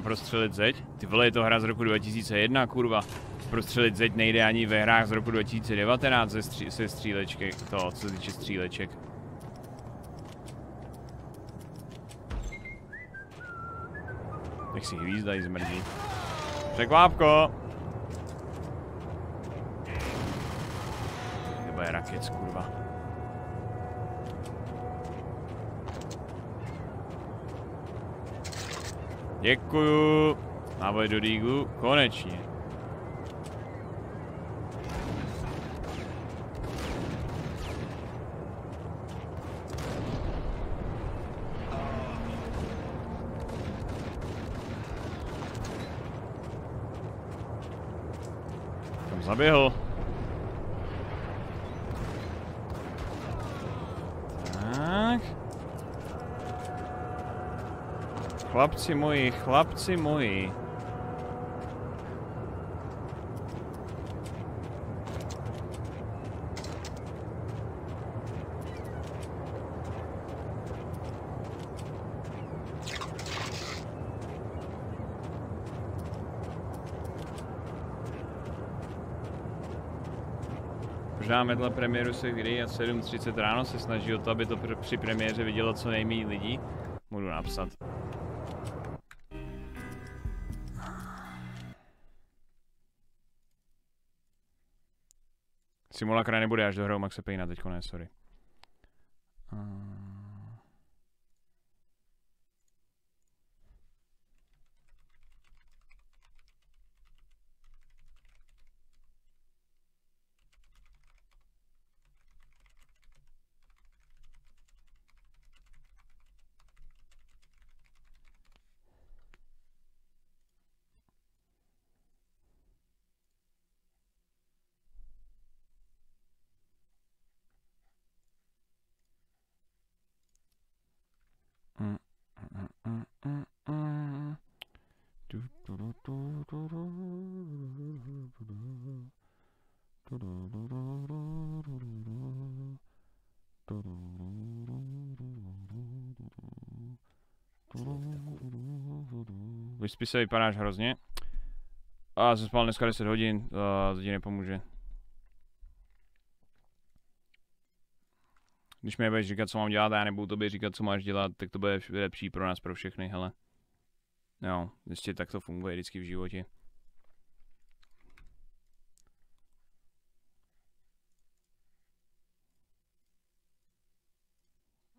Speaker 1: Prostřelit zeď? Ty vole, je to hra z roku 2001, kurva. Prostřelit zeď nejde ani ve hrách z roku 2019 se, stří se střílečky, to, co se týče stříleček. Tak si hvízda i zmrdí. Překvápko! bude raket, kurva. Děkuju. Návoj do dígu. Konečně. Tam zaběhl. Tak. Chlapci moji, chlapci moji. Možná medle premiéru se hry a 7.30 ráno se snaží o to, aby to při premiéře vidělo co nejméně lidí. Budu napsat. Simulakra nebude až do hrou Maxe Payna, teďko ne, sorry. Uh... Mm, mm, mm, mm, mm. Du, du, du, du, du, du, du, du. Du, du, du, du, du, du, du, du. Du, du, du, du, du, du, du. Vyspí se, vypadáš hrozně. A jsem spal dneska 10 hodin, to ti nepomůže. Když mi budeš říkat, co mám dělat a já nebudu tobě říkat, co máš dělat, tak to bude lepší pro nás, pro všechny, hele. Jo, ještě tak to funguje vždycky v životě.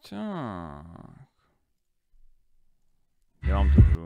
Speaker 1: Tak. Dělám to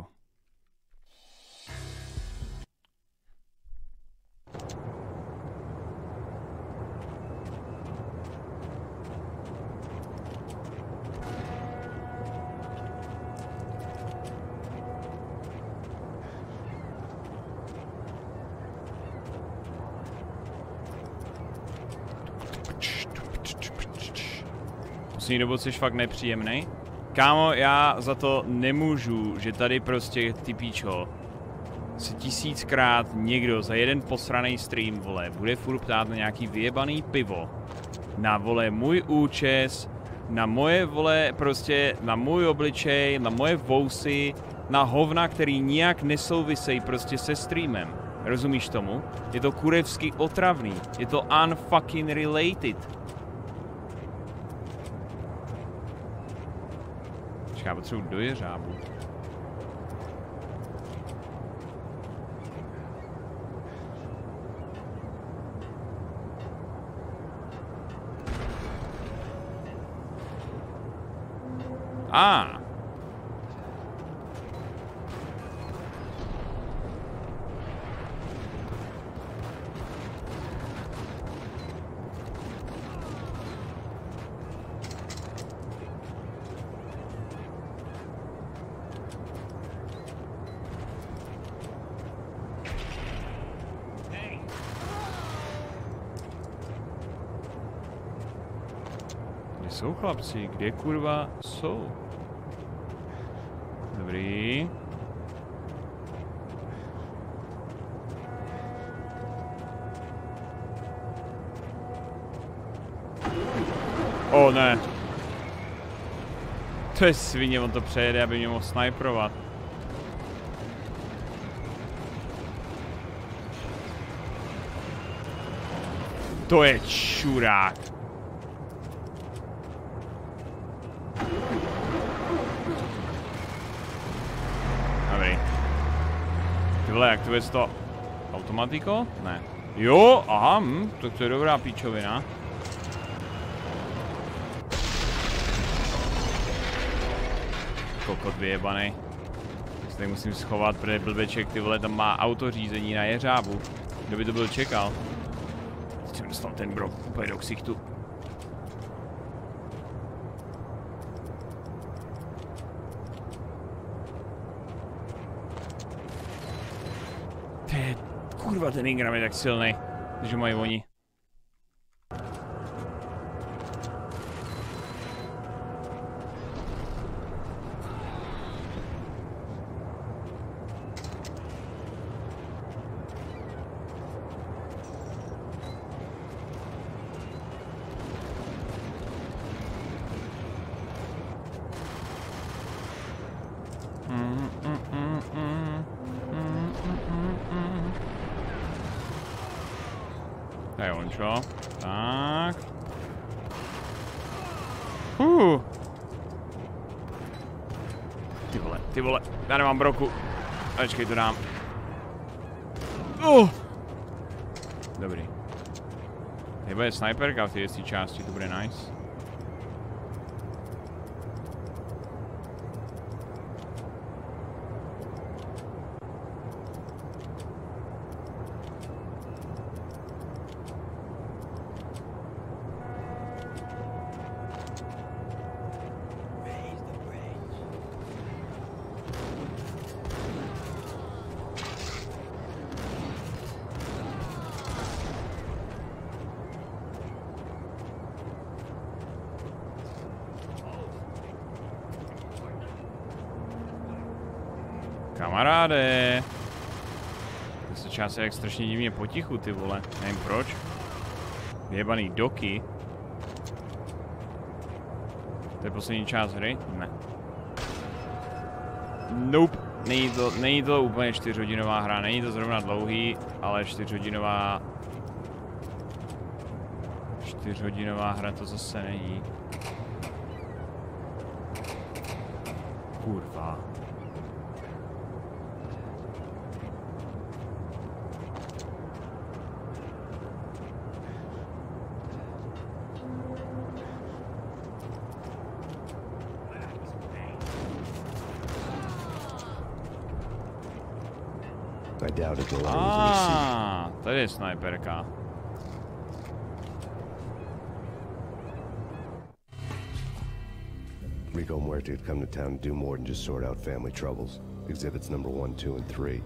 Speaker 1: Poslední dobou jsi fakt nepříjemný. Kámo, já za to nemůžu, že tady prostě ty píčo se tisíckrát někdo za jeden posraný stream, vole, bude furt ptát na nějaký vyjebaný pivo. Na, vole, můj účes, na moje, vole, prostě, na můj obličej, na moje vousy, na hovna, který nijak nesouvisej prostě se streamem. Rozumíš tomu? Je to kurevsky otravný. Je to unfucking related. Počkej, já potřebuji do jeřábu. A. Ah. Kde jsou chlapci? Kde kurva jsou? Dobrý. O oh, ne. To je svině, on to přejede, aby mě mohl sniperovat. To je čurák. Ty vole, jak to je to? Automatiko? Ne. Jo, aha, hm, tak to je dobrá píčovina. Kokot vyjebanej. Se tady musím schovat, protože blbeček ty vole tam má autořízení na jeřábu. Kdo by to byl čekal? Chci jsem dostal ten brok úplně do ksichtu. Ten Ingram je tak silný, že mají oni. Já nemám broku. Ačkej, to dám. Uh. Dobrý. Tady bude sniperka v té části, to bude nice. Kamaráde. To jak strašně divně potichu, ty vole. Nevím proč. Vyjebaný doky. To je poslední část hry? Ne. Nope. Není to, není to úplně čtyřhodinová hra, není to zrovna dlouhý, ale čtyřhodinová... Čtyřhodinová hra to zase není. Ah, tady je snajperka.
Speaker 6: Rico Muerte had come to town to do more than just sort out family troubles. Exhibits number one, two, and three.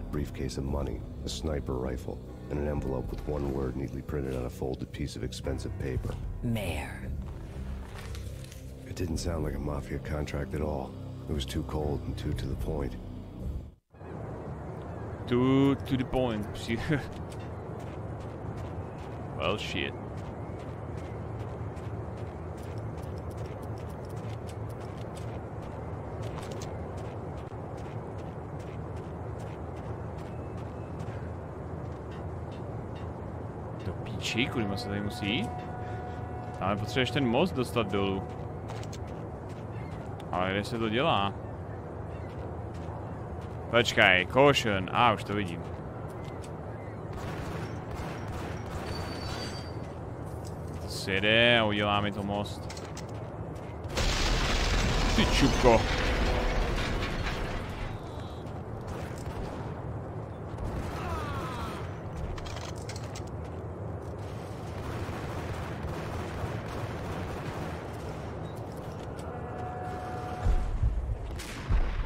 Speaker 6: A briefcase of money, a sniper rifle, and an envelope with one word neatly printed on a folded piece of expensive paper.
Speaker 16: Mayor.
Speaker 6: It didn't sound like a Mafia contract at all. It was too cold and too to the point.
Speaker 1: To to the point. well, shit. Do kudy se tady musí jít? Ale potřebuješ ten most dostat dolů. Ale kde se to dělá? Počkaj, caution. A, už to vidím. Jede a udělá mi to most. Ty čupko.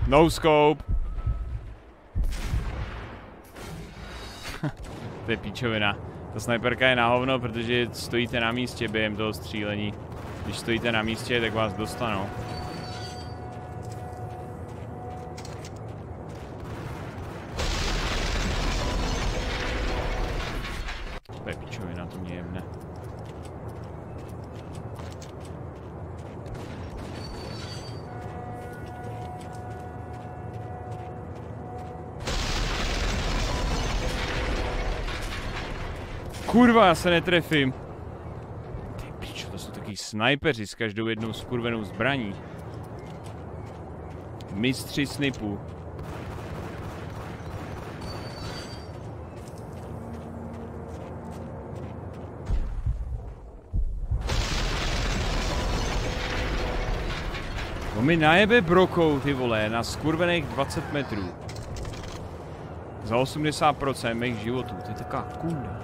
Speaker 1: No scope. To je píčovina. Ta sniperka je na hovno, protože stojíte na místě během toho střílení. Když stojíte na místě, tak vás dostanou. Se netrefím. Ty pičo, to jsou taky snajpeři s každou jednou skurvenou zbraní. Mistři snipů. To mi najebe brokou, ty vole, na skurvených 20 metrů. Za 80% mých životů, to je taková kunda.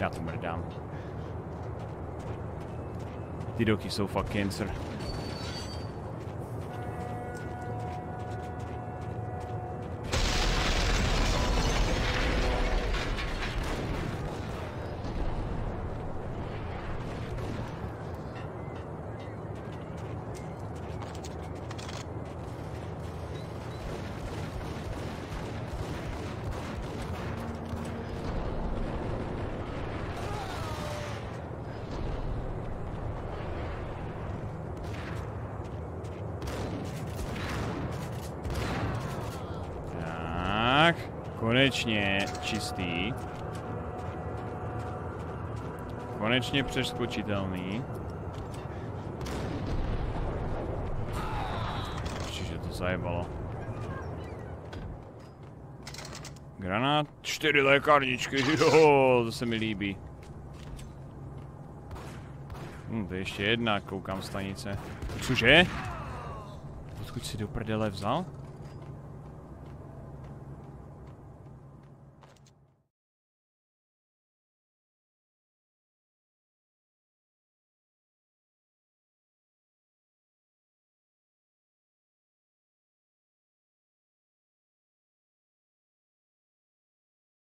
Speaker 1: Já to mrdám. Ty doky jsou fakt cancer. Tak, konečně čistý. Konečně přeskočitelný. Čiže to zajebalo. Granát, čtyři lékárničky, jo, to se mi líbí. Hm, to je ještě jedna, koukám stanice. Cože? Odkud si do prdele vzal?